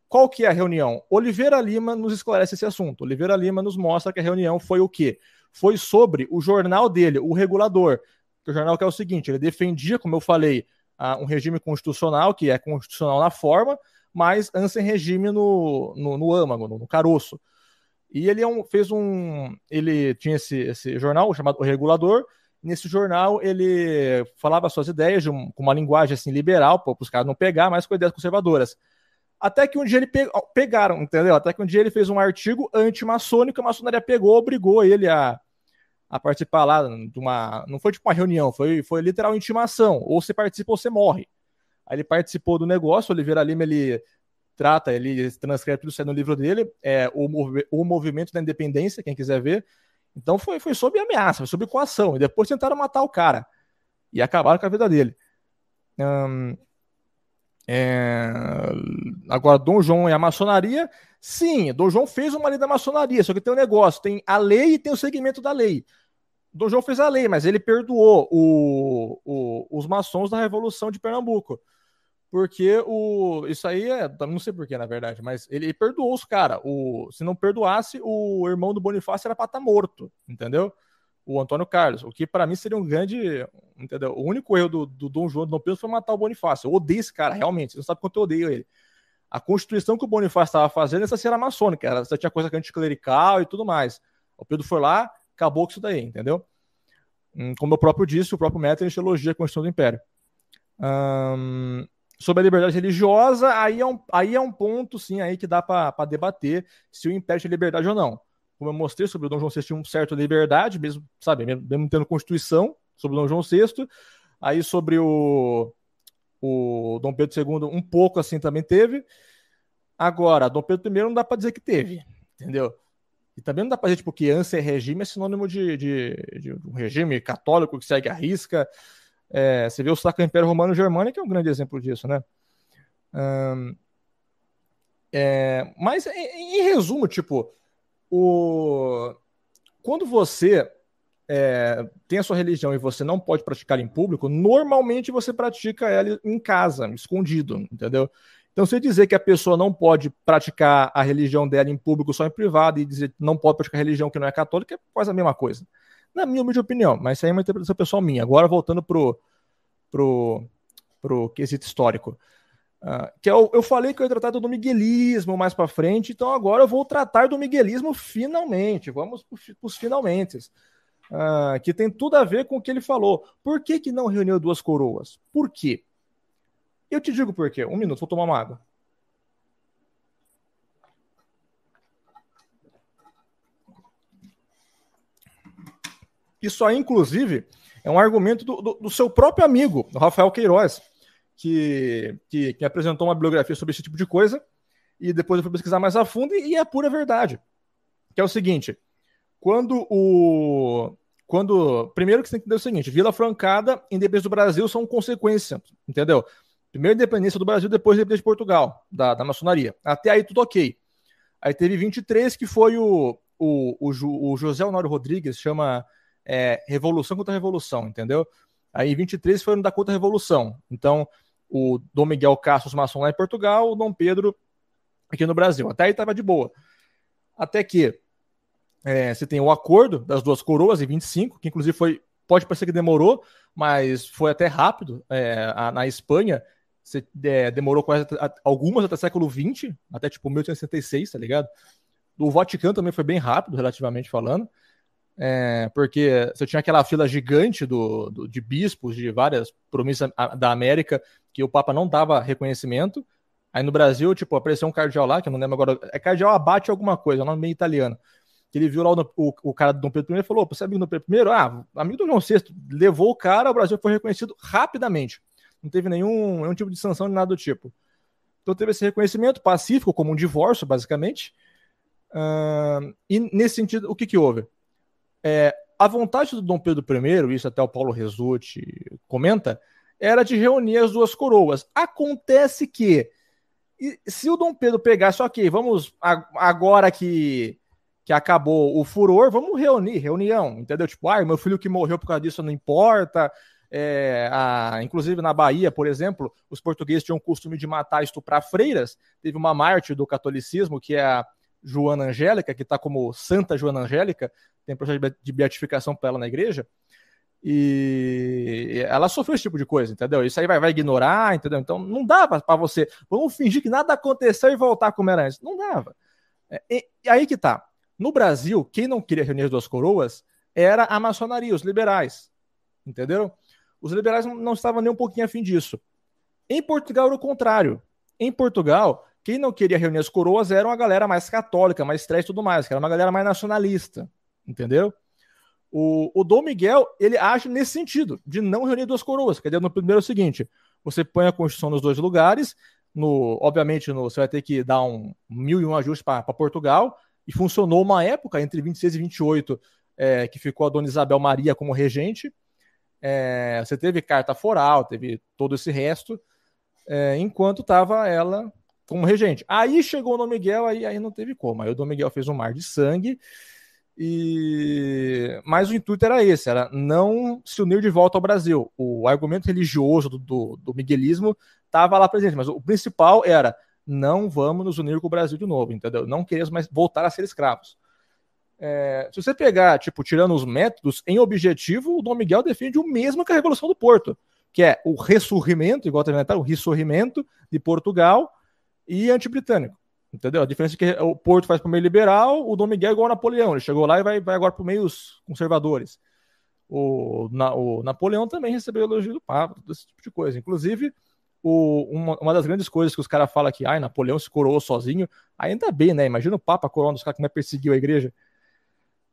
qual que é a reunião? Oliveira Lima nos esclarece esse assunto. Oliveira Lima nos mostra que a reunião foi o quê? Foi sobre o jornal dele, o regulador. O jornal que é o seguinte, ele defendia, como eu falei, uh, um regime constitucional, que é constitucional na forma, mas antes em regime no, no, no âmago, no, no caroço. E ele é um, fez um. Ele tinha esse, esse jornal chamado O Regulador, nesse jornal ele falava suas ideias um, com uma linguagem assim liberal, para os caras não pegar, mas com ideias conservadoras. Até que um dia ele pe pegaram, entendeu? Até que um dia ele fez um artigo anti-maçônico, a maçonaria pegou, obrigou ele a, a participar lá de uma. Não foi tipo uma reunião, foi, foi literal intimação. Ou você participa ou você morre. Aí ele participou do negócio, Oliveira Lima ele trata, ele transcreve tudo isso no livro dele, é o, o Movimento da Independência, quem quiser ver. Então foi, foi sob ameaça, foi sob coação. E depois tentaram matar o cara. E acabaram com a vida dele. Hum, é... Agora, Dom João e a maçonaria. Sim, Dom João fez uma lei da maçonaria, só que tem um negócio: tem a lei e tem o segmento da lei. Dom João fez a lei, mas ele perdoou o, o, os maçons da Revolução de Pernambuco. Porque o. Isso aí é. Não sei porquê, na verdade, mas ele perdoou os caras. Se não perdoasse, o irmão do Bonifácio era pra estar tá morto, entendeu? O Antônio Carlos. O que para mim seria um grande. Entendeu? O único erro do, do Dom João do Dom Pedro foi matar o Bonifácio. Eu odeio esse cara, realmente. Você não sabe quanto eu odeio ele. A constituição que o Bonifácio estava fazendo, essa era maçônica. Essa tinha coisa anticlerical e tudo mais. O Pedro foi lá, acabou com isso daí, entendeu? Hum, como eu próprio disse, o próprio Metternich elogia a Constituição do Império. Hum, sobre a liberdade religiosa, aí é um, aí é um ponto, sim, aí que dá para debater se o império tinha liberdade ou não. Como eu mostrei sobre o Dom João VI tinha uma certa liberdade, mesmo, sabe, mesmo, tendo Constituição sobre o Dom João VI. Aí sobre o, o Dom Pedro II, um pouco assim também teve. Agora, Dom Pedro I não dá para dizer que teve, entendeu? E também não dá para dizer tipo, que ânsia regime é sinônimo de, de, de, um regime católico que segue a risca. É, você vê o Sacro Império Romano Germânico, que é um grande exemplo disso, né? É, mas, em, em, resumo, tipo, o... quando você é, tem a sua religião e você não pode praticar em público, normalmente você pratica ela em casa, escondido, entendeu? Então, se dizer que a pessoa não pode praticar a religião dela em público, só em privado, e dizer que não pode praticar a religião que não é católica, é quase a mesma coisa na minha humilde opinião, mas isso aí é uma interpretação pessoal minha. Agora, voltando pro, pro, pro quesito histórico. Uh, que eu, eu falei que eu ia tratar do miguelismo mais para frente, então agora eu vou tratar do miguelismo finalmente. Vamos para os finalmente. Uh, que tem tudo a ver com o que ele falou. Por que, que não reuniu duas coroas? Por quê? Eu te digo por quê. Um minuto, vou tomar uma água. Isso aí, inclusive, é um argumento do, do, do seu próprio amigo, Rafael Queiroz, que, que, que, apresentou uma bibliografia sobre esse tipo de coisa, e depois eu fui pesquisar mais a fundo, e, e é pura verdade. Que é o seguinte: quando o. Quando. Primeiro que você tem que entender o seguinte: Vila Francada e Independência do Brasil são consequência, entendeu? Primeiro independência do Brasil, depois independência de Portugal, da, da maçonaria. Até aí tudo ok. Aí teve 23, que foi o, o, o, o José Honório Rodrigues, chama é, revolução contra revolução, entendeu? Aí 23 foi no da contra-revolução. Então, o Dom Miguel Castro, maçons lá em Portugal, o Dom Pedro aqui no Brasil. Até aí estava de boa. Até que é, você tem o acordo das duas coroas em 25, que inclusive foi, pode parecer que demorou, mas foi até rápido. É, a, na Espanha, você, é, demorou quase algumas até século XX, até tipo 1866, tá ligado? O Vaticano também foi bem rápido, relativamente falando. É, porque você tinha aquela fila gigante do, do, de bispos de várias províncias da América que o Papa não dava reconhecimento. Aí no Brasil, tipo, apareceu um cardeal lá, que eu não lembro agora, é cardeal abate alguma coisa, é um nome meio italiano. Que ele viu lá o, o, o cara do Dom Pedro I e falou: Você é amigo do Dom Pedro I? Ah, amigo do João VI. Levou o cara, o Brasil foi reconhecido rapidamente. Não teve nenhum, nenhum tipo de sanção, nada do tipo. Então teve esse reconhecimento pacífico, como um divórcio, basicamente. Uh, e nesse sentido, o que, que houve? É, a vontade do Dom Pedro I, isso até o Paulo Resutti comenta, era de reunir as duas coroas. Acontece que se o Dom Pedro pegasse, ok, vamos agora que, que acabou o furor, vamos reunir, reunião, entendeu? Tipo, ah, meu filho que morreu por causa disso não importa. É, a, inclusive na Bahia, por exemplo, os portugueses tinham o costume de matar e estuprar freiras. Teve uma mártir do catolicismo, que é a Joana Angélica, que está como Santa Joana Angélica, tem processo de beatificação para ela na igreja, e ela sofreu esse tipo de coisa, entendeu? Isso aí vai, vai ignorar, entendeu? Então não dava para você, vamos fingir que nada aconteceu e voltar como era antes. Não dava. É, e, e, aí que tá. No Brasil, quem não queria reunir as duas coroas era a maçonaria, os liberais. Entenderam? Os liberais não, não estavam nem um pouquinho afim disso. Em Portugal era o contrário. Em Portugal, quem não queria reunir as coroas era uma galera mais católica, mais trás e tudo mais, que era uma galera mais nacionalista. Entendeu? O, o Dom Miguel, ele age nesse sentido, de não reunir duas coroas. Quer dizer, no primeiro é o seguinte: você põe a Constituição nos dois lugares, no, obviamente no, você vai ter que dar um mil e um ajustes para Portugal, e funcionou uma época, entre 26 e 28, é, que ficou a Dona Isabel Maria como regente. É, você teve carta foral, teve todo esse resto, é, enquanto estava ela como regente. Aí chegou o Dom Miguel, aí, aí não teve como. Aí o Dom Miguel fez um mar de sangue, e mas o intuito era esse, era não se unir de volta ao Brasil. O argumento religioso do, do, do miguelismo estava lá presente, mas o principal era não vamos nos unir com o Brasil de novo, entendeu? Não queremos mais voltar a ser escravos. É, se você pegar, tipo, tirando os métodos, em objetivo, o Dom Miguel defende o mesmo que a Revolução do Porto, que é o ressurgimento, igual a o ressurgimento de Portugal e anti-britânico. Entendeu? A diferença é que o Porto faz para o meio liberal, o Dom Miguel é igual ao Napoleão. Ele chegou lá e vai, vai agora para o meio conservadores. O, na, o Napoleão também recebeu elogio do Papa, esse tipo de coisa. Inclusive, o, uma, uma, das grandes coisas que os caras falam que ai, Napoleão se coroou sozinho, ainda bem, né? Imagina o Papa coroando os caras que perseguiu a igreja.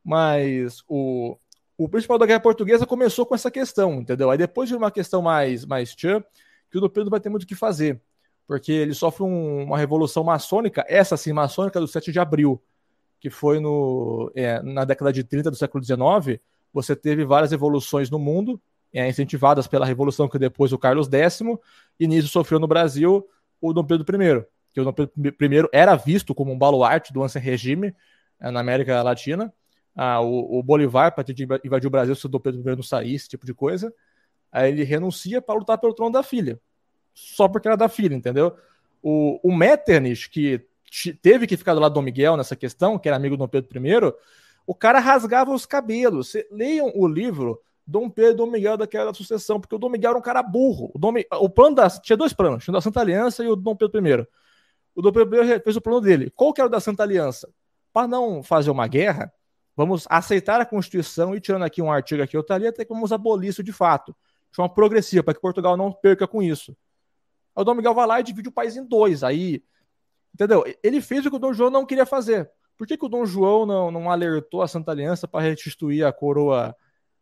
Mas o, o principal da Guerra Portuguesa começou com essa questão, entendeu? Aí depois de uma questão mais, mais tchan, que o Dom Pedro vai ter muito o que fazer porque ele sofre um, uma revolução maçônica, essa sim, maçônica do 7 de abril, que foi no, é, na década de 30 do século XIX. Você teve várias revoluções no mundo, é, incentivadas pela revolução que depois o Carlos X, e nisso sofreu no Brasil o Dom Pedro I, que o Dom Pedro I era visto como um baluarte do ancien-regime é, na América Latina. Ah, o, o Bolivar, para invadir o Brasil, se o Dom Pedro I não saísse, esse tipo de coisa. Aí ele renuncia para lutar pelo trono da filha só porque era da filha, entendeu? O, o Metternich, que teve que ficar do lado do Miguel nessa questão, que era amigo do Dom Pedro I, o cara rasgava os cabelos. leiam o livro Dom Pedro e Dom Miguel daquela sucessão, porque o Dom Miguel era um cara burro. O, Dom, o plano da, tinha dois planos, tinha o da Santa Aliança e o Dom Pedro I. O Dom Pedro I fez o plano dele. Qual que era o da Santa Aliança? Para não fazer uma guerra, vamos aceitar a Constituição e tirando aqui um artigo aqui, eu estaria até que vamos abolir isso de fato. De forma progressiva, para que Portugal não perca com isso. Aí o Dom Miguel vai lá e divide o país em dois. Aí, entendeu? Ele fez o que o Dom João não queria fazer. Por que, que o Dom João não, não alertou a Santa Aliança para restituir a coroa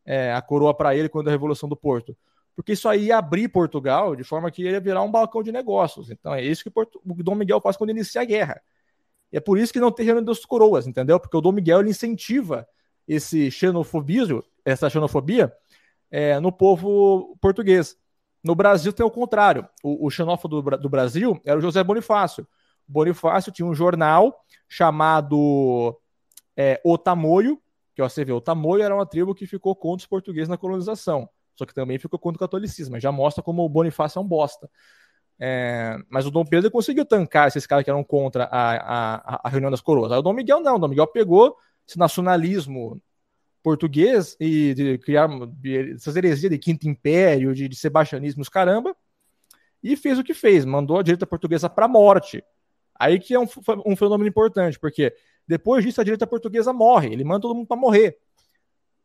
é, a coroa para ele quando a Revolução do Porto? Porque isso aí ia abrir Portugal de forma que ia virar um balcão de negócios. Então é isso que o Dom Miguel faz quando inicia a guerra. E é por isso que não tem reunião das coroas, entendeu? Porque o Dom Miguel ele incentiva esse xenofobismo, essa xenofobia é, no povo português. No Brasil tem o contrário. O, o xenófobo do, do Brasil era o José Bonifácio. Bonifácio tinha um jornal chamado é, O Tamoio, que você vê, o Tamoio era uma tribo que ficou contra os portugueses na colonização, só que também ficou contra o catolicismo, já mostra como o Bonifácio é um bosta. É, mas o Dom Pedro conseguiu tancar esses caras que eram contra a, a, a reunião das coroas. Aí o Dom Miguel não, o Dom Miguel pegou esse nacionalismo português e de criar essas heresias de quinto império, de, de sebastianismo, os caramba, e fez o que fez, mandou a direita portuguesa para a morte. Aí que é um, um, fenômeno importante, porque depois disso a direita portuguesa morre, ele manda todo mundo para morrer.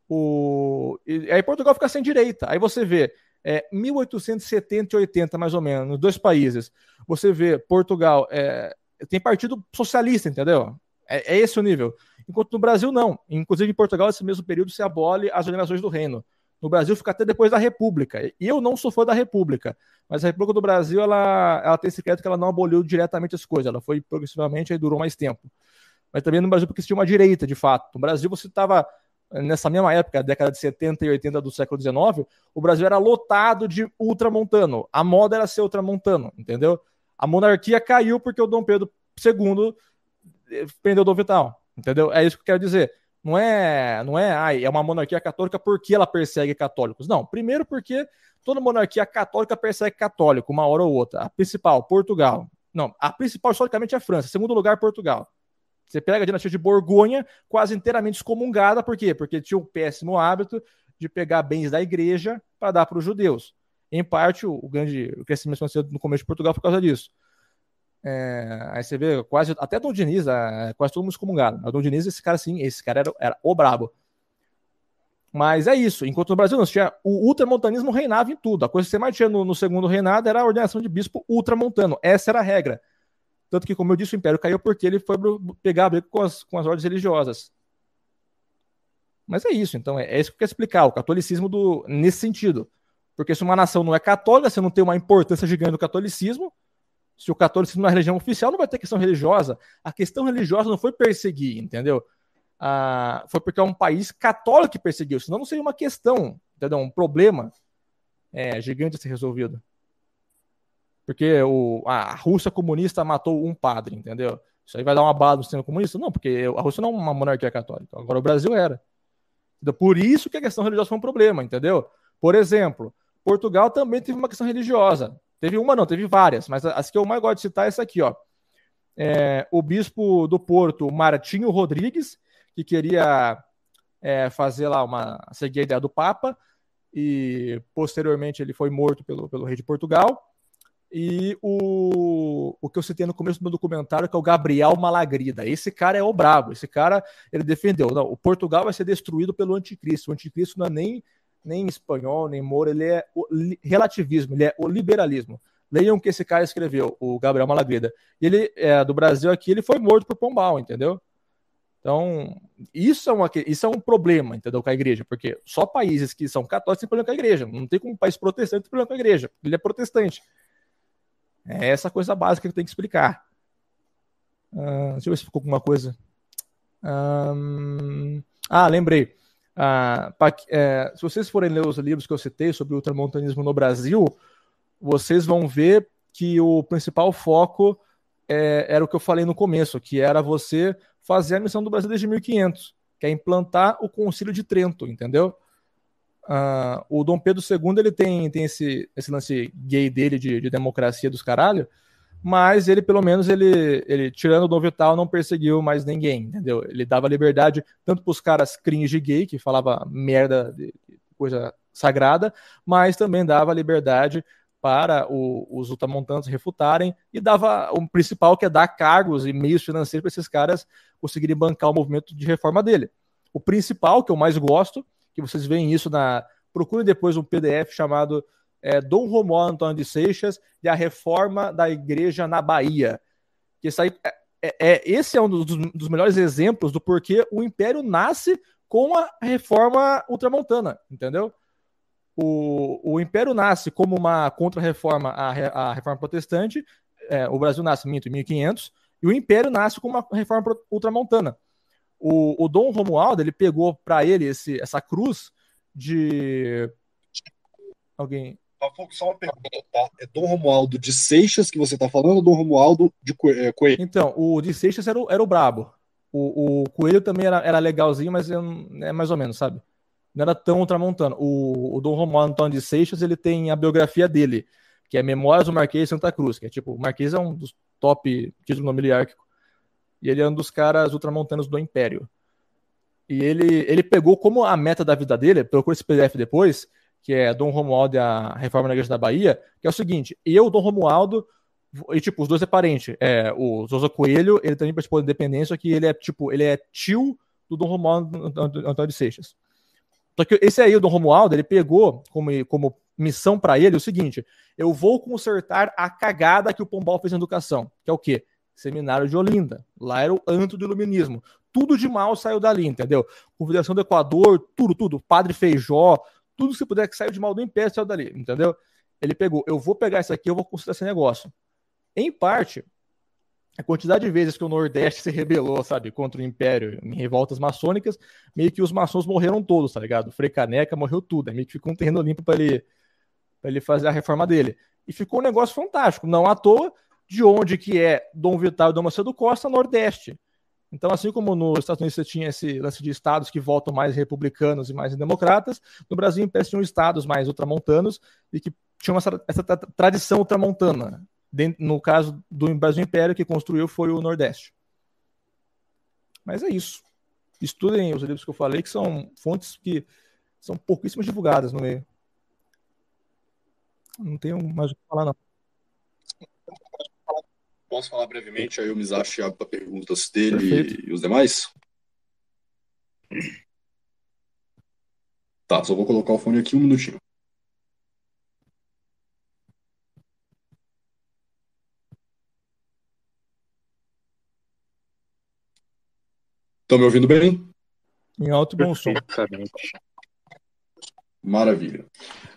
O... E, aí Portugal fica sem direita. Aí você vê é, 1870 e 80, mais ou menos, nos dois países, você vê Portugal é, tem partido socialista, entendeu? É, é esse o nível. Enquanto no Brasil, não. Inclusive, em Portugal, nesse mesmo período, se abole as ordenações do reino. No Brasil, fica até depois da República. E eu não sou fã da República, mas a República do Brasil, ela, ela tem esse crédito que ela não aboliu diretamente as coisas. Ela foi progressivamente e durou mais tempo. Mas também no Brasil, porque tinha uma direita, de fato. No Brasil, você estava nessa mesma época, década de 70 e 80 do século XIX, o Brasil era lotado de ultramontano. A moda era ser ultramontano, entendeu? A monarquia caiu porque o Dom Pedro II eh, prendeu o Dom Vital. Entendeu? É isso que eu quero dizer. Não é, não é, ai, é uma monarquia católica porque ela persegue católicos. Não, primeiro porque toda monarquia católica persegue católico, uma hora ou outra. A principal, Portugal. Não, a principal historicamente é a França. Segundo lugar, Portugal. Você pega a dinastia de Borgonha, quase inteiramente excomungada, por quê? Porque tinha o péssimo hábito de pegar bens da igreja para dar para os judeus. Em parte, o, grande o crescimento no começo de Portugal por causa disso. É, aí você vê quase, até Dom Diniz, é, quase todo mundo excomungado. O Dom Diniz, esse cara assim, esse cara era, era o brabo. Mas é isso. Enquanto no Brasil não, tinha, o ultramontanismo reinava em tudo. A coisa que você mais tinha no, no segundo reinado era a ordenação de bispo ultramontano. Essa era a regra. Tanto que, como eu disse, o império caiu porque ele foi pegar a briga com as, com as ordens religiosas. Mas é isso, então, é, é isso que eu quero explicar, o catolicismo do, nesse sentido. Porque se uma nação não é católica, você não tem uma importância gigante do catolicismo. Se o catolicismo não é religião oficial, não vai ter questão religiosa. A questão religiosa não foi perseguir, entendeu? Ah, foi porque é um país católico que perseguiu, senão não seria uma questão, entendeu? Um problema é, gigante a ser resolvido. Porque o, a Rússia comunista matou um padre, entendeu? Isso aí vai dar uma bala no sistema comunista? Não, porque a Rússia não é uma monarquia católica. Agora o Brasil era. Por isso que a questão religiosa foi um problema, entendeu? Por exemplo, Portugal também teve uma questão religiosa. Teve uma, não, teve várias, mas as que eu mais gosto de citar é essa aqui, ó. É, o bispo do Porto, Martinho Rodrigues, que queria é, fazer lá uma seguir a ideia do Papa, e posteriormente ele foi morto pelo, pelo rei de Portugal. E o, o que eu citei no começo do meu documentário, que é o Gabriel Malagrida. Esse cara é o brabo. Esse cara, ele defendeu. Não, o Portugal vai ser destruído pelo anticristo. O anticristo não é nem, nem espanhol, nem moro. Ele é o relativismo, ele é o liberalismo. Leiam o que esse cara escreveu, o Gabriel Malagrida. E ele, é, do Brasil aqui, ele foi morto por Pombal, entendeu? Então, isso é, uma, isso é um problema, entendeu, com a igreja, porque só países que são católicos têm problema com a igreja. Não tem como um país protestante ter problema com a igreja. Ele é protestante. É essa coisa básica que tem que explicar. Uh, deixa eu ver se ficou alguma coisa. Um, ah, lembrei. Pra, é, se vocês forem ler os livros que eu citei sobre o ultramontanismo no Brasil, vocês vão ver que o principal foco é, era o que eu falei no começo, que era você fazer a missão do Brasil desde 1500, que é implantar o Concílio de Trento, entendeu? Uh, o Dom Pedro II ele tem, tem esse, esse lance gay dele de, de, democracia dos caralho, mas ele, pelo menos, ele, ele tirando o Dom Vital, não perseguiu mais ninguém, entendeu? Ele dava liberdade tanto para os caras cringe gay, que falava merda de coisa sagrada, mas também dava liberdade para o, os ultramontanos refutarem e dava o principal que é dar cargos e meios financeiros para esses caras conseguirem bancar o movimento de reforma dele. O principal, que eu mais gosto, que vocês veem isso na. Procure depois um PDF chamado é, Dom Romualdo Antônio de Seixas e a Reforma da Igreja na Bahia. Que isso aí, é, é, é esse é um dos, dos, melhores exemplos do porquê o Império nasce com a reforma ultramontana, entendeu? O, o Império nasce como uma contra-reforma à, à reforma protestante, é, o Brasil nasce em 1500, e o Império nasce com uma reforma ultramontana. O, o Dom Romualdo, ele pegou para ele esse, essa cruz de. Alguém. Só uma pergunta, tá? É Dom Romualdo de Seixas que você tá falando ou Dom Romualdo de é, Coelho? Então, o de Seixas era o, era o brabo. O, o Coelho também era, era legalzinho, mas é, mais ou menos, sabe? Não era tão ultramontano. O, o Dom Romualdo Antônio de Seixas, ele tem a biografia dele, que é Memórias do Marquês de Santa Cruz, que é tipo, o Marquês é um dos top títulos nobiliárquicos e ele é um dos caras ultramontanos do Império. E ele, ele pegou como a meta da vida dele, procura esse PDF depois, que é Dom Romualdo e a Reforma na Igreja da Bahia, que é o seguinte, eu, Dom Romualdo, e tipo, os dois é parente, é, o Zosa Coelho, ele também participou da independência, que ele é tipo, ele é tio do Dom Romualdo Antônio de Seixas. Só que esse aí, o Dom Romualdo, ele pegou como, como missão para ele o seguinte: eu vou consertar a cagada que o Pombal fez na educação, que é o quê? Seminário de Olinda. Lá era o antro do iluminismo. Tudo de mal saiu dali, entendeu? Confederação do Equador, tudo, tudo. Padre Feijó, tudo que você puder que saiu de mal do Império saiu dali, entendeu? Ele pegou, eu vou pegar isso aqui, eu vou considerar esse negócio. Em parte, a quantidade de vezes que o Nordeste se rebelou, sabe, contra o Império em revoltas maçônicas, meio que os maçons morreram todos, tá ligado? Frei Caneca morreu tudo, meio que ficou um terreno limpo para ele, ele fazer a reforma dele. E ficou um negócio fantástico. Não à toa, de onde que é Dom Vital e Dom Macedo Costa, Nordeste. Então, assim como nos Estados Unidos você tinha esse lance de estados que votam mais republicanos e mais democratas, no Brasil em tinham estados mais ultramontanos e que tinham essa, essa tradição ultramontana. No caso do Brasil Império, que construiu foi o Nordeste. Mas é isso. Estudem os livros que eu falei, que são fontes que são pouquíssimas divulgadas no meio. Não tenho mais o que falar, não. Posso falar brevemente, aí o Misashi abre para perguntas dele Perfeito. e os demais? Tá, só vou colocar o fone aqui um minutinho. Estão me ouvindo bem? Em alto e bom som. Maravilha.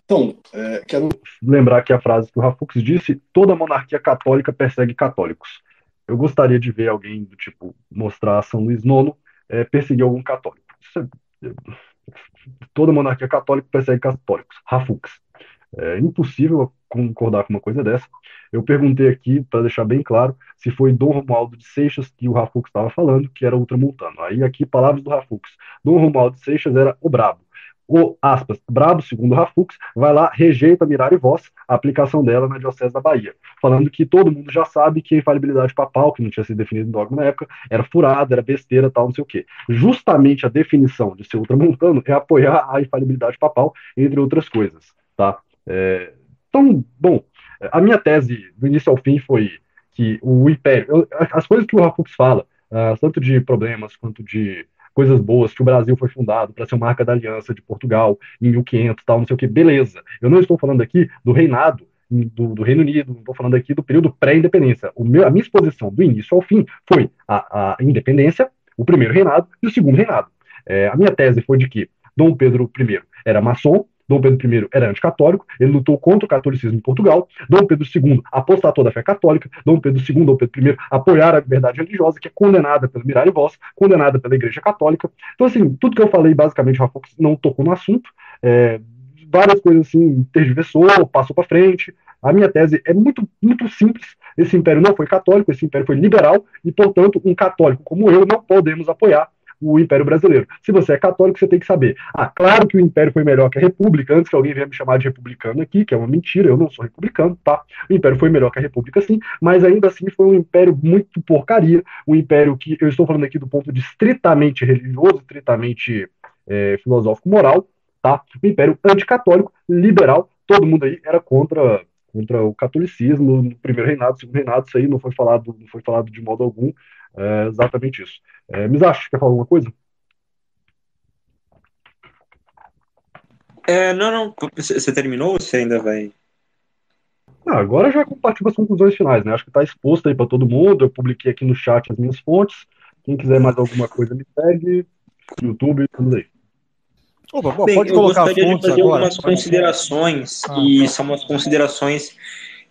Então, é, quero lembrar aqui a frase que o Rafux disse: toda monarquia católica persegue católicos. Eu gostaria de ver alguém do tipo mostrar São Luís IX é, perseguir algum católico. É, toda monarquia católica persegue católicos. Rafux. É impossível concordar com uma coisa dessa. Eu perguntei aqui, para deixar bem claro, se foi Dom Romualdo de Seixas que o Rafux estava falando, que era ultramontano. Aí aqui, palavras do Rafux. Dom Romualdo de Seixas era o brabo. O, aspas, brabo, segundo Rafux, vai lá, rejeita Mirar e Voz, a aplicação dela na Diocese da Bahia, falando que todo mundo já sabe que a infalibilidade papal, que não tinha sido definido em dogma na época, era furada, era besteira, tal, não sei o quê. Justamente a definição de ser ultramontano é apoiar a infalibilidade papal, entre outras coisas, tá? É, então, bom, a minha tese, do início ao fim, foi que o Império, as coisas que o Rafux fala, uh, tanto de problemas quanto de coisas boas, que o Brasil foi fundado para ser uma marca da aliança de Portugal em 1500, tal, não sei o que, beleza. Eu não estou falando aqui do reinado do, do, Reino Unido, não estou falando aqui do período pré-independência. A minha exposição do início ao fim foi a, a independência, o primeiro reinado e o segundo reinado. É, a minha tese foi de que Dom Pedro I era maçom, Dom Pedro I era anticatólico, ele lutou contra o catolicismo em Portugal. Dom Pedro II apostatou da fé católica. Dom Pedro II, Dom Pedro I apoiaram a liberdade religiosa, que é condenada pelo Mirar e Voss, condenada pela Igreja Católica. Então, assim, tudo que eu falei, basicamente, Rafa não tocou no assunto. É, várias coisas assim, tergiversou, passou para frente. A minha tese é muito, muito simples. Esse império não foi católico, esse império foi liberal, e, portanto, um católico como eu não podemos apoiar o Império Brasileiro. Se você é católico, você tem que saber. Ah, claro que o Império foi melhor que a República, antes que alguém venha me chamar de republicano aqui, que é uma mentira, eu não sou republicano, tá? O Império foi melhor que a República, sim, mas ainda assim foi um império muito porcaria, um império que eu estou falando aqui do ponto de estritamente religioso, estritamente é, filosófico-moral, tá? Um império anticatólico, liberal, todo mundo aí era contra contra o catolicismo no primeiro reinado, segundo reinado, isso aí não foi falado, não foi falado de modo algum, é exatamente isso. É, Misashi, quer falar alguma coisa? É, não, não. Você terminou ou você ainda vai? Ah, agora já compartilho as conclusões finais, né? Acho que está exposto aí para todo mundo. Eu publiquei aqui no chat as minhas fontes. Quem quiser mais alguma coisa, me segue. YouTube, tudo aí. Opa, bom, Bem, pode colocar eu gostaria de fazer agora. algumas considerações, ah, e tá. são umas considerações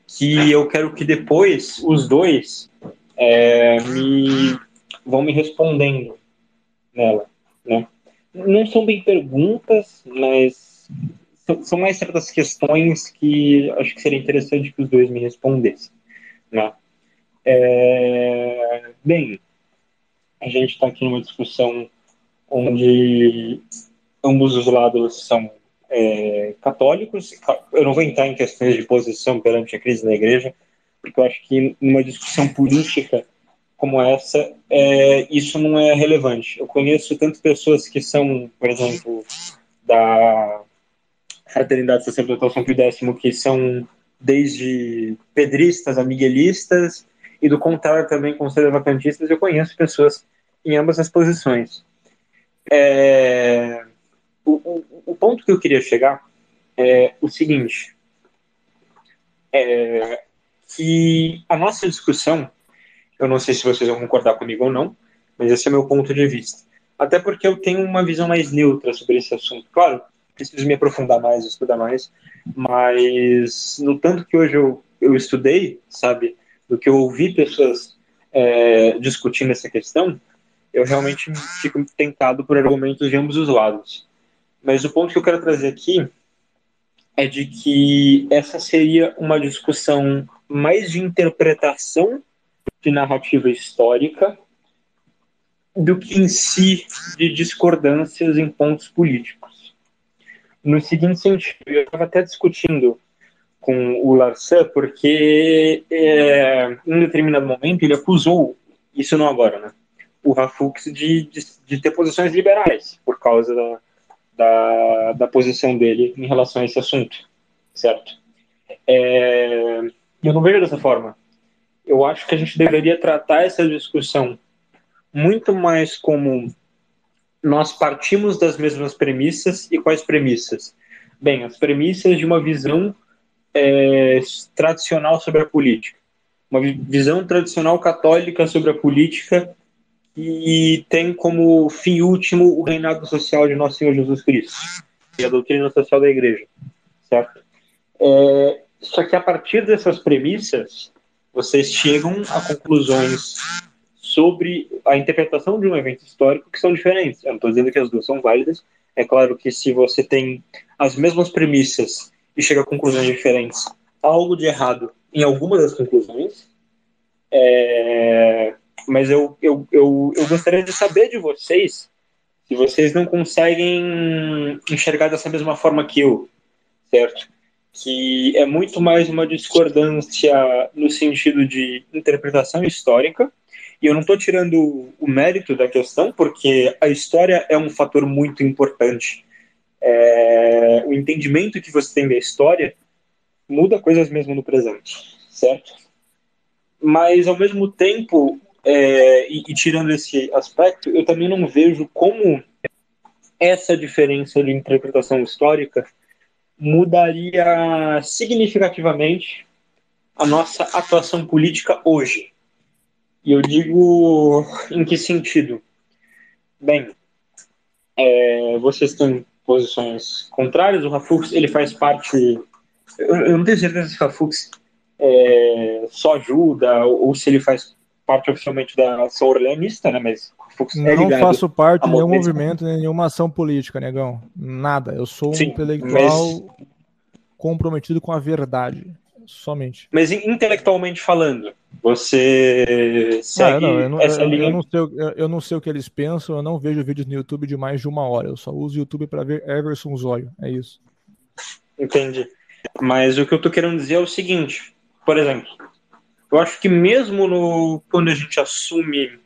que eu quero que depois os dois é, me vão me respondendo nela, né? Não são bem perguntas, mas são, mais certas questões que acho que seria interessante que os dois me respondessem, né? É, bem, a gente está aqui numa discussão onde ambos os lados são é, católicos. Eu não vou entrar em questões de posição perante a crise na igreja, porque eu acho que numa discussão política como essa, é, isso não é relevante. Eu conheço tanto pessoas que são, por exemplo, da Fraternidade Sacerdotal São Pio X, que são desde pedristas a miguelistas, e do contrário também conservacantistas, eu conheço pessoas em ambas as posições. É, o, o, o, ponto que eu queria chegar é o seguinte: é que a nossa discussão eu não sei se vocês vão concordar comigo ou não, mas esse é meu ponto de vista. Até porque eu tenho uma visão mais neutra sobre esse assunto. Claro, preciso me aprofundar mais, estudar mais, mas no tanto que hoje eu, eu estudei, sabe, do que eu ouvi pessoas é, discutindo essa questão, eu realmente fico tentado por argumentos de ambos os lados. Mas o ponto que eu quero trazer aqui é de que essa seria uma discussão mais de interpretação de narrativa histórica do que em si de discordâncias em pontos políticos. No seguinte sentido, eu estava até discutindo com o Larsan, porque é, em determinado momento ele acusou, isso não agora, né, o Rafux de, de, de ter posições liberais, por causa da, da, da, posição dele em relação a esse assunto, certo? É, eu não vejo dessa forma eu acho que a gente deveria tratar essa discussão muito mais como nós partimos das mesmas premissas e quais premissas? Bem, as premissas de uma visão é, tradicional sobre a política, uma visão tradicional católica sobre a política e tem como fim último o reinado social de nosso Senhor Jesus Cristo e a doutrina social da Igreja, certo? É, só que a partir dessas premissas, vocês chegam a conclusões sobre a interpretação de um evento histórico que são diferentes. Eu não estou dizendo que as duas são válidas. É claro que se você tem as mesmas premissas e chega a conclusões diferentes, há algo de errado em alguma das conclusões. É... Mas eu, eu, eu, eu gostaria de saber de vocês se vocês não conseguem enxergar dessa mesma forma que eu, certo? Que é muito mais uma discordância no sentido de interpretação histórica e eu não estou tirando o mérito da questão, porque a história é um fator muito importante. É, o entendimento que você tem da história muda coisas mesmo no presente, certo? Mas, ao mesmo tempo, é, e, e tirando esse aspecto, eu também não vejo como essa diferença de interpretação histórica mudaria significativamente a nossa atuação política hoje. E eu digo em que sentido? Bem, é, vocês têm posições contrárias. O Rafux ele faz parte. Eu, eu não tenho certeza se o Rafux é, só ajuda ou, ou, se ele faz parte oficialmente da ação orleanista, né? Mas é não faço parte de nenhum movimento, nenhuma ação política, negão. Nada. Eu sou um intelectual mas... comprometido com a verdade somente. Mas intelectualmente falando, você segue não, eu, não, essa eu, linha? Eu não, sei, eu, eu, não sei o que eles pensam, eu não vejo vídeos no YouTube de mais de uma hora. Eu só uso o YouTube para ver Everson Zóio. É isso. Entendi. Mas o que eu tô querendo dizer é o seguinte, por exemplo, eu acho que mesmo no, quando a gente assume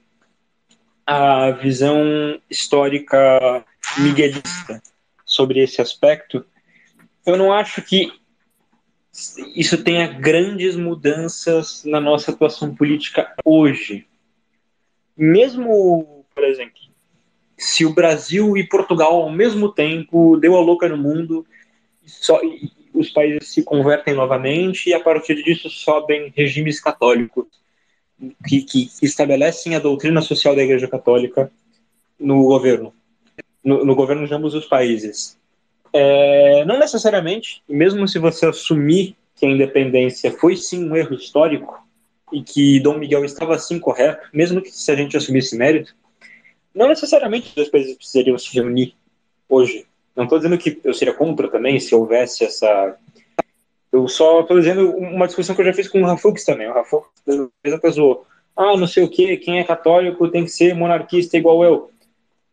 a visão histórica miguelista sobre esse aspecto, eu não acho que isso tenha grandes mudanças na nossa atuação política hoje. Mesmo, por exemplo, se o Brasil e Portugal ao mesmo tempo deu a louca no mundo, só, os países se convertem novamente e a partir disso sobem regimes católicos que, que estabelecem a doutrina social da Igreja Católica no governo, no, no governo de ambos os países. É, não necessariamente, mesmo se você assumir que a independência foi sim um erro histórico e que Dom Miguel estava sim correto, mesmo que se a gente assumisse mérito, não necessariamente os dois países precisariam se reunir hoje. Não estou dizendo que eu seria contra também se houvesse essa. Eu só estou dizendo uma discussão que eu já fiz com o Rafux também. O Rafux até zoou. Ah, não sei o que, quem é católico tem que ser monarquista igual eu.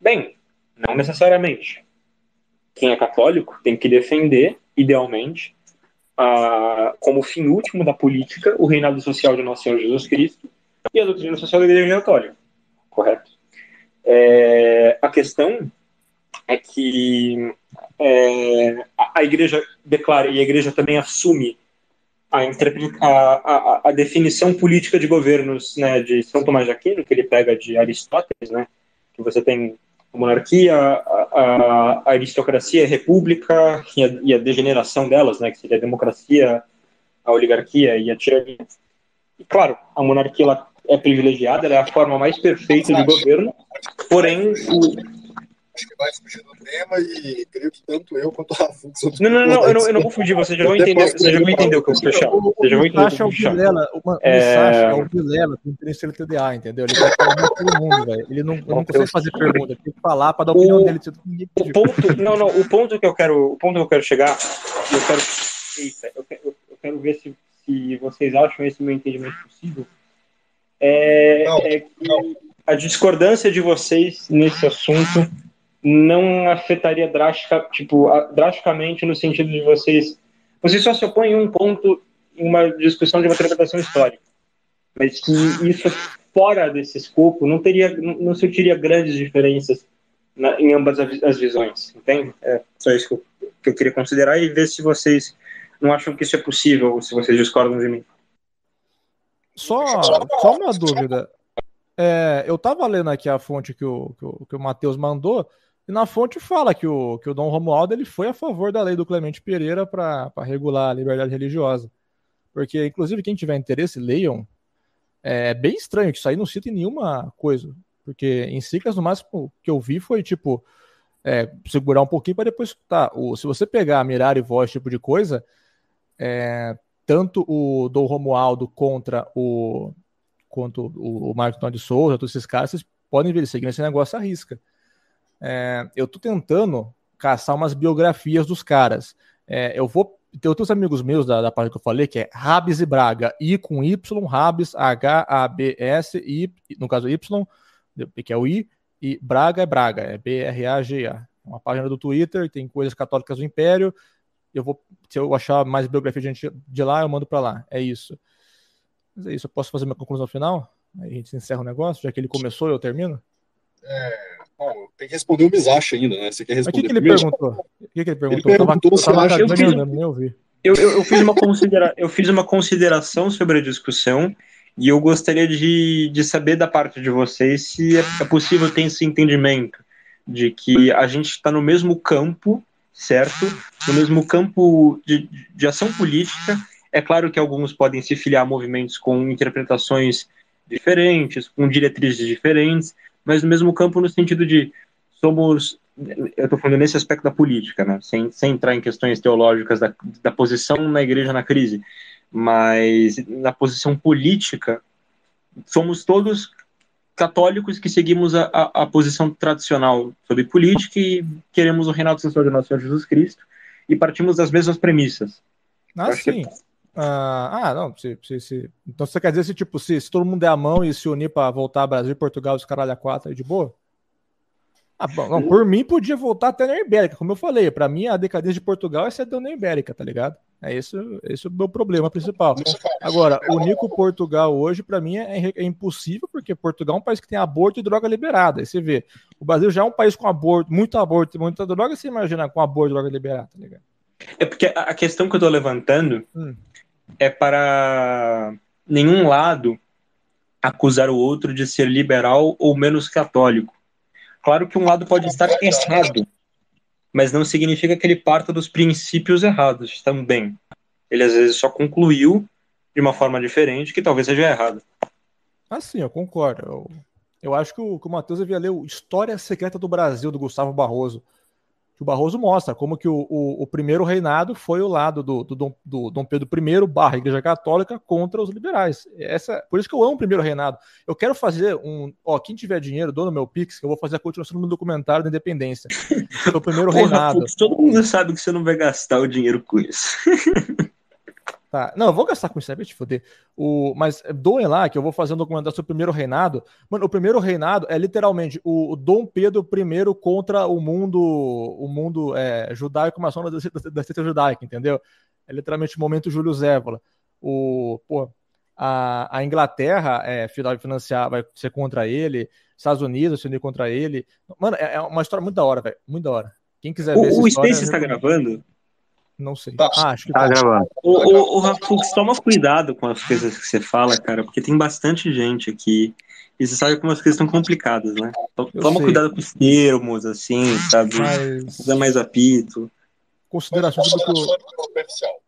Bem, não necessariamente quem é católico tem que defender, idealmente, a, como fim último da política, o reinado social de nosso Senhor Jesus Cristo e a doutrina social da Igreja Católica. Correto? É, a questão é que é, a, a, Igreja declara e a Igreja também assume a, a, a, definição política de governos né, de São Tomás de Aquino, que ele pega de Aristóteles, né, que você tem a monarquia, a, a, aristocracia, a república e a, e a, degeneração delas, né, que seria a democracia, a oligarquia e a tirania. E claro, a monarquia ela é privilegiada, ela é a forma mais perfeita de governo, porém o, acho que vai fugir do tema e creio que tanto eu quanto a Fux. Não, não, não, eu não, eu não vou fugir, você já vão entender, você já vão entender o que eu vou fechar. Você já vão entender o que eu vou fechar. O é... é o Vilela, tem interesse no TDA, entendeu? Ele vai falar todo mundo, velho. Ele não, não consegue fazer pergunta, tem que falar para dar a opinião o, dele. O ponto, não, não, o ponto que eu quero, o ponto que eu quero chegar, eu quero, eita, eu quero, eu quero ver se, se vocês acham esse meu entendimento possível. É, não, é que não. a discordância de vocês nesse assunto não afetaria drástica, tipo, drasticamente no sentido de vocês. Vocês só se opõem em um ponto em uma discussão de uma interpretação histórica. Mas que isso fora desse escopo não teria, não sentiria grandes diferenças na, em ambas as visões, entende? É só isso que eu, que eu queria considerar e ver se vocês não acham que isso é possível ou se vocês discordam de mim. Só, só uma dúvida. é, eu tava lendo aqui a fonte que o, que o, que o Matheus mandou, e na fonte fala que o, que o Dom Romualdo ele foi a favor da lei do Clemente Pereira para regular a liberdade religiosa. Porque, inclusive, quem tiver interesse, leiam. É bem estranho que isso aí não cita em nenhuma coisa. Porque em ciclas, no máximo que eu vi foi tipo é, segurar um pouquinho para depois escutar. O, se você pegar, mirar e voz, tipo de coisa, é, tanto o Dom Romualdo contra o quanto o, o Marco Antônio de Souza, todos esses caras, vocês podem ver, seguindo esse negócio à risca. É, eu tô tentando caçar umas biografias dos caras. É, eu vou. Tem outros amigos meus da, da página que eu falei, que é Rabis e Braga, I com Y, Rabis, H-A-B-S, I, no caso Y, que é o I, e Braga é Braga, é B-R-A-G-A. É uma página do Twitter, tem coisas católicas do Império. Eu vou, se eu achar mais biografia de gente de lá, eu mando para lá. É isso. Mas é isso. Eu posso fazer minha conclusão final? Aí a gente encerra o negócio, já que ele começou, eu termino? É, bom, tem que responder o Misache ainda, né? Você quer responder? o que, que, ele perguntou? O que, que ele perguntou? Ele perguntou eu tava, eu, fiz, eu, eu, eu, fiz uma considera eu fiz uma consideração sobre a discussão e eu gostaria de, de saber da parte de vocês se é, é possível ter esse entendimento de que a gente está no mesmo campo, certo? No mesmo campo de, de ação política. É claro que alguns podem se filiar a movimentos com interpretações diferentes, com diretrizes diferentes, mas no mesmo campo no sentido de somos, eu estou falando nesse aspecto da política, né, sem, sem entrar em questões teológicas da, da posição na igreja na crise, mas na posição política, somos todos católicos que seguimos a, a, a, posição tradicional sobre política e queremos o reinado sucessor de nosso Senhor Jesus Cristo e partimos das mesmas premissas. Ah, sim. Que... Ah, ah, não. Se, se, se... Então você quer dizer se, tipo, se, se todo mundo der a mão e se unir para voltar Brasil, Portugal, os caralho a quatro aí de boa? Ah, bom, não, por mim podia voltar até na Ibérica, como eu falei. Para mim, a decadência de Portugal é ser da União Ibérica, tá ligado? É isso, esse é o meu problema principal. Agora, o Nico Portugal hoje, para mim, é, é, impossível, porque Portugal é um país que tem aborto e droga liberada. Aí você vê, o Brasil já é um país com aborto, muito aborto e muita droga, você imagina com aborto e droga liberada, tá ligado? É porque a questão que eu tô levantando hum é para nenhum lado acusar o outro de ser liberal ou menos católico. Claro que um lado pode estar errado, mas não significa que ele parta dos princípios errados também. Ele às vezes só concluiu de uma forma diferente que talvez seja errada. Ah, sim, eu concordo. Eu, eu acho que o, que o Matheus devia ler o História Secreta do Brasil, do Gustavo Barroso que o Barroso mostra como que o, o, o primeiro reinado foi o lado do, do, Dom, do Dom Pedro I barra Igreja Católica contra os liberais. Essa, por isso que eu amo o primeiro reinado. Eu quero fazer um. Ó, quem tiver dinheiro, dou no meu Pix, que eu vou fazer a continuação do documentário da independência. o primeiro *laughs* Porra, reinado. todo mundo sabe que você não vai gastar o dinheiro com isso. *laughs* Tá. Não, eu vou gastar com isso aí, te foder. O, mas doem lá, que eu vou fazer um documentário sobre o primeiro reinado. Mano, o primeiro reinado é literalmente o, o Dom Pedro I contra o mundo o mundo é, judaico maçom da, da, da ciência judaica, entendeu? É literalmente o momento Júlio Zévola. O, pô, a, a Inglaterra é, vai financiar, vai ser contra ele, Estados Unidos se unir contra ele. Mano, é, é uma história muito da hora, velho. Muito da hora. Quem quiser o, ver O Space está gravando? Não sei. Tá. Ah, acho que tá, tá. gravando. O, o, o Rafux, toma cuidado com as coisas que você fala, cara, porque tem bastante gente aqui. E você sabe como as coisas estão complicadas, né? Toma cuidado com os termos, assim, sabe? Mas... Usa mais apito. Consideração do que superficial.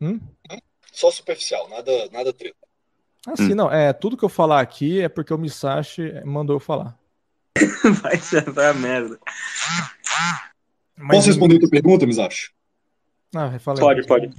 Hum? Só superficial, nada, nada treta. Ah, sim, hum. não. É, tudo que eu falar aqui é porque o Misashi mandou eu falar. *laughs* vai ser a merda. Mas, Posso responder a tua pergunta, Misashi? Ah, pode, pode.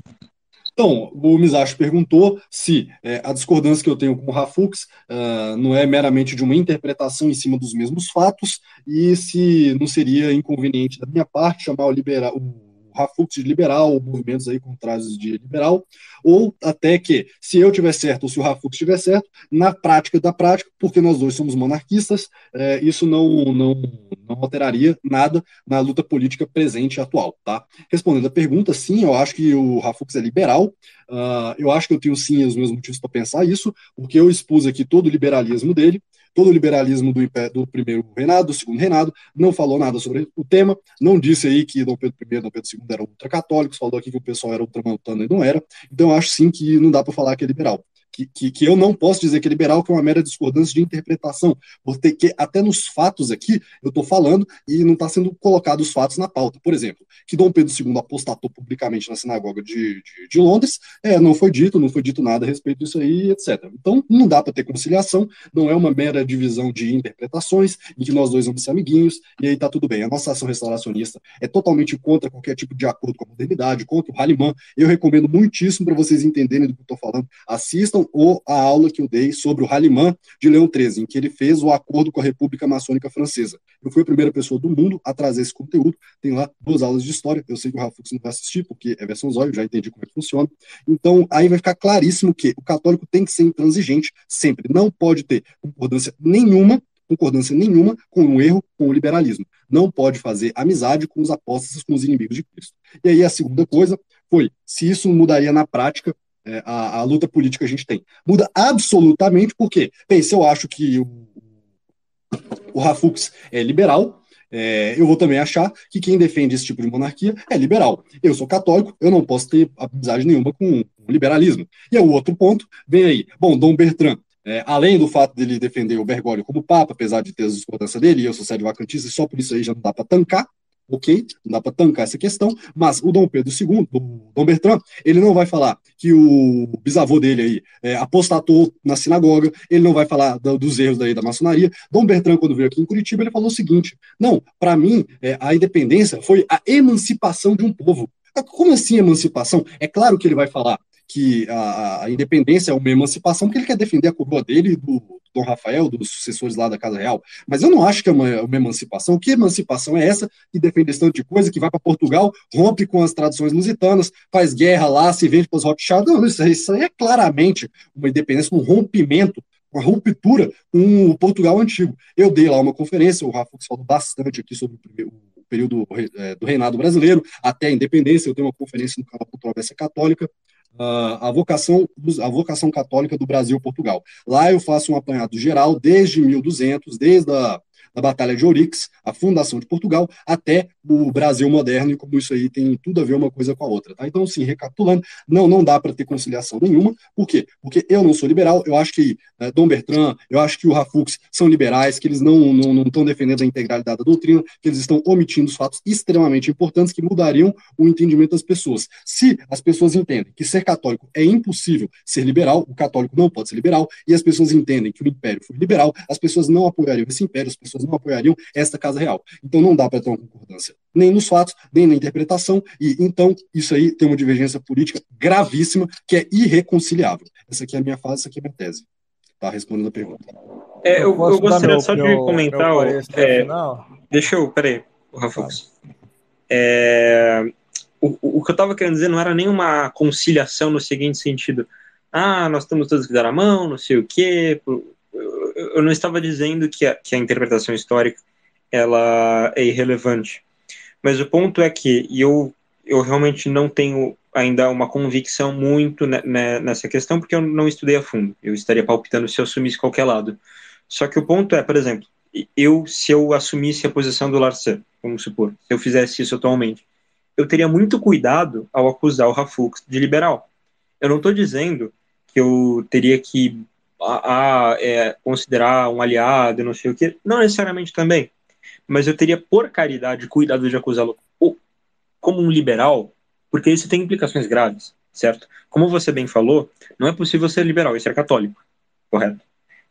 Então, o Misashi perguntou se é, a discordância que eu tenho com o Rafux uh, não é meramente de uma interpretação em cima dos mesmos fatos e se não seria inconveniente da minha parte chamar o, liberal, o Rafux de liberal, movimentos aí contrários de liberal, ou até que, se eu tiver certo ou se o Rafux estiver certo, na prática da prática, porque nós dois somos monarquistas, é, isso não, não, não alteraria nada na luta política presente e atual, tá? Respondendo a pergunta, sim, eu acho que o Rafux é liberal, uh, eu acho que eu tenho sim os meus motivos para pensar isso, porque eu expus aqui todo o liberalismo dele, todo o liberalismo do, do primeiro reinado, do segundo reinado, não falou nada sobre o tema, não disse aí que Dom Pedro I e Dom Pedro II eram ultracatólicos, falou aqui que o pessoal era ultramontano e não era, então acho sim que não dá para falar que é liberal. Que, que, que, eu não posso dizer que é liberal, que é uma mera discordância de interpretação, porque até nos fatos aqui eu estou falando e não está sendo colocados os fatos na pauta. Por exemplo, que Dom Pedro II apostatou publicamente na sinagoga de, de, de Londres, é, não foi dito, não foi dito nada a respeito disso aí, etc. Então, não dá para ter conciliação, não é uma mera divisão de interpretações, em que nós dois vamos ser amiguinhos, e aí tá tudo bem. A nossa ação restauracionista é totalmente contra qualquer tipo de acordo com a modernidade, contra o Halimã. Eu recomendo muitíssimo para vocês entenderem do que eu estou falando. Assistam ou a aula que eu dei sobre o Halimã de Leão XIII, em que ele fez o acordo com a República Maçônica Francesa. Eu fui a primeira pessoa do mundo a trazer esse conteúdo. Tem lá duas aulas de história. Eu sei que o Rafa não vai assistir, porque é versão zóio, já entendi como é que funciona. Então, aí vai ficar claríssimo que o católico tem que ser intransigente sempre. Não pode ter concordância nenhuma concordância nenhuma com o erro, com o liberalismo. Não pode fazer amizade com os apóstolos, com os inimigos de Cristo. E aí a segunda coisa foi se isso mudaria na prática é, a, a, luta política que a gente tem. Muda absolutamente, porque, bem, se eu acho que o, o Rafux é liberal, é, eu vou também achar que quem defende esse tipo de monarquia é liberal. Eu sou católico, eu não posso ter amizade nenhuma com o liberalismo. E é o outro ponto, vem aí. Bom, Dom Bertrand, é, além do fato dele defender o Bergoglio como papa, apesar de ter as discordâncias dele, eu sou sério vacantista, e só por isso aí já não dá para tancar, ok? Não dá para tancar essa questão, mas o Dom Pedro II, o Dom Bertrand, ele não vai falar que o bisavô dele aí é, apostatou na sinagoga, ele não vai falar do, dos erros daí da maçonaria. Dom Bertrand, quando veio aqui em Curitiba, ele falou o seguinte: não, para mim, é, a independência foi a emancipação de um povo. Como assim emancipação? É claro que ele vai falar que a, a, independência é uma emancipação, porque ele quer defender a coroa dele do, do Dom Rafael, dos sucessores lá da Casa Real. Mas eu não acho que é uma, uma emancipação. Que emancipação é essa que defende esse tanto de coisa, que vai para Portugal, rompe com as tradições lusitanas, faz guerra lá, se vende para os Rothschild? Não, isso, isso é claramente uma independência, um rompimento uma ruptura com o Portugal antigo. Eu dei lá uma conferência, o Rafa falou bastante aqui sobre o período é, do reinado brasileiro até a independência. Eu tenho uma conferência no canal Controvérsia Católica, uh, a, vocação, a vocação católica do Brasil Portugal. Lá eu faço um apanhado geral desde 1200, desde a da Batalha de Oryx, a fundação de Portugal, até o Brasil moderno e como isso aí tem tudo a ver uma coisa com a outra. Tá? Então, sim, recapitulando, não, não dá para ter conciliação nenhuma. Por quê? Porque eu não sou liberal, eu acho que é, Dom Bertrand, eu acho que o Rafux são liberais, que eles não estão não, não defendendo a integralidade da doutrina, que eles estão omitindo os fatos extremamente importantes que mudariam o entendimento das pessoas. Se as pessoas entendem que ser católico é impossível ser liberal, o católico não pode ser liberal, e as pessoas entendem que o império foi liberal, as pessoas não apoiariam esse império, as pessoas não apoiariam esta Casa Real. Então não dá para ter uma concordância, nem nos fatos, nem na interpretação, e então isso aí tem uma divergência política gravíssima que é irreconciliável. Essa aqui é a minha fase, essa aqui é a minha tese. Tá respondendo a pergunta. É, eu, eu, eu gostaria só de comentar. Meu é, deixa eu, peraí, o Rafux. É, o, o que eu estava querendo dizer não era nenhuma conciliação no seguinte sentido. Ah, nós estamos todos que dar a mão, não sei o quê, eu não estava dizendo que a, que a interpretação histórica ela é irrelevante, mas o ponto é que eu eu realmente não tenho ainda uma convicção muito nessa questão porque eu não estudei a fundo. Eu estaria palpitando se eu assumisse qualquer lado. Só que o ponto é, por exemplo, eu se eu assumisse a posição do Larsen, vamos supor, se eu fizesse isso atualmente, eu teria muito cuidado ao acusar o Rafux de liberal. Eu não estou dizendo que eu teria que a, a é, considerar um aliado, não sei o que, não necessariamente também, mas eu teria por caridade cuidado de acusá-lo como um liberal, porque isso tem implicações graves, certo? Como você bem falou, não é possível ser liberal e ser católico, correto?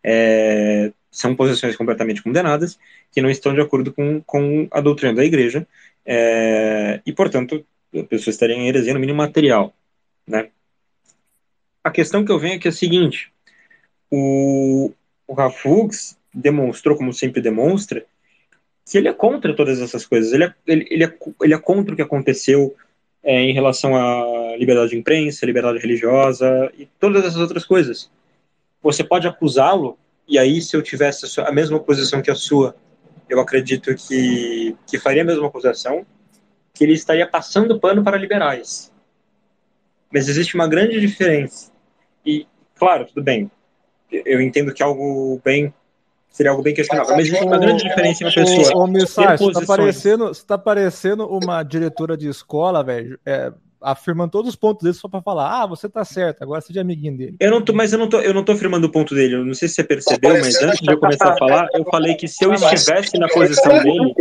É, são posições completamente condenadas que não estão de acordo com, com a doutrina da igreja é, e, portanto, a pessoa estaria em heresia no mínimo material, né? A questão que eu venho aqui é a seguinte: o, o Rafux demonstrou, como sempre demonstra, que ele é contra todas essas coisas. Ele é, ele, ele é, ele é contra o que aconteceu é, em relação à liberdade de imprensa, liberdade religiosa e todas essas outras coisas. Você pode acusá-lo, e aí, se eu tivesse a mesma posição que a sua, eu acredito que, que faria a mesma acusação, que ele estaria passando pano para liberais. Mas existe uma grande diferença. E, claro, tudo bem, eu entendo que é algo bem seria algo bem questionável. Mas existe uma grande diferença entre pessoa. Ô, Missai, você tá parecendo, você tá parecendo uma diretora de escola, velho, é, afirmando todos os pontos dele só para falar, ah, você tá certo, agora seja amiguinho dele. Eu não tô, mas eu não tô, eu não tô afirmando o ponto dele. Eu não sei se você percebeu, mas antes de eu começar a falar, eu falei que se eu estivesse na posição dele.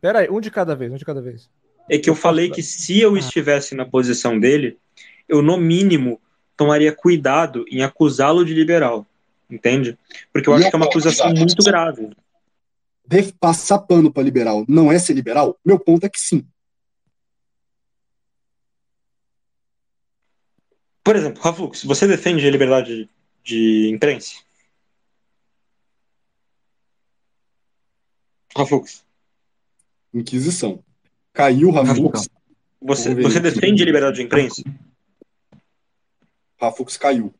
Pera aí, um de cada vez, um de cada vez. É que eu falei que se eu estivesse na posição dele, eu, no mínimo, tomaria cuidado em acusá-lo de liberal. Entende? Porque eu acho que é uma acusação muito grave. Deve passar pano para liberal não é ser liberal? Meu ponto é que sim. Por exemplo, Raflux, você defende a liberdade de imprensa? Raflux. Inquisição. Caiu Rafux. Você, você defende a liberdade de imprensa? Rafux caiu.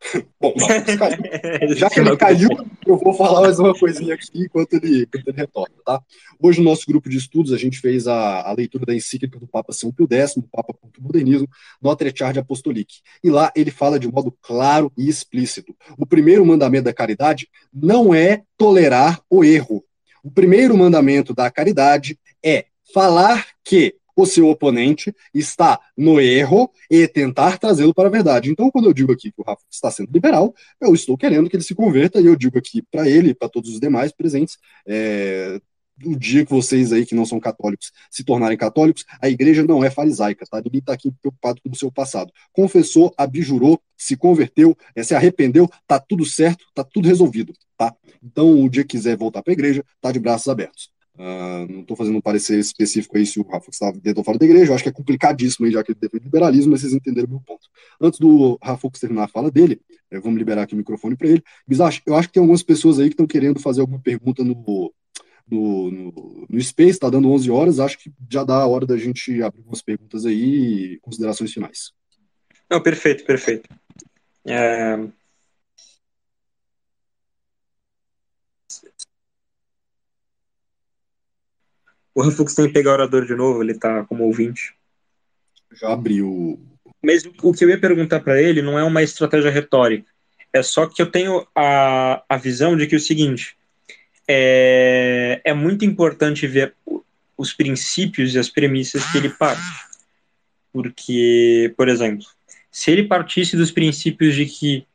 *laughs* Bom, Rafux caiu. *laughs* Já que ele caiu, eu vou falar mais uma coisinha aqui enquanto ele, enquanto ele retorna, tá? Hoje, no nosso grupo de estudos, a gente fez a, a leitura da encíclica do Papa São Pio X, Papa contra o Modernismo, Notre Charge Apostolique. E lá ele fala de modo claro e explícito. O primeiro mandamento da caridade não é tolerar o erro. O primeiro mandamento da caridade é falar que o seu oponente está no erro e tentar trazê-lo para a verdade. Então, quando eu digo aqui que o Rafa está sendo liberal, eu estou querendo que ele se converta e eu digo aqui para ele e para todos os demais presentes. É, o dia que vocês aí que não são católicos se tornarem católicos, a igreja não é farisaica, tá? Ninguém está aqui preocupado com o seu passado. Confessou, abjurou, se converteu, é, se arrependeu, tá tudo certo, tá tudo resolvido, tá? Então, o dia que quiser voltar para a igreja, tá de braços abertos. Uh, não estou fazendo um parecer específico aí se o Rafa está dentro ou fora da igreja, eu acho que é complicadíssimo aí, já que ele defende liberalismo, mas vocês entenderam o meu ponto. Antes do Rafa terminar a fala dele, eh, vamos liberar aqui o microfone para ele. Bizacho, eu acho que tem algumas pessoas aí que estão querendo fazer alguma pergunta no, no, no, no Space, está dando 11 horas, acho que já dá a hora da gente abrir algumas perguntas aí e considerações finais. Não, perfeito, perfeito. É, O Reflux tem que pegar o orador de novo, ele tá como ouvinte. Já abriu. Mas o que eu ia perguntar para ele não é uma estratégia retórica. É só que eu tenho a, a visão de que é o seguinte: é, é muito importante ver os princípios e as premissas que ele parte. Porque, por exemplo, se ele partisse dos princípios de que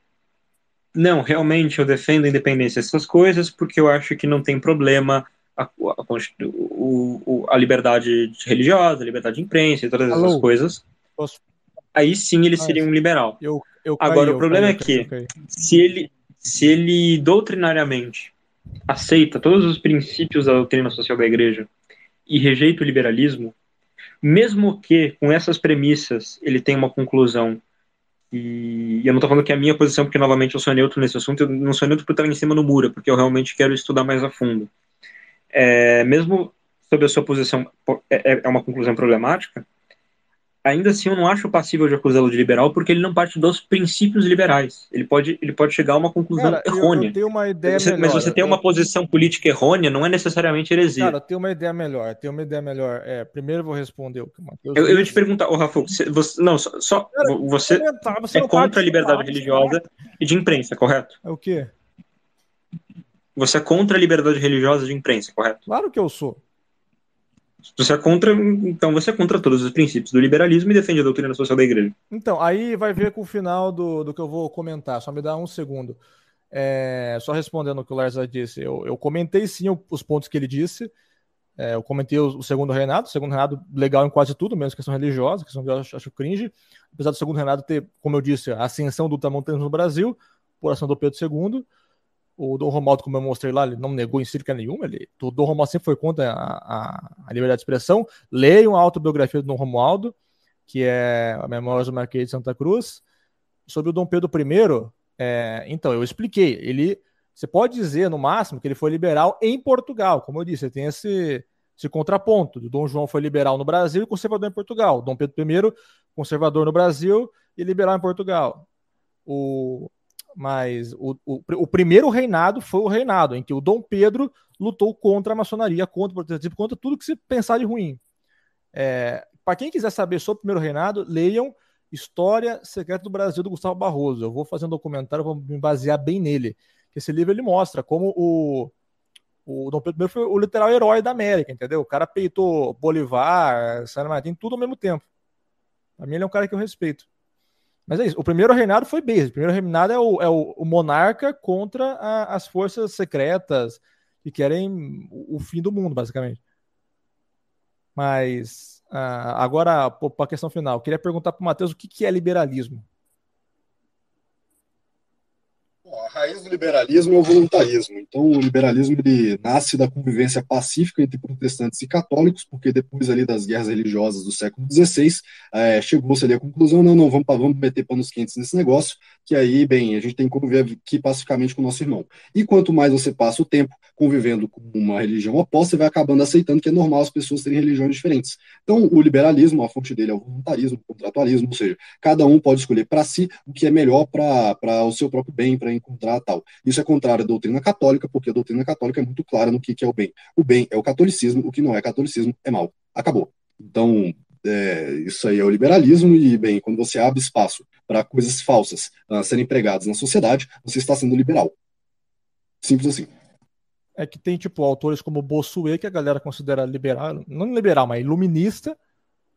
não, realmente eu defendo a independência dessas coisas porque eu acho que não tem problema a, a, o, a liberdade religiosa, a liberdade de imprensa e todas Alô? essas coisas, Posso... aí sim ele seria um liberal. Eu, eu Agora, o problema é que se ele, se ele doutrinariamente aceita todos os princípios da doutrina social da igreja e rejeita o liberalismo, mesmo que com essas premissas ele tenha uma conclusão e eu não estou falando que é a minha posição, porque novamente eu sou neutro nesse assunto, eu não sou neutro por estar em cima do muro, porque eu realmente quero estudar mais a fundo é, mesmo sob a sua posição é, é, é uma conclusão problemática, ainda assim eu não acho passível de acusá-lo de liberal porque ele não parte dos princípios liberais. Ele pode, ele pode chegar a uma conclusão Cara, errônea. Eu, eu uma ideia você, melhor. Mas você ter uma posição política errônea não é necessariamente heresia. Cara, eu tenho uma ideia melhor. Tenho uma ideia melhor. É, primeiro eu vou responder o que o Matheus Eu, eu ia te perguntar, ô Rafa, você, você, não, só, só Cara, você, você é contra a liberdade religiosa e de imprensa, correto? É o quê? Você é contra a liberdade religiosa de imprensa, correto? Claro que eu sou. Você é contra, então você é contra todos os princípios do liberalismo e defende a doutrina social da igreja. Então, aí vai ver com o final do, do que eu vou comentar. Só me dá um segundo. É, só respondendo o que o Larsa disse, eu, eu comentei sim os pontos que ele disse. É, eu comentei o, o, segundo Renato, o segundo Renato legal em quase tudo, menos questão religiosa, questão que eu acho, acho cringe. Apesar do segundo Renato ter, como eu disse, a ascensão do ultramontanismo no Brasil, por ação do Pedro II. O Dom Romualdo, como eu mostrei lá, ele não negou em círica nenhuma. Ele, o Dom Romualdo sempre foi contra a, a, a liberdade de expressão. Leiam a autobiografia do Dom Romualdo, que é a Memórias do Marquês de Santa Cruz. Sobre o Dom Pedro I, é, então, eu expliquei. Ele, você pode dizer, no máximo, que ele foi liberal em Portugal. Como eu disse, tem esse, esse contraponto. O Dom João foi liberal no Brasil e conservador em Portugal. Dom Pedro I, conservador no Brasil e liberal em Portugal. O, mas o, o, o, primeiro reinado foi o reinado em que o Dom Pedro lutou contra a maçonaria, contra o protestantismo, contra tudo que se pensar de ruim. É, Para quem quiser saber sobre o primeiro reinado, leiam História Secreta do Brasil do Gustavo Barroso. Eu vou fazer um documentário, vou me basear bem nele. Esse livro ele mostra como o, o Dom Pedro I foi o literal herói da América, entendeu? O cara peitou Bolivar, San Martín, tudo ao mesmo tempo. Pra mim, ele é um cara que eu respeito. Mas é isso. O primeiro reinado foi base. O primeiro reinado é o, é o, o monarca contra a, as forças secretas que querem o, o, fim do mundo, basicamente. Mas uh, agora, para a questão final, queria perguntar para o Matheus o que, que é liberalismo. a raiz do liberalismo é o voluntarismo. Então, o liberalismo ele nasce da convivência pacífica entre protestantes e católicos, porque depois ali das guerras religiosas do século XVI, é, chegou-se ali à conclusão, não, não, vamos, vamos meter panos quentes nesse negócio, que aí, bem, a gente tem que conviver aqui pacificamente com o nosso irmão. E quanto mais você passa o tempo convivendo com uma religião oposta, você vai acabando aceitando que é normal as pessoas terem religiões diferentes. Então, o liberalismo, a fonte dele é o voluntarismo, o contratualismo, ou seja, cada um pode escolher para si o que é melhor para o seu próprio bem, para encontrar tal. Isso é contrário à doutrina católica, porque a doutrina católica é muito clara no que, que é o bem. O bem é o catolicismo, o que não é catolicismo é mal. Acabou. Então, é, isso aí é o liberalismo, e, bem, quando você abre espaço para coisas falsas uh, serem empregadas na sociedade, você está sendo liberal. Simples assim. É que tem, tipo, autores como Bossuet, que a galera considera liberal, não liberal, mas iluminista,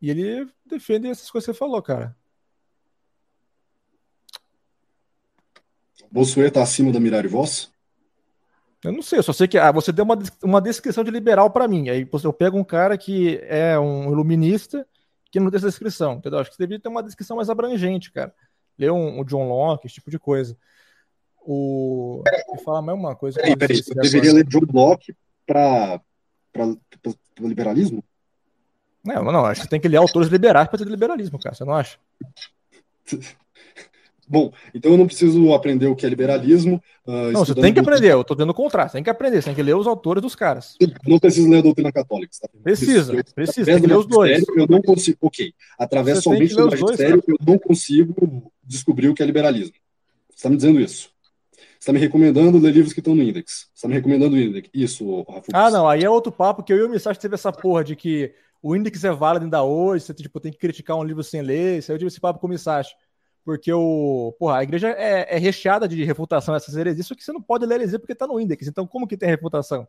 e ele defende essas coisas que você falou, cara. Bossuet está acima da Mirar Voz? Eu não sei, eu só sei que ah, você deu uma, uma descrição de liberal para mim. Aí eu pego um cara que é um iluminista que não tem essa descrição, entendeu? Acho que você deveria ter uma descrição mais abrangente, cara. Ler um, um John Locke, esse tipo de coisa. O. Vou falar mais uma coisa. Peraí, peraí, você deveria ler John Locke para o liberalismo? Não, não, acho que você tem que ler autores liberais para ter liberalismo, cara. Você não acha? *laughs* Bom, então eu não preciso aprender o que é liberalismo. Uh, não, você tem que aprender, eu estou dando o contrário, você tem que aprender, você tem que ler os autores dos caras. Não preciso ler a doutrina católica. Tá? Precisa, eu, precisa, tem que ler os dois. Eu não consigo, ok, através você somente do magistério, dois, eu não consigo descobrir o que é liberalismo. Você está me dizendo isso. Você está me recomendando ler livros que estão no Index. Você está me recomendando o Index. Isso, Rafa. Ah, não, aí é outro papo que eu e o Missage teve essa porra de que o Index é válido ainda hoje, você tipo, tem que criticar um livro sem ler, isso aí eu tive esse papo com o Missage porque o, porra, a igreja é, é recheada de refutação dessas heresias, só que você não pode ler heresia porque tá no índex. Então, como que tem refutação?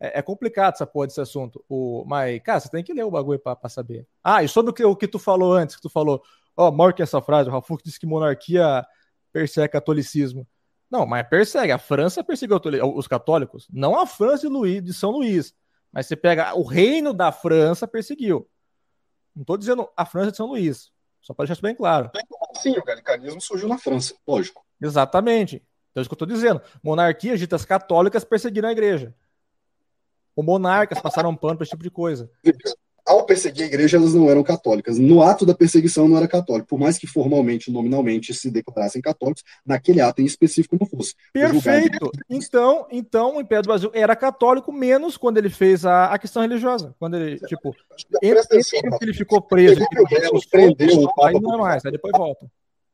É, é, complicado essa porra desse assunto. O, mas, cara, você tem que ler o bagulho pra saber. Ah, e sobre o que, o que tu falou antes, que tu falou, ó, oh, marque essa frase, o Rafuk disse que monarquia persegue catolicismo. Não, mas persegue. A França perseguiu os católicos, não a França de, Luís, de São Luís. Mas você pega o reino da França perseguiu. Não estou dizendo a França de São Luís. Só para deixar isso bem claro. Sim, o galicanismo surgiu na França, lógico. Exatamente. Então é isso que eu estou dizendo. Monarquias ditas católicas perseguiram a igreja. Ou monarcas passaram pano para esse tipo de coisa ao perseguir a igreja, elas não eram católicas. No ato da perseguição, não era católico. Por mais que formalmente, nominalmente, se declarassem católicos, naquele ato em específico não fosse. Perfeito. Então, então, o Império do Brasil era católico, menos quando ele fez a, a questão religiosa. Quando ele, tipo, entre, entre ele ficou preso, ele prendeu, aí não é mais, aí depois volta.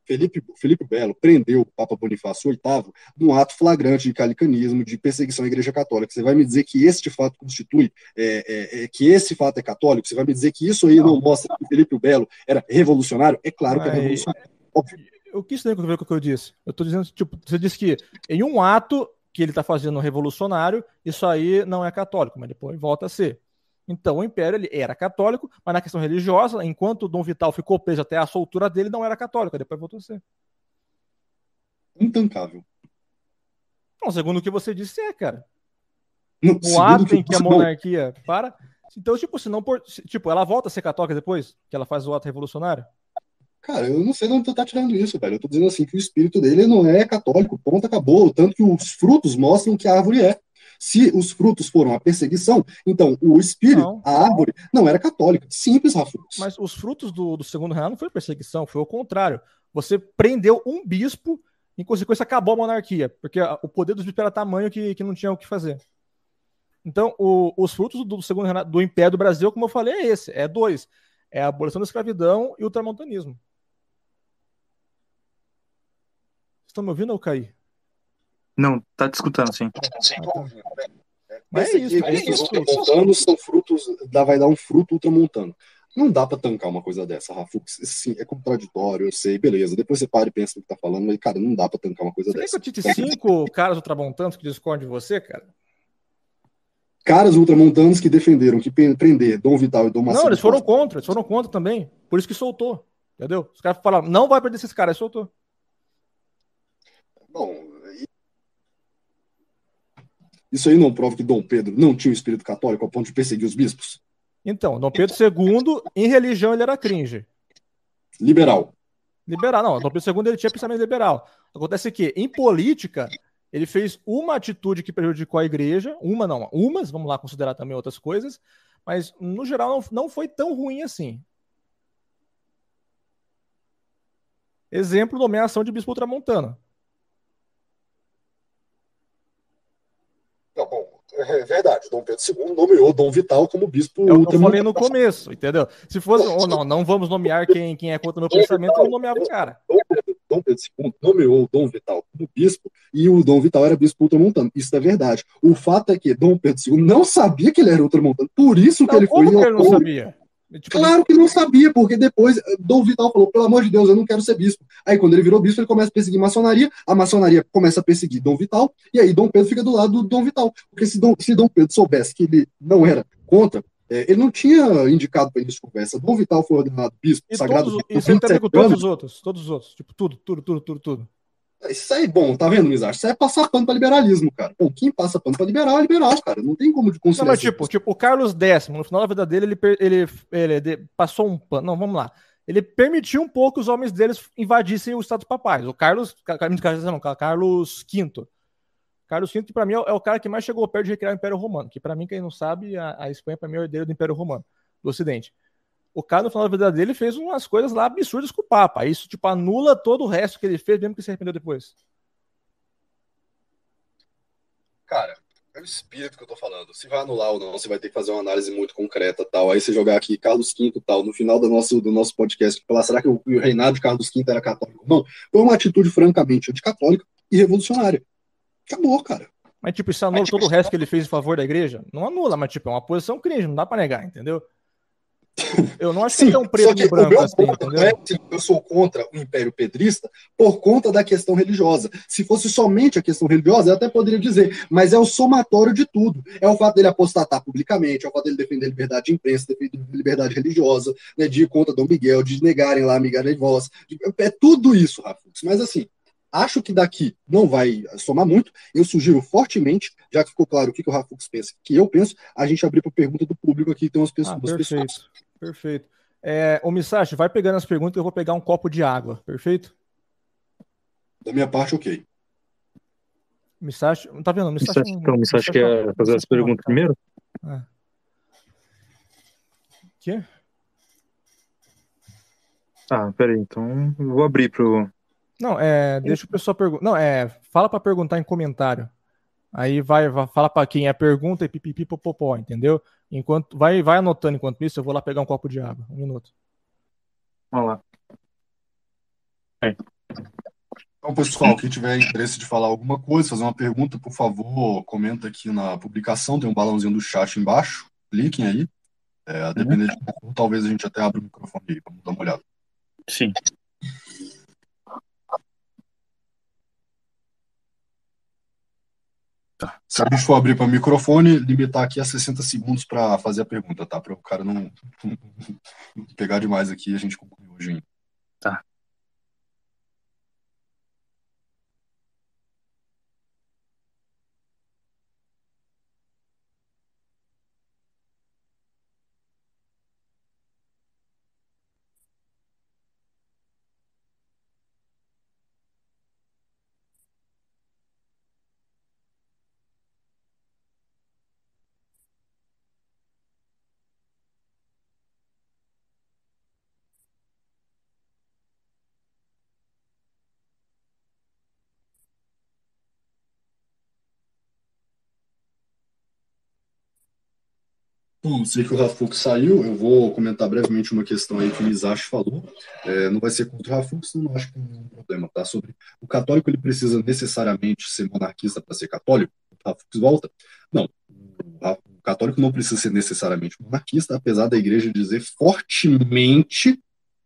Felipe, Felipe Belo prendeu o Papa Bonifácio VIII num ato flagrante de calicanismo, de perseguição à Igreja Católica. Você vai me dizer que este fato constitui, é, é, é, que esse fato é católico? Você vai me dizer que isso aí não, mostra que Felipe Belo era revolucionário? É claro que é revolucionário. O que isso tem a ver com o que eu disse? Eu estou dizendo, tipo, você disse que em um ato que ele está fazendo revolucionário, isso aí não é católico, mas depois volta a ser. Então, o Império ele era católico, mas na questão religiosa, enquanto Dom Vital ficou preso até a soltura dele, não era católico, depois voltou a ser. Intancável. Não, segundo o que você disse, é, cara. Não, o ato que em que a monarquia não. para. Então, tipo, se não por... Tipo, ela volta a ser católica depois que ela faz o ato revolucionário? Cara, eu não sei de onde tu tá tirando isso, velho. Eu tô dizendo assim que o espírito dele não é católico, ponto, acabou. Tanto que os frutos mostram que a árvore é. Se os frutos foram a perseguição, então o espírito, não. a árvore, não era católica. Simples, Rafa. Mas os frutos do, do segundo reinado não foi perseguição, foi o contrário. Você prendeu um bispo, em consequência acabou a monarquia, porque o poder dos bispos era tamanho que, que não tinha o que fazer. Então, o, os frutos do segundo reinado, do Império do Brasil, como eu falei, é esse: é dois. É a abolição da escravidão e o tramontanismo. Estão me ouvindo ou caí? Não, tá te escutando, sim. Mas é isso, é isso. Ultramontanos são frutos, dá, vai dar um fruto ultramontano. Não dá pra tancar uma coisa dessa, Rafux. Sim, é contraditório, eu sei, beleza. Depois você para e pensa no que tá falando, mas, cara, não dá pra tancar uma coisa você dessa. Você que eu cinco caras ultramontanos que discordam de você, cara? Caras ultramontanos que defenderam que prender Dom Vital e Dom Marcelo. Não, eles foram contra, eles foram contra também. Por isso que soltou. Entendeu? Os caras falaram, não vai perder esses caras, soltou. Bom, isso aí não prova que Dom Pedro não tinha um espírito católico a ponto de perseguir os bispos? Então, Dom Pedro II, em religião, ele era cringe. Liberal. Liberal, não. Dom Pedro II ele tinha pensamento liberal. Acontece que, em política, ele fez uma atitude que prejudicou a igreja, uma não, umas, vamos lá considerar também outras coisas, mas no geral não, não foi tão ruim assim. Exemplo, nomeação de bispo ultramontano. Não, bom, é verdade. Dom Pedro II nomeou Dom Vital como bispo. É o que eu falei no começo, entendeu? Se fosse, ou não, não vamos nomear quem, quem é contra o meu pensamento, eu nomeava o cara. Dom Pedro, II nomeou o Dom Vital como bispo e o Dom Vital era bispo ultramontano. Isso é verdade. O fato é que Dom Pedro II não sabia que ele era ultramontano, por isso que Não, ele foi. como que ele não sabia? Tipo, Claro que não sabia, porque depois eh, Dom Vital falou: pelo amor de Deus, eu não quero ser bispo. Aí, quando ele virou bispo, ele começa a perseguir maçonaria, a maçonaria começa a perseguir Dom Vital, e aí Dom Pedro fica do lado do Dom Vital. Porque se Dom, se Dom Pedro soubesse que ele não era contra, eh, ele não tinha indicado para início de conversa. Dom Vital foi ordenado bispo, E sagrado todos, bispo, ele com 27 todos os outros, todos os outros, tipo, tudo, tudo, tudo, tudo, tudo. Isso aí, bom, tá vendo, Mizar? Isso aí é passar pano para liberalismo, cara. Pô, quem passa pano para liberal é liberal, cara. Não tem como de Não, conciliar. mas tipo, tipo, o Carlos X, no final da vida dele, ele, ele, ele passou um pano. Não, vamos lá. Ele permitiu um pouco que os homens deles invadissem o status papais. O Carlos, Ca- Carlos, não, Carlos V. Carlos V, que pra mim é o- é o cara que mais chegou perto de recriar o Império Romano. Que pra mim, quem não sabe, a, a Espanha pra mim é o herdeiro do Império Romano, do Ocidente. O cara, no final da vida dele, fez umas coisas lá absurdas com o Papa. Isso, tipo, anula todo o resto que ele fez, mesmo que se arrependeu depois. Cara, é o espírito que eu tô falando. Se vai anular ou não, você vai ter que fazer uma análise muito concreta tal. Aí você jogar aqui Carlos V tal, no final do nosso, do nosso podcast, falar, será que o, o reinado de Carlos V era católico? Não. Foi uma atitude francamente anticatólica e revolucionária. Acabou, cara. Mas, tipo, isso anula todo o resto que ele fez em favor da igreja? Não anula, mas, tipo, é uma posição cringe, não dá pra negar, entendeu? Eu não acho que é tão preto que e o branco meu assim, ponto é que eu sou contra o Império Pedrista por conta da questão religiosa. Se fosse somente a questão religiosa, eu até poderia dizer, mas é o somatório de tudo. É o fato dele apostatar publicamente, é o fato dele defender a liberdade de imprensa, defender a liberdade religiosa, né, de ir contra Dom Miguel, de negarem lá a migalha de voz. É tudo isso, Rafux. Mas assim, acho que daqui não vai somar muito. Eu sugiro fortemente, já que ficou claro o que, o Rafux pensa, que eu penso, a gente abrir para pergunta do público aqui, tem umas pessoas. Ah, umas pessoas. Perfeito. É, ô, Misashi, vai pegando as perguntas que eu vou pegar um copo de água, perfeito? Da minha parte, ok. Misashi, tá vendo? Misashi, Misashi- Então, você acha que é fazer as perguntas primeiro? Ah. Quê? Ah, peraí, então eu vou abrir pro. Não, é, deixa o pessoal perguntar. Não, é, fala pra perguntar em comentário. Aí vai, vai fala pra quem é pergunta e pipipi popopó, entendeu? Enquanto vai, vai anotando enquanto isso, eu vou lá pegar um copo de água. Um minuto. Vamos lá. Então, pessoal, quem tiver interesse de falar alguma coisa, fazer uma pergunta, por favor, comenta aqui na publicação, tem um balãozinho do chat embaixo, cliquem aí. É, a depender de como, talvez a gente até abra o microfone aí para dar uma olhada. Sim. Se a gente for abrir para microfone, limitar aqui a 60 segundos para fazer a pergunta, tá? Para o cara *laughs* não pegar demais aqui e a gente concluir hoje ainda. Tá. Sei que o Rafux saiu, eu vou comentar brevemente uma questão aí que o Misashi falou. É, não vai ser contra o Rafux, não acho que tem nenhum problema, tá? Sobre o católico, ele precisa necessariamente ser monarquista para ser católico? O Rafux volta? Não. O católico não precisa ser necessariamente monarquista, apesar da igreja dizer fortemente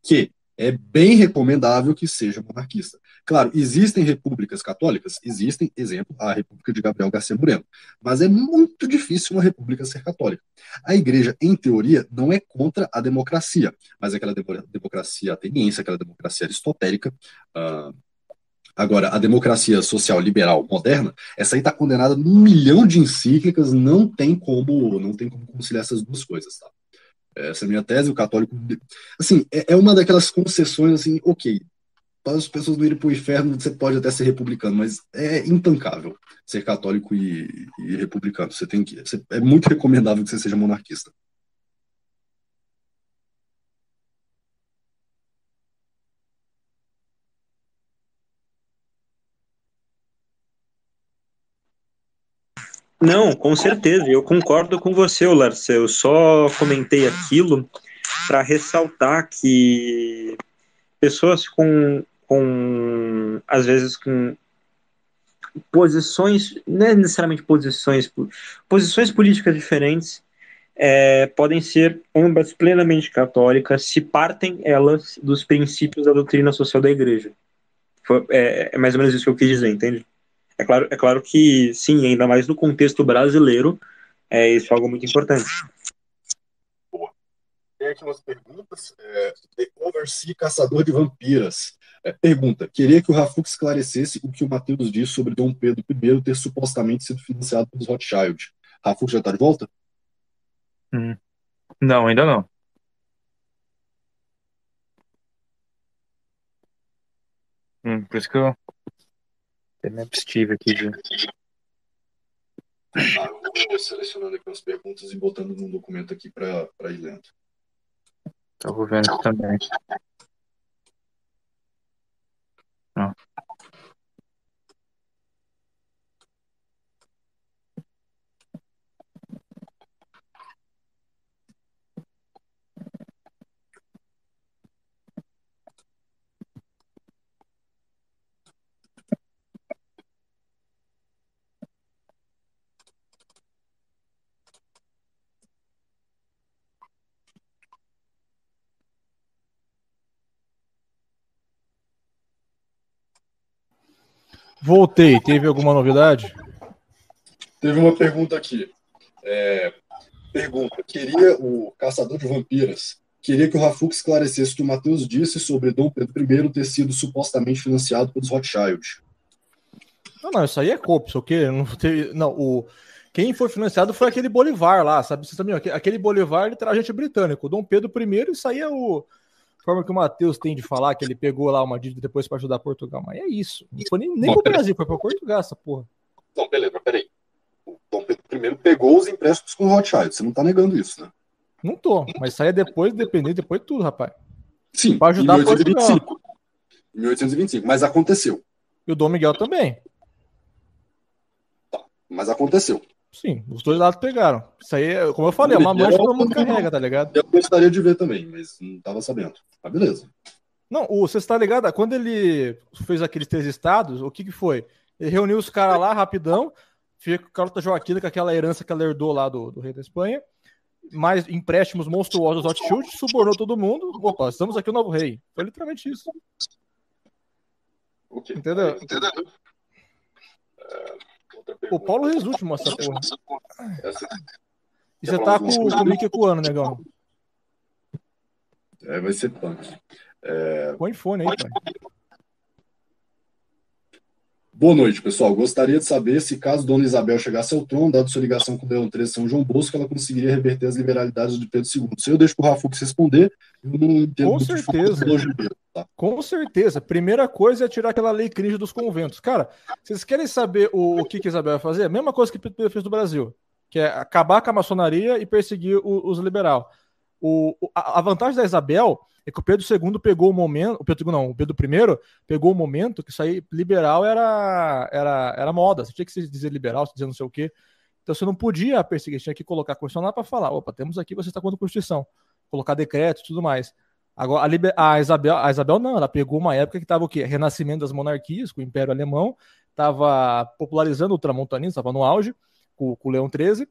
que é bem recomendável que seja monarquista. Claro, existem repúblicas católicas? Existem, exemplo, a República de Gabriel Garcia Moreno. Mas é muito difícil uma república ser católica. A igreja, em teoria, não é contra a democracia, mas é aquela democracia ateniense, aquela democracia aristotélica. Uh, agora, a democracia social liberal moderna, essa aí está condenada num milhão de encíclicas, não tem como, não tem como conciliar essas duas coisas, tá? Essa é a minha tese, o católico. Assim, é, é uma daquelas concessões, assim, ok. Para as pessoas não irem para o inferno, você pode até ser republicano, mas é intancável ser católico e, e republicano. Você tem que. Você, é muito recomendável que você seja monarquista. Não, com certeza, eu concordo com você, Larce. Eu só comentei aquilo para ressaltar que pessoas com, com, às vezes, com posições, não é necessariamente posições, posições políticas diferentes, é, podem ser ambas plenamente católicas se partem elas dos princípios da doutrina social da igreja. É, é mais ou menos isso que eu quis dizer, entende? É claro, é claro que, sim, ainda mais no contexto brasileiro, é isso é algo muito importante. Boa. Tem aqui umas perguntas. É, The Oversea Caçador de Vampiras. É, pergunta: queria que o Rafux esclarecesse o que o Matheus disse sobre Dom Pedro I ter supostamente sido financiado pelos Rothschild. Rafux já está de volta? Hum. Não, ainda não. Hum, por isso que eu Temep Steve aqui de. Ah, eu vou selecionando aqui umas perguntas e botando num documento aqui para ir lendo. Estou vendo aqui também. Não. Voltei. Teve alguma novidade? Teve uma pergunta aqui. É, pergunta: queria o caçador de vampiras queria que o Rafux esclarecesse o que o Matheus disse sobre Dom Pedro I ter sido supostamente financiado pelos Rothschild. Não, não, isso aí é corpo, o quê? Não, teve, não, o, quem foi financiado foi aquele Bolivar lá, sabe? Você sabe aquele Bolivar ele traz gente britânico. O Dom Pedro I, isso aí é o forma que o Matheus tem de falar que ele pegou lá uma dívida depois para ajudar Portugal. Mas é isso. Não foi nem, nem pro Brasil, foi para Portugal essa porra. Não, beleza, peraí. O Dom Pedro I pegou os empréstimos com o Rothschild. Você não tá negando isso, né? Não tô, mas saia depois, depender depois de tudo, rapaz. Sim, para ajudar em 1825. Portugal. Em 1825, mas aconteceu. E o Dom Miguel também. Tá, mas aconteceu. Sim, os dois lados pegaram. Isso aí, como eu falei, é uma mancha que todo mundo carrega, tá ligado? Eu gostaria de ver também, mas não tava sabendo. Tá beleza. Não, o, você está ligado? Quando ele fez aqueles três estados, o que que foi? Ele reuniu os caras lá rapidão, fica com a Carlota Joaquina, com aquela herança que ela herdou lá do, do rei da Espanha, mais empréstimos monstruosos ao Chute, subornou todo mundo. Opa, estamos aqui o novo rei. Foi literalmente isso. Okay. Entendeu? Entendeu? O Paulo resulte mostra essa porra. E você tá com, com o Mickey ecoando, negão. É, vai ser punk. É... Põe fone aí, pai. Boa noite, pessoal. Gostaria de saber se, caso Dona Isabel chegasse ao trono, dado sua ligação com Leão III São João Bosco, ela conseguiria reverter as liberalidades de Pedro II. Se eu deixo para o Rafux responder, eu não entendo Com certeza. Tá? Com certeza. Primeira coisa é tirar aquela lei cringe dos conventos. Cara, vocês querem saber o, o que, que Isabel vai fazer? A mesma coisa que Pedro fez no Brasil, que é acabar com a maçonaria e perseguir o, os liberal. O, a, a vantagem da Isabel é que o Pedro II pegou o momento, o Pedro não, o Pedro I pegou o momento que aí liberal era era era moda, você tinha que se dizer liberal, se dizer não sei o quê. Então você não podia perseguir, tinha que colocar a Constituição lá para falar, opa, temos aqui, você está contra a Constituição, colocar decreto e tudo mais. Agora, a, Liber... a, Isabel, a Isabel não, ela pegou uma época que estava o quê? Renascimento das monarquias, com o Império Alemão, estava popularizando o ultramontanismo, estava no auge, com, com o Leão XIII,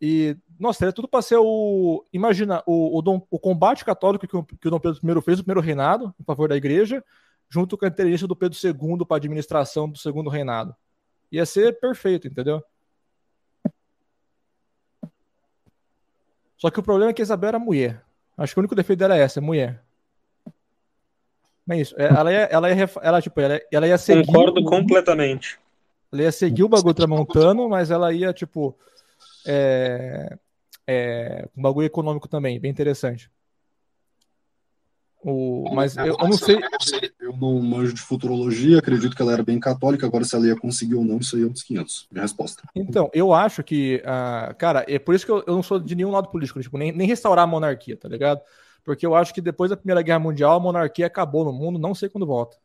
e Nossa, é tudo para ser o. Imagina, o, o, dom, o combate católico que o, que o Dom Pedro I fez no primeiro reinado, em favor da igreja, junto com a inteligência do Pedro II para a administração do segundo reinado. Ia ser perfeito, entendeu? Só que o problema é que a Isabel era mulher. Acho que o único defeito dela é essa, é mulher. Não é isso. É, ela ia, ela ia, ela, tipo, ela, ela ia seguir. Concordo completamente. Ela ia seguir o bagulho tramontano, mas ela ia, tipo. É, é, um bagulho econômico também, bem interessante. O, mas eu, eu, não sei. Eu não manjo de futurologia, acredito que ela era bem católica, agora se ela ia conseguir ou não, isso aí é uns 500. Minha resposta. Então, eu acho que, uh, cara, é por isso que eu, eu, não sou de nenhum lado político, tipo, nem, nem restaurar a monarquia, tá ligado? Porque eu acho que depois da Primeira Guerra Mundial a monarquia acabou no mundo, não sei quando volta.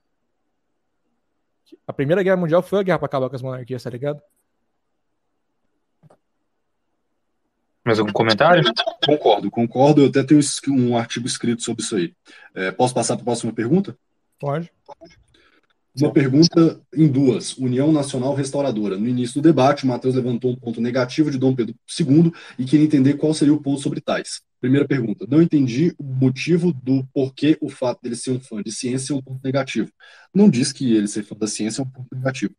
A Primeira Guerra Mundial foi a guerra para acabar com as monarquias, tá ligado? Mais algum comentário? Concordo, concordo. Eu até tenho um artigo escrito sobre isso aí. É, posso passar para a próxima pergunta? Pode. Uma pergunta em duas. União Nacional Restauradora. No início do debate, o Matheus levantou um ponto negativo de Dom Pedro II e queria entender qual seria o ponto sobre tais. Primeira pergunta. Não entendi o motivo do porquê o fato dele ser um fã de ciência é um ponto negativo. Não diz que ele ser fã da ciência é um ponto negativo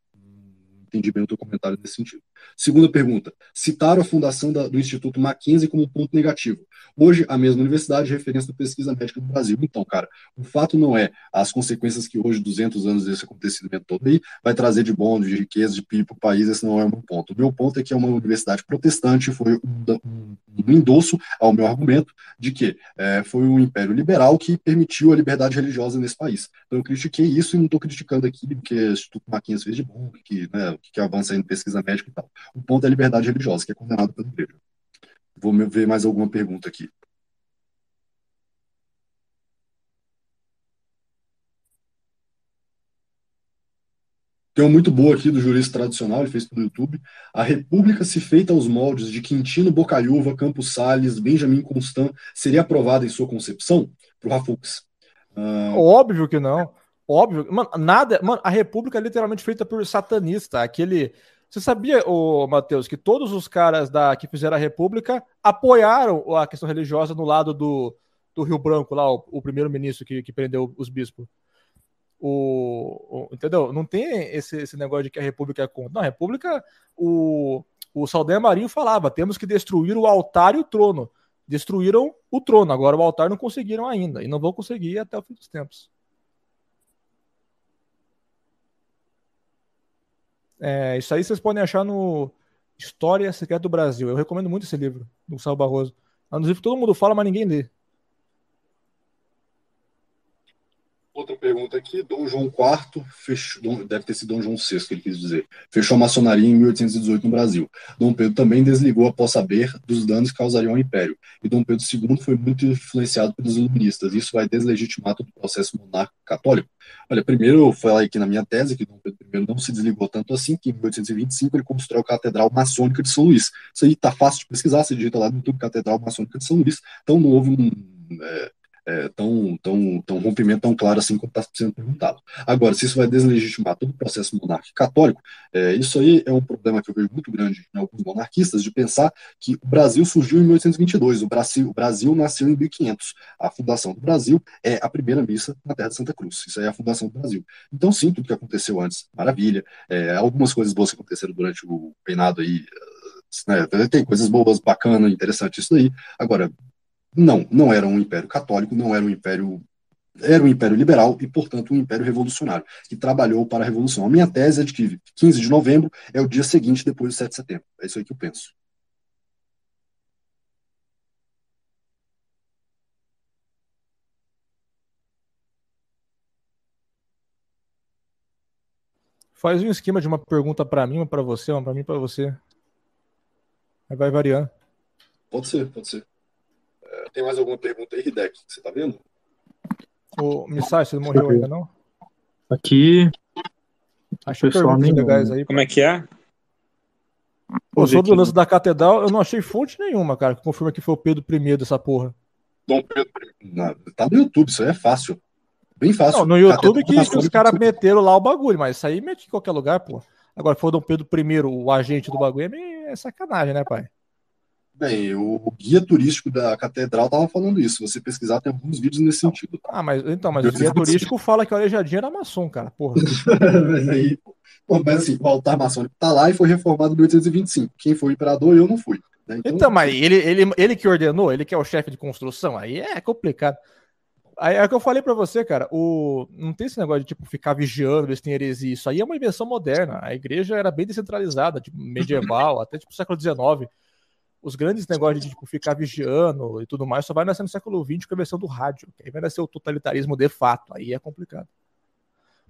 entendi bem o teu comentário nesse sentido. Segunda pergunta. Citaram a fundação da, do Instituto Mackenzie como ponto negativo. Hoje, a mesma universidade é referência da pesquisa médica do Brasil. Então, cara, o fato não é as consequências que hoje, 200 anos desse acontecimento todo aí, vai trazer de bom, de riqueza, de PIB para o país, esse não é o meu ponto. O meu ponto é que é uma universidade protestante, foi um, um, endosso ao meu argumento de que é, foi um império liberal que permitiu a liberdade religiosa nesse país. Então, eu critiquei isso e não estou criticando aqui porque o Instituto Mackenzie fez de bom, que, né, que avança aí em pesquisa médica e tal. O ponto é a liberdade religiosa, que é condenado pelo igreja. Vou ver mais alguma pergunta aqui. Tem uma muito boa aqui do jurista tradicional, ele fez pelo YouTube. A República, se feita aos moldes de Quintino Bocaiúva, Campos Salles, Benjamin Constant, seria aprovada em sua concepção? Para o Rafux. Uh... Óbvio que não. Óbvio. Mano, nada. Mano, a República é literalmente feita por satanista. Aquele. Você sabia, ô, Matheus, que todos os caras da, que fizeram a República apoiaram a questão religiosa no lado do, do Rio Branco, lá, o, o primeiro-ministro que, que prendeu os bispos? O, o, entendeu? Não tem esse, esse negócio de que a República é contra. Não, a República, o, o Saldanha Marinho falava: temos que destruir o altar e o trono. Destruíram o trono, agora o altar não conseguiram ainda, e não vão conseguir até o fim dos tempos. É, isso aí vocês podem achar no História Secreta do Brasil. Eu recomendo muito esse livro, do Gustavo Barroso. É um livro que todo mundo fala, mas ninguém lê. Outra pergunta aqui, Dom João IV fechou, deve ter sido Dom João VI que ele quis dizer, fechou a maçonaria em 1818 no Brasil. Dom Pedro também desligou após saber dos danos que causariam ao Império. E Dom Pedro II foi muito influenciado pelos iluministas. Isso vai deslegitimar todo o processo monárquico católico. Olha, primeiro eu falei aqui na minha tese que Dom Pedro I não se desligou tanto assim, que em 1825 ele construiu a Catedral Maçônica de São Luís. Isso aí tá fácil de pesquisar, você digita lá no YouTube Catedral Maçônica de São Luís. Então não houve um, é, é, tão, tão, tão rompimento tão claro assim como está sendo perguntado. Agora, se isso vai deslegitimar todo o processo monárquico católico, é, isso aí é um problema que eu vejo muito grande em alguns monarquistas, de pensar que o Brasil surgiu em 1822, o Brasil, o Brasil nasceu em 1500. A fundação do Brasil é a primeira missa na Terra de Santa Cruz. Isso aí é a fundação do Brasil. Então, sim, tudo que aconteceu antes, maravilha. É, algumas coisas boas que aconteceram durante o reinado aí, né, tem coisas boas, bacanas, interessantes isso daí. Agora, não, não era um império católico, não era um império era um império liberal e, portanto, um império revolucionário, que trabalhou para a revolução. A minha tese é de que 15 de novembro é o dia seguinte depois do 7 de setembro. É isso aí que eu penso. Faz um esquema de uma pergunta para mim, uma para você, uma para mim, para você. Aí vai variando. Pode ser, pode ser. Tem mais alguma pergunta aí, Hidek? Você tá vendo? O Missai, você não morreu ainda, não? Aqui. Achei perguntas legais aí. Como é que é? Pô, sobre o lance da catedral, eu não achei fonte nenhuma, cara, que confirma que foi o Pedro I dessa porra. Dom Pedro I. Tá no YouTube, isso aí é fácil. Bem fácil. Não, no YouTube que, que os caras meteram lá o bagulho, mas isso aí mete em qualquer lugar, pô. Agora, foi o Dom Pedro I, o agente do bagulho, é, meio, é sacanagem, né, pai? Bem, o guia turístico da catedral tava falando isso. Se você pesquisar, tem alguns vídeos nesse sentido. Ah, mas então, mas o guia turístico fala que o Aleijadinho era maçom, cara. Porra. *laughs* mas aí, pô, mas assim, o altar maçônico tá lá e foi reformado em 1825. Quem foi o imperador, eu não fui. né? Então, mas ele, ele, ele que ordenou, ele que é o chefe de construção, aí é complicado. Aí é o que eu falei pra você, cara. O... Não tem esse negócio de tipo ficar vigiando, ver se tem heresia. Isso aí é uma invenção moderna. A igreja era bem descentralizada, tipo, medieval, *laughs* até tipo século XIX. Os grandes negócios de tipo, ficar vigiando e tudo mais só vai nascer no século XX com a versão do rádio. que Aí vai nascer o totalitarismo de fato. Aí é complicado.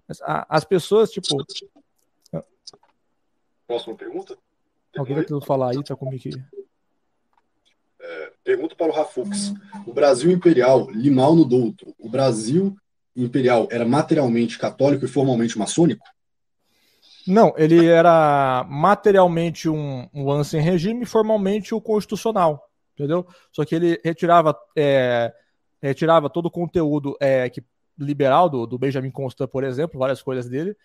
Mas a- as pessoas, tipo. Próxima pergunta? Alguém vai tentando falar aí, tá comigo aqui. Pergunta para o Rafux. O Brasil Imperial, Limal no Douto, o Brasil Imperial era materialmente católico e formalmente maçônico? Não, ele era materialmente um, um regime e formalmente o constitucional, entendeu? Só que ele retirava, é, retirava todo o conteúdo é, que, liberal do, do Benjamin Constant, por exemplo, várias coisas dele,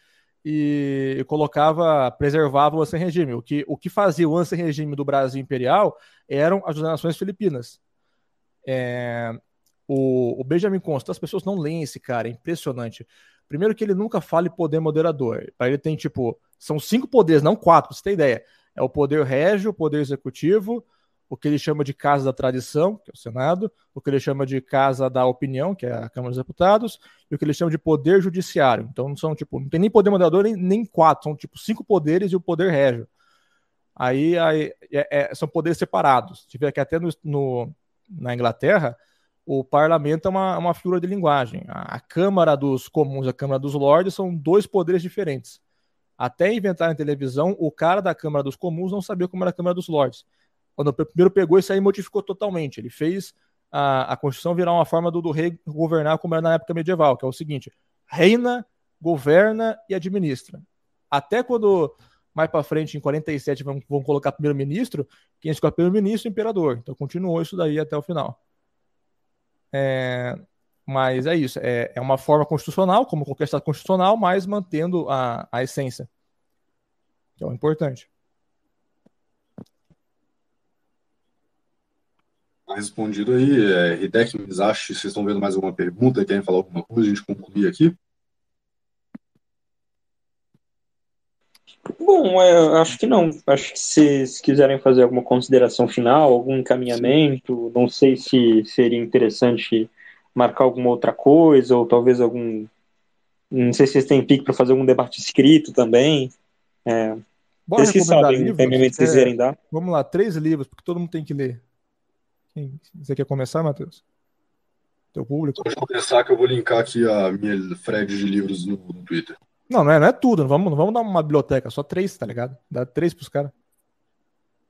e, e colocava, preservava o Ansem regime. O que, o que fazia o Ansem regime do Brasil imperial eram as nações filipinas. É, o, o Benjamin Constant, as pessoas não leem esse cara, é impressionante. Primeiro que ele nunca fala em poder moderador. Para ele tem, tipo, são cinco poderes, não quatro, pra você ter ideia. É o poder régio, o poder executivo, o que ele chama de casa da tradição, que é o Senado, o que ele chama de casa da opinião, que é a Câmara dos Deputados, e o que ele chama de poder judiciário. Então não são, tipo, não tem nem poder moderador, nem, nem quatro, são, tipo, cinco poderes e o poder régio. Aí, aí é- é- são poderes separados. Tiver aqui até no, no- na Inglaterra, o parlamento é uma, uma figura de linguagem. A, a Câmara dos Comuns a Câmara dos Lordes são dois poderes diferentes. Até inventar em televisão, o cara da Câmara dos Comuns não sabia como era a Câmara dos Lordes. Quando o primeiro pegou isso aí, modificou totalmente. Ele fez a, a Constituição virar uma forma do, do rei governar como era na época medieval, que é o seguinte: reina, governa e administra. Até quando mais para frente, em 47, vão, vão colocar primeiro-ministro, quem escolhe primeiro-ministro é o imperador. Então continuou isso daí até o final. É, mas é isso, é, é uma forma constitucional, como qualquer estado constitucional, mas mantendo a, a essência. Que é o importante. Respondido aí, é, Hideki Mizashi, vocês estão vendo mais alguma pergunta? Querem falar alguma coisa? A gente concluir aqui? Bom, é, acho que não. Acho que se, se quiserem fazer alguma consideração final, algum encaminhamento, não sei se seria interessante marcar alguma outra coisa, ou talvez algum. Não sei se vocês têm pique para fazer algum debate escrito também. É, Bora vocês que sabem que É, quiserem dar. Vamos lá, três livros, porque todo mundo tem que ler. Você quer começar, Matheus? Teu público? Pode começar que eu vou linkar aqui a minha thread de livros no, no Twitter. Não, não é, não é tudo. Não vamos, não vamos dar uma biblioteca, só três, tá ligado? Dá três pros caras.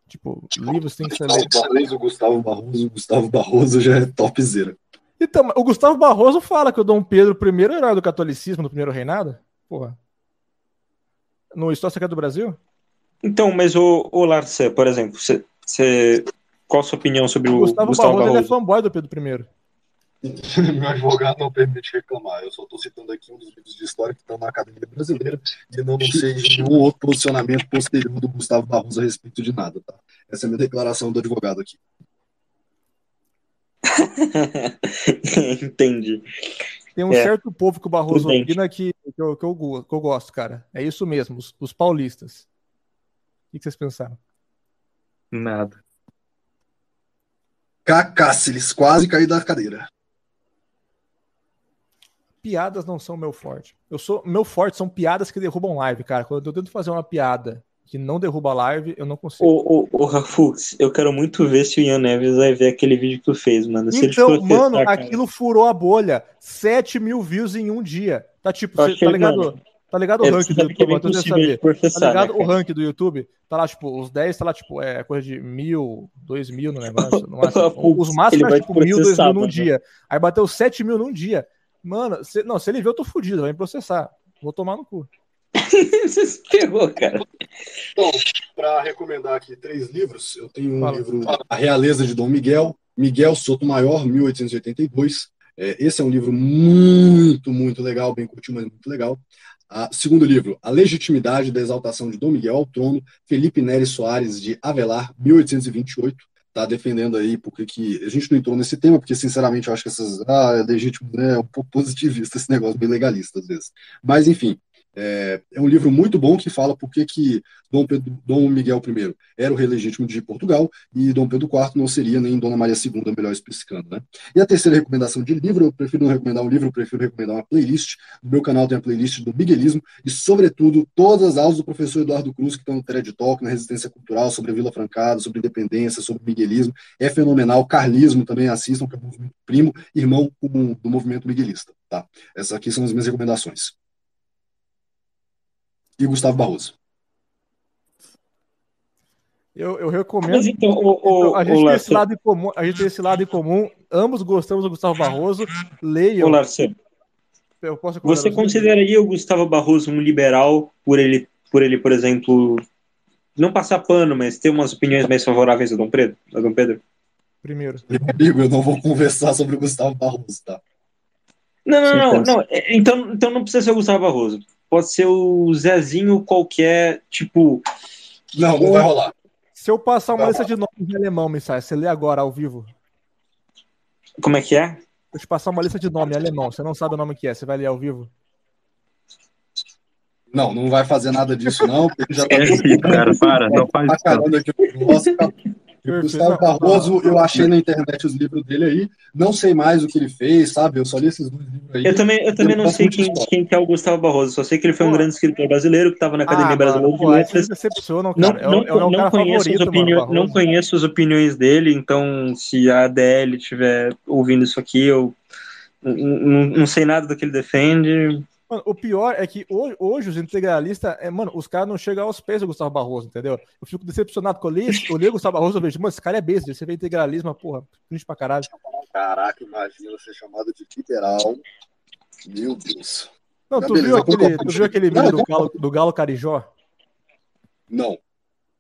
Tipo, livros tem que ser lido. Gustavo Barroso, Gustavo Barroso, Gustavo Barroso já é topzera. Então, o Gustavo Barroso fala que o Dom Pedro I era herói do catolicismo no primeiro reinado? Porra. No História Secreta do Brasil? Então, mas o, o Larce, por exemplo, você, você- qual a sua opinião sobre O o Gustavo, Gustavo Barroso, ele é Barroso? fanboy do Pedro I. *laughs* Meu advogado não permite reclamar. Eu só estou citando aqui um dos livros de história que estão na Academia Brasileira e não, não sei de nenhum outro posicionamento posterior do Gustavo Barroso a respeito de nada, tá? Essa é a minha declaração do advogado aqui. *laughs* Entendi. Tem um É. certo povo que o Barroso opina que, que, eu, que, eu, que eu gosto, cara. É isso mesmo, os, os paulistas. O que que vocês pensaram? Nada. Cacáceles, quase caí da cadeira. Piadas não são meu forte. Eu sou meu forte são piadas que derrubam live, cara. Quando eu tento fazer uma piada que não derruba live, eu não consigo. Ô, ô, ô, Rafux, eu quero muito ver se o Ian Neves vai ver aquele vídeo que tu fez, mano. Se Então, mano, cara. aquilo furou a bolha. 7 mil views em um dia. Tá tipo, Eu cê- tá ligado? mano, Tá ligado o é, ranking você do é YouTube? deve possível de saber. processar, Tá ligado né, o ranking do YouTube? Tá lá, tipo, os 10 tá lá, tipo, é coisa de mil, dois mil no negócio. No máximo. Os máximos é tipo mil, dois mil num dia. Aí bateu 7 mil num dia. Mano, se, não, se ele ver, eu tô fudido, vai me processar. Vou tomar no cu. Você *laughs* se ferrou, cara. Então, para recomendar aqui três livros, eu tenho um Fala. livro A Realeza de Dom Miguel, Miguel Sotomayor, 1882. É, esse é um livro muito, muito legal, bem curtinho, mas muito legal. Ah, segundo livro, A Legitimidade da Exaltação de Dom Miguel ao Trono, Felipe Nery Soares de Avelar, 1828. Tá defendendo aí porque que a gente não entrou nesse tema, porque sinceramente eu acho que essas ah, é legítimo, né, é um pouco positivista esse negócio bem legalista às vezes. Mas enfim, é, é, um livro muito bom que fala por que, que Dom, Dom Miguel I era o rei legítimo de Portugal e Dom Pedro IV não seria nem Dona Maria II, melhor especificando. Né? E a terceira recomendação de livro, eu prefiro não recomendar um livro, eu prefiro recomendar uma playlist. No meu canal tem a playlist do Miguelismo e, sobretudo, todas as aulas do professor Eduardo Cruz que estão no TED Talk, na Resistência Cultural, sobre a Vila Francada, sobre independência, sobre Miguelismo. É fenomenal. Carlismo também assistam, que é movimento primo, irmão do movimento miguelista. Tá? Essas aqui são as minhas recomendações e Gustavo Barroso. Eu, eu recomendo. Mas então, o, o, a, gente o tem esse lado em comum, a gente tem esse lado em comum. Ambos gostamos do Gustavo Barroso. Leiam. Olá, eu posso Você consideraria o Gustavo Barroso um liberal por ele, por ele, por exemplo, não passar pano, mas ter umas opiniões mais favoráveis a Dom Pedro? A Dom Pedro? Primeiro. Meu amigo, eu não vou conversar sobre o Gustavo Barroso, tá? Não, não, não, não. É, então, então não precisa ser o Gustavo Barroso pode ser o Zezinho qualquer, tipo. Não, não vai rolar. Se eu passar uma lista de nomes em alemão, Missai, você lê agora ao vivo. Como é que é? Eu te passar uma lista de nome em alemão, você não sabe o nome que é, você vai ler ao vivo? Não, não vai fazer nada disso, não, porque já tá. É, cara, para, não faz isso. O Gustavo Barroso, eu achei na internet os livros dele aí, não sei mais o que ele fez, sabe? Eu só li esses dois livros aí. Eu também, eu também não sei quem, quem é o Gustavo Barroso, só sei que ele foi um grande escritor brasileiro que estava na Academia ah, Brasileira de Letras. Decepcionam, cara. Não, não, é, é não, conheço favorito, opini... mano, não conheço as opiniões dele, então se a ADL estiver ouvindo isso aqui, eu não, não sei nada do que ele defende. Mano, o pior é que hoje, hoje os integralistas, é, mano, os caras não chegam aos pés do Gustavo Barroso, entendeu? Eu fico decepcionado eu li, eu li o Gustavo Barroso e vejo, mano, esse cara é besta, você vê integralismo, porra, cringe pra caralho. Caraca, imagina ser chamado de liberal. Meu Deus. Não, tu, viu aquele, tu viu aquele vídeo do Galo, do Galo Carijó? Não.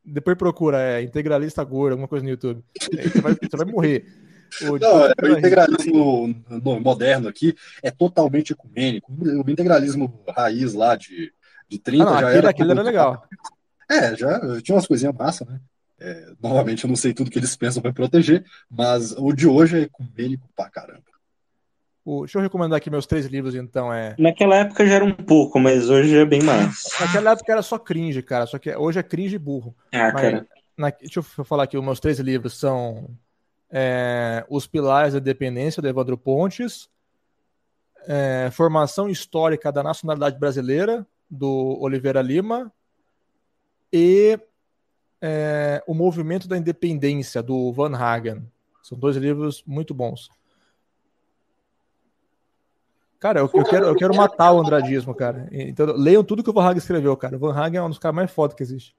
Depois procura, é integralista gordo, alguma coisa no YouTube. Você vai, você vai morrer. O, não, é, o integralismo moderno aqui é totalmente ecumênico. O integralismo raiz lá de, de 30 ah, não, já aquele, era. Aquele era legal. É, já tinha umas coisinhas massa, né? É, novamente, eu não sei tudo que eles pensam para proteger, mas o de hoje é ecumênico pra caramba. O, deixa eu recomendar aqui meus três livros, então. É... Naquela época já era um pouco, mas hoje é bem mais. Naquela época era só cringe, cara. Só que hoje é cringe burro. Ah, mas, cara. Na, deixa eu falar aqui, os meus três livros são é, Os Pilares da Dependência, do Evandro Pontes, é, Formação Histórica da Nacionalidade Brasileira, do Oliveira Lima, e é, O Movimento da Independência, do Van Hagen. São dois livros muito bons. Cara, eu, eu, quero, eu quero matar o andradismo, cara. Então, leiam tudo que o Van Hagen escreveu, cara. O Van Hagen é um dos caras mais foda que existe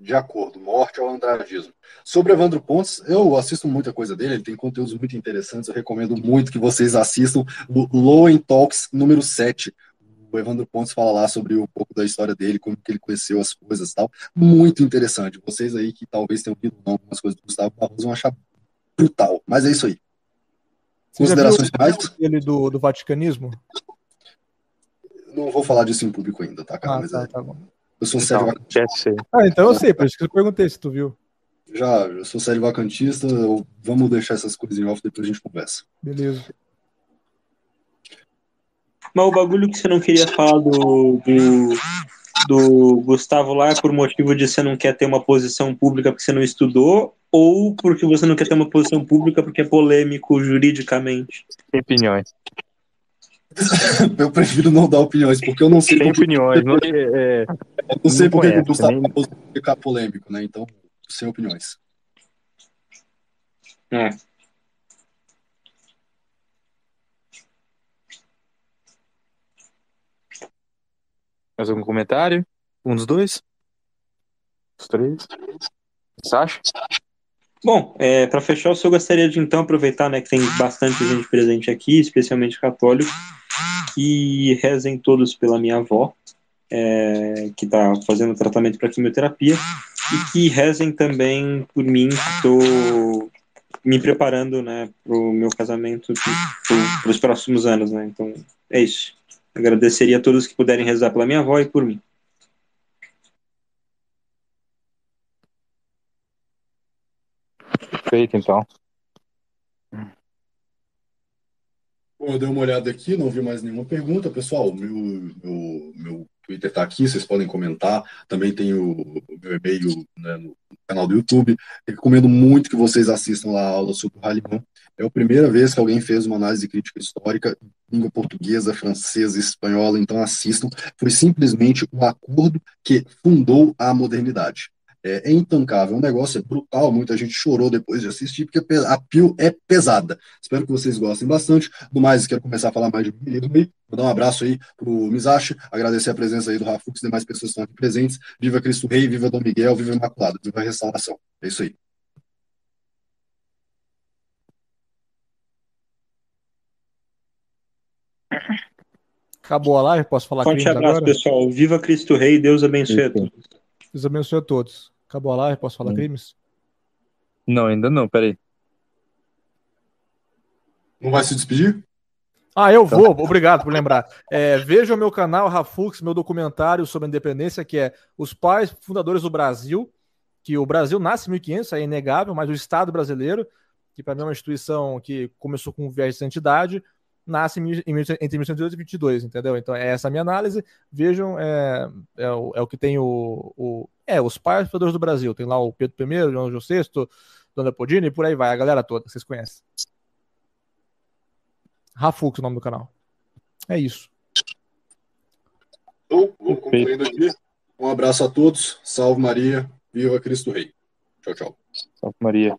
de acordo, morte ao andradismo. Sobre Evandro Pontes, eu assisto muita coisa dele, ele tem conteúdos muito interessantes, eu recomendo muito que vocês assistam o Low Talks número 7. O Evandro Pontes fala lá sobre um pouco da história dele, como que ele conheceu as coisas e tal. Muito interessante. Vocês aí que talvez tenham ouvido algumas coisas do Gustavo Barroso vão achar brutal. Mas é isso aí. Você Considerações finais? Ele do, do Vaticanismo? Não vou falar disso em público ainda, tá, cara? Ah, tá, é... tá bom. Eu sou sério vacantista. Ah, então eu sei, por isso que eu perguntei se tu viu. Já, eu sou sério vacantista, eu... vamos deixar essas coisas em off, depois a gente conversa. Beleza. Mas o bagulho que você não queria falar do, do, do Gustavo lá é por motivo de você não quer ter uma posição pública porque você não estudou, ou porque você não quer ter uma posição pública porque é polêmico juridicamente? Opiniões. *laughs* eu prefiro não dar opiniões, porque eu não sei. Tem opiniões, não, é, é, eu não sei porque o Gustavo nem... ficar polêmico, né? Então, sem opiniões. É. Mais algum comentário? Um dos dois? Os três? Sasha? Bom, é, para fechar, eu só gostaria de então aproveitar né, que tem bastante gente presente aqui, especialmente católico, que rezem todos pela minha avó, é, que está fazendo tratamento para quimioterapia, e que rezem também por mim, que estou me preparando né, para o meu casamento para os próximos anos. Né? Então, é isso. Agradeceria a todos que puderem rezar pela minha avó e por mim. Perfeito, então. Bom, eu dei uma olhada aqui, não vi mais nenhuma pergunta. Pessoal, meu, meu, meu Twitter está aqui, vocês podem comentar. Também tem o, meu e-mail né, no canal do YouTube. Recomendo muito que vocês assistam lá a aula sobre o Ralliman. É a primeira vez que alguém fez uma análise crítica histórica em língua portuguesa, francesa, espanhola, então assistam. Foi simplesmente o acordo que fundou a modernidade é, é intancável, é um negócio é brutal, muita gente chorou depois de assistir, porque a pio é pesada. Espero que vocês gostem bastante. Do mais, quero começar a falar mais de mim. Vou dar um abraço aí pro Misashi, agradecer a presença aí do Rafux e demais pessoas que estão aqui presentes. Viva Cristo Rei, viva Dom Miguel, viva Imaculado, viva a restauração. É isso aí. Acabou a live, posso falar Forte abraço, agora? pessoal. Viva Cristo Rei, Deus abençoe a todos. Deus abençoe a todos. Acabou a live, posso falar hum. crimes? Não, ainda não, peraí. Não vai se despedir? Ah, eu vou, obrigado por lembrar. É, veja o meu canal Rafux, meu documentário sobre a independência, que é Os Pais Fundadores do Brasil, que o Brasil nasce em 1500, isso é inegável, mas o Estado brasileiro, que para mim é uma instituição que começou com um viés de santidade, nasce em, em, entre 1918 e 22, entendeu? Então, é essa a minha análise. Vejam, é, é, o, é o que tem o, o, É, os pais fundadores do Brasil. Tem lá o Pedro I, João João VI, Dona Podini e por aí vai, a galera toda, vocês conhecem. Rafux, o nome do canal. É isso. Então, vamos concluindo aqui. Um abraço a todos. Salve Maria. Viva Cristo Rei. Tchau, tchau. Salve Maria.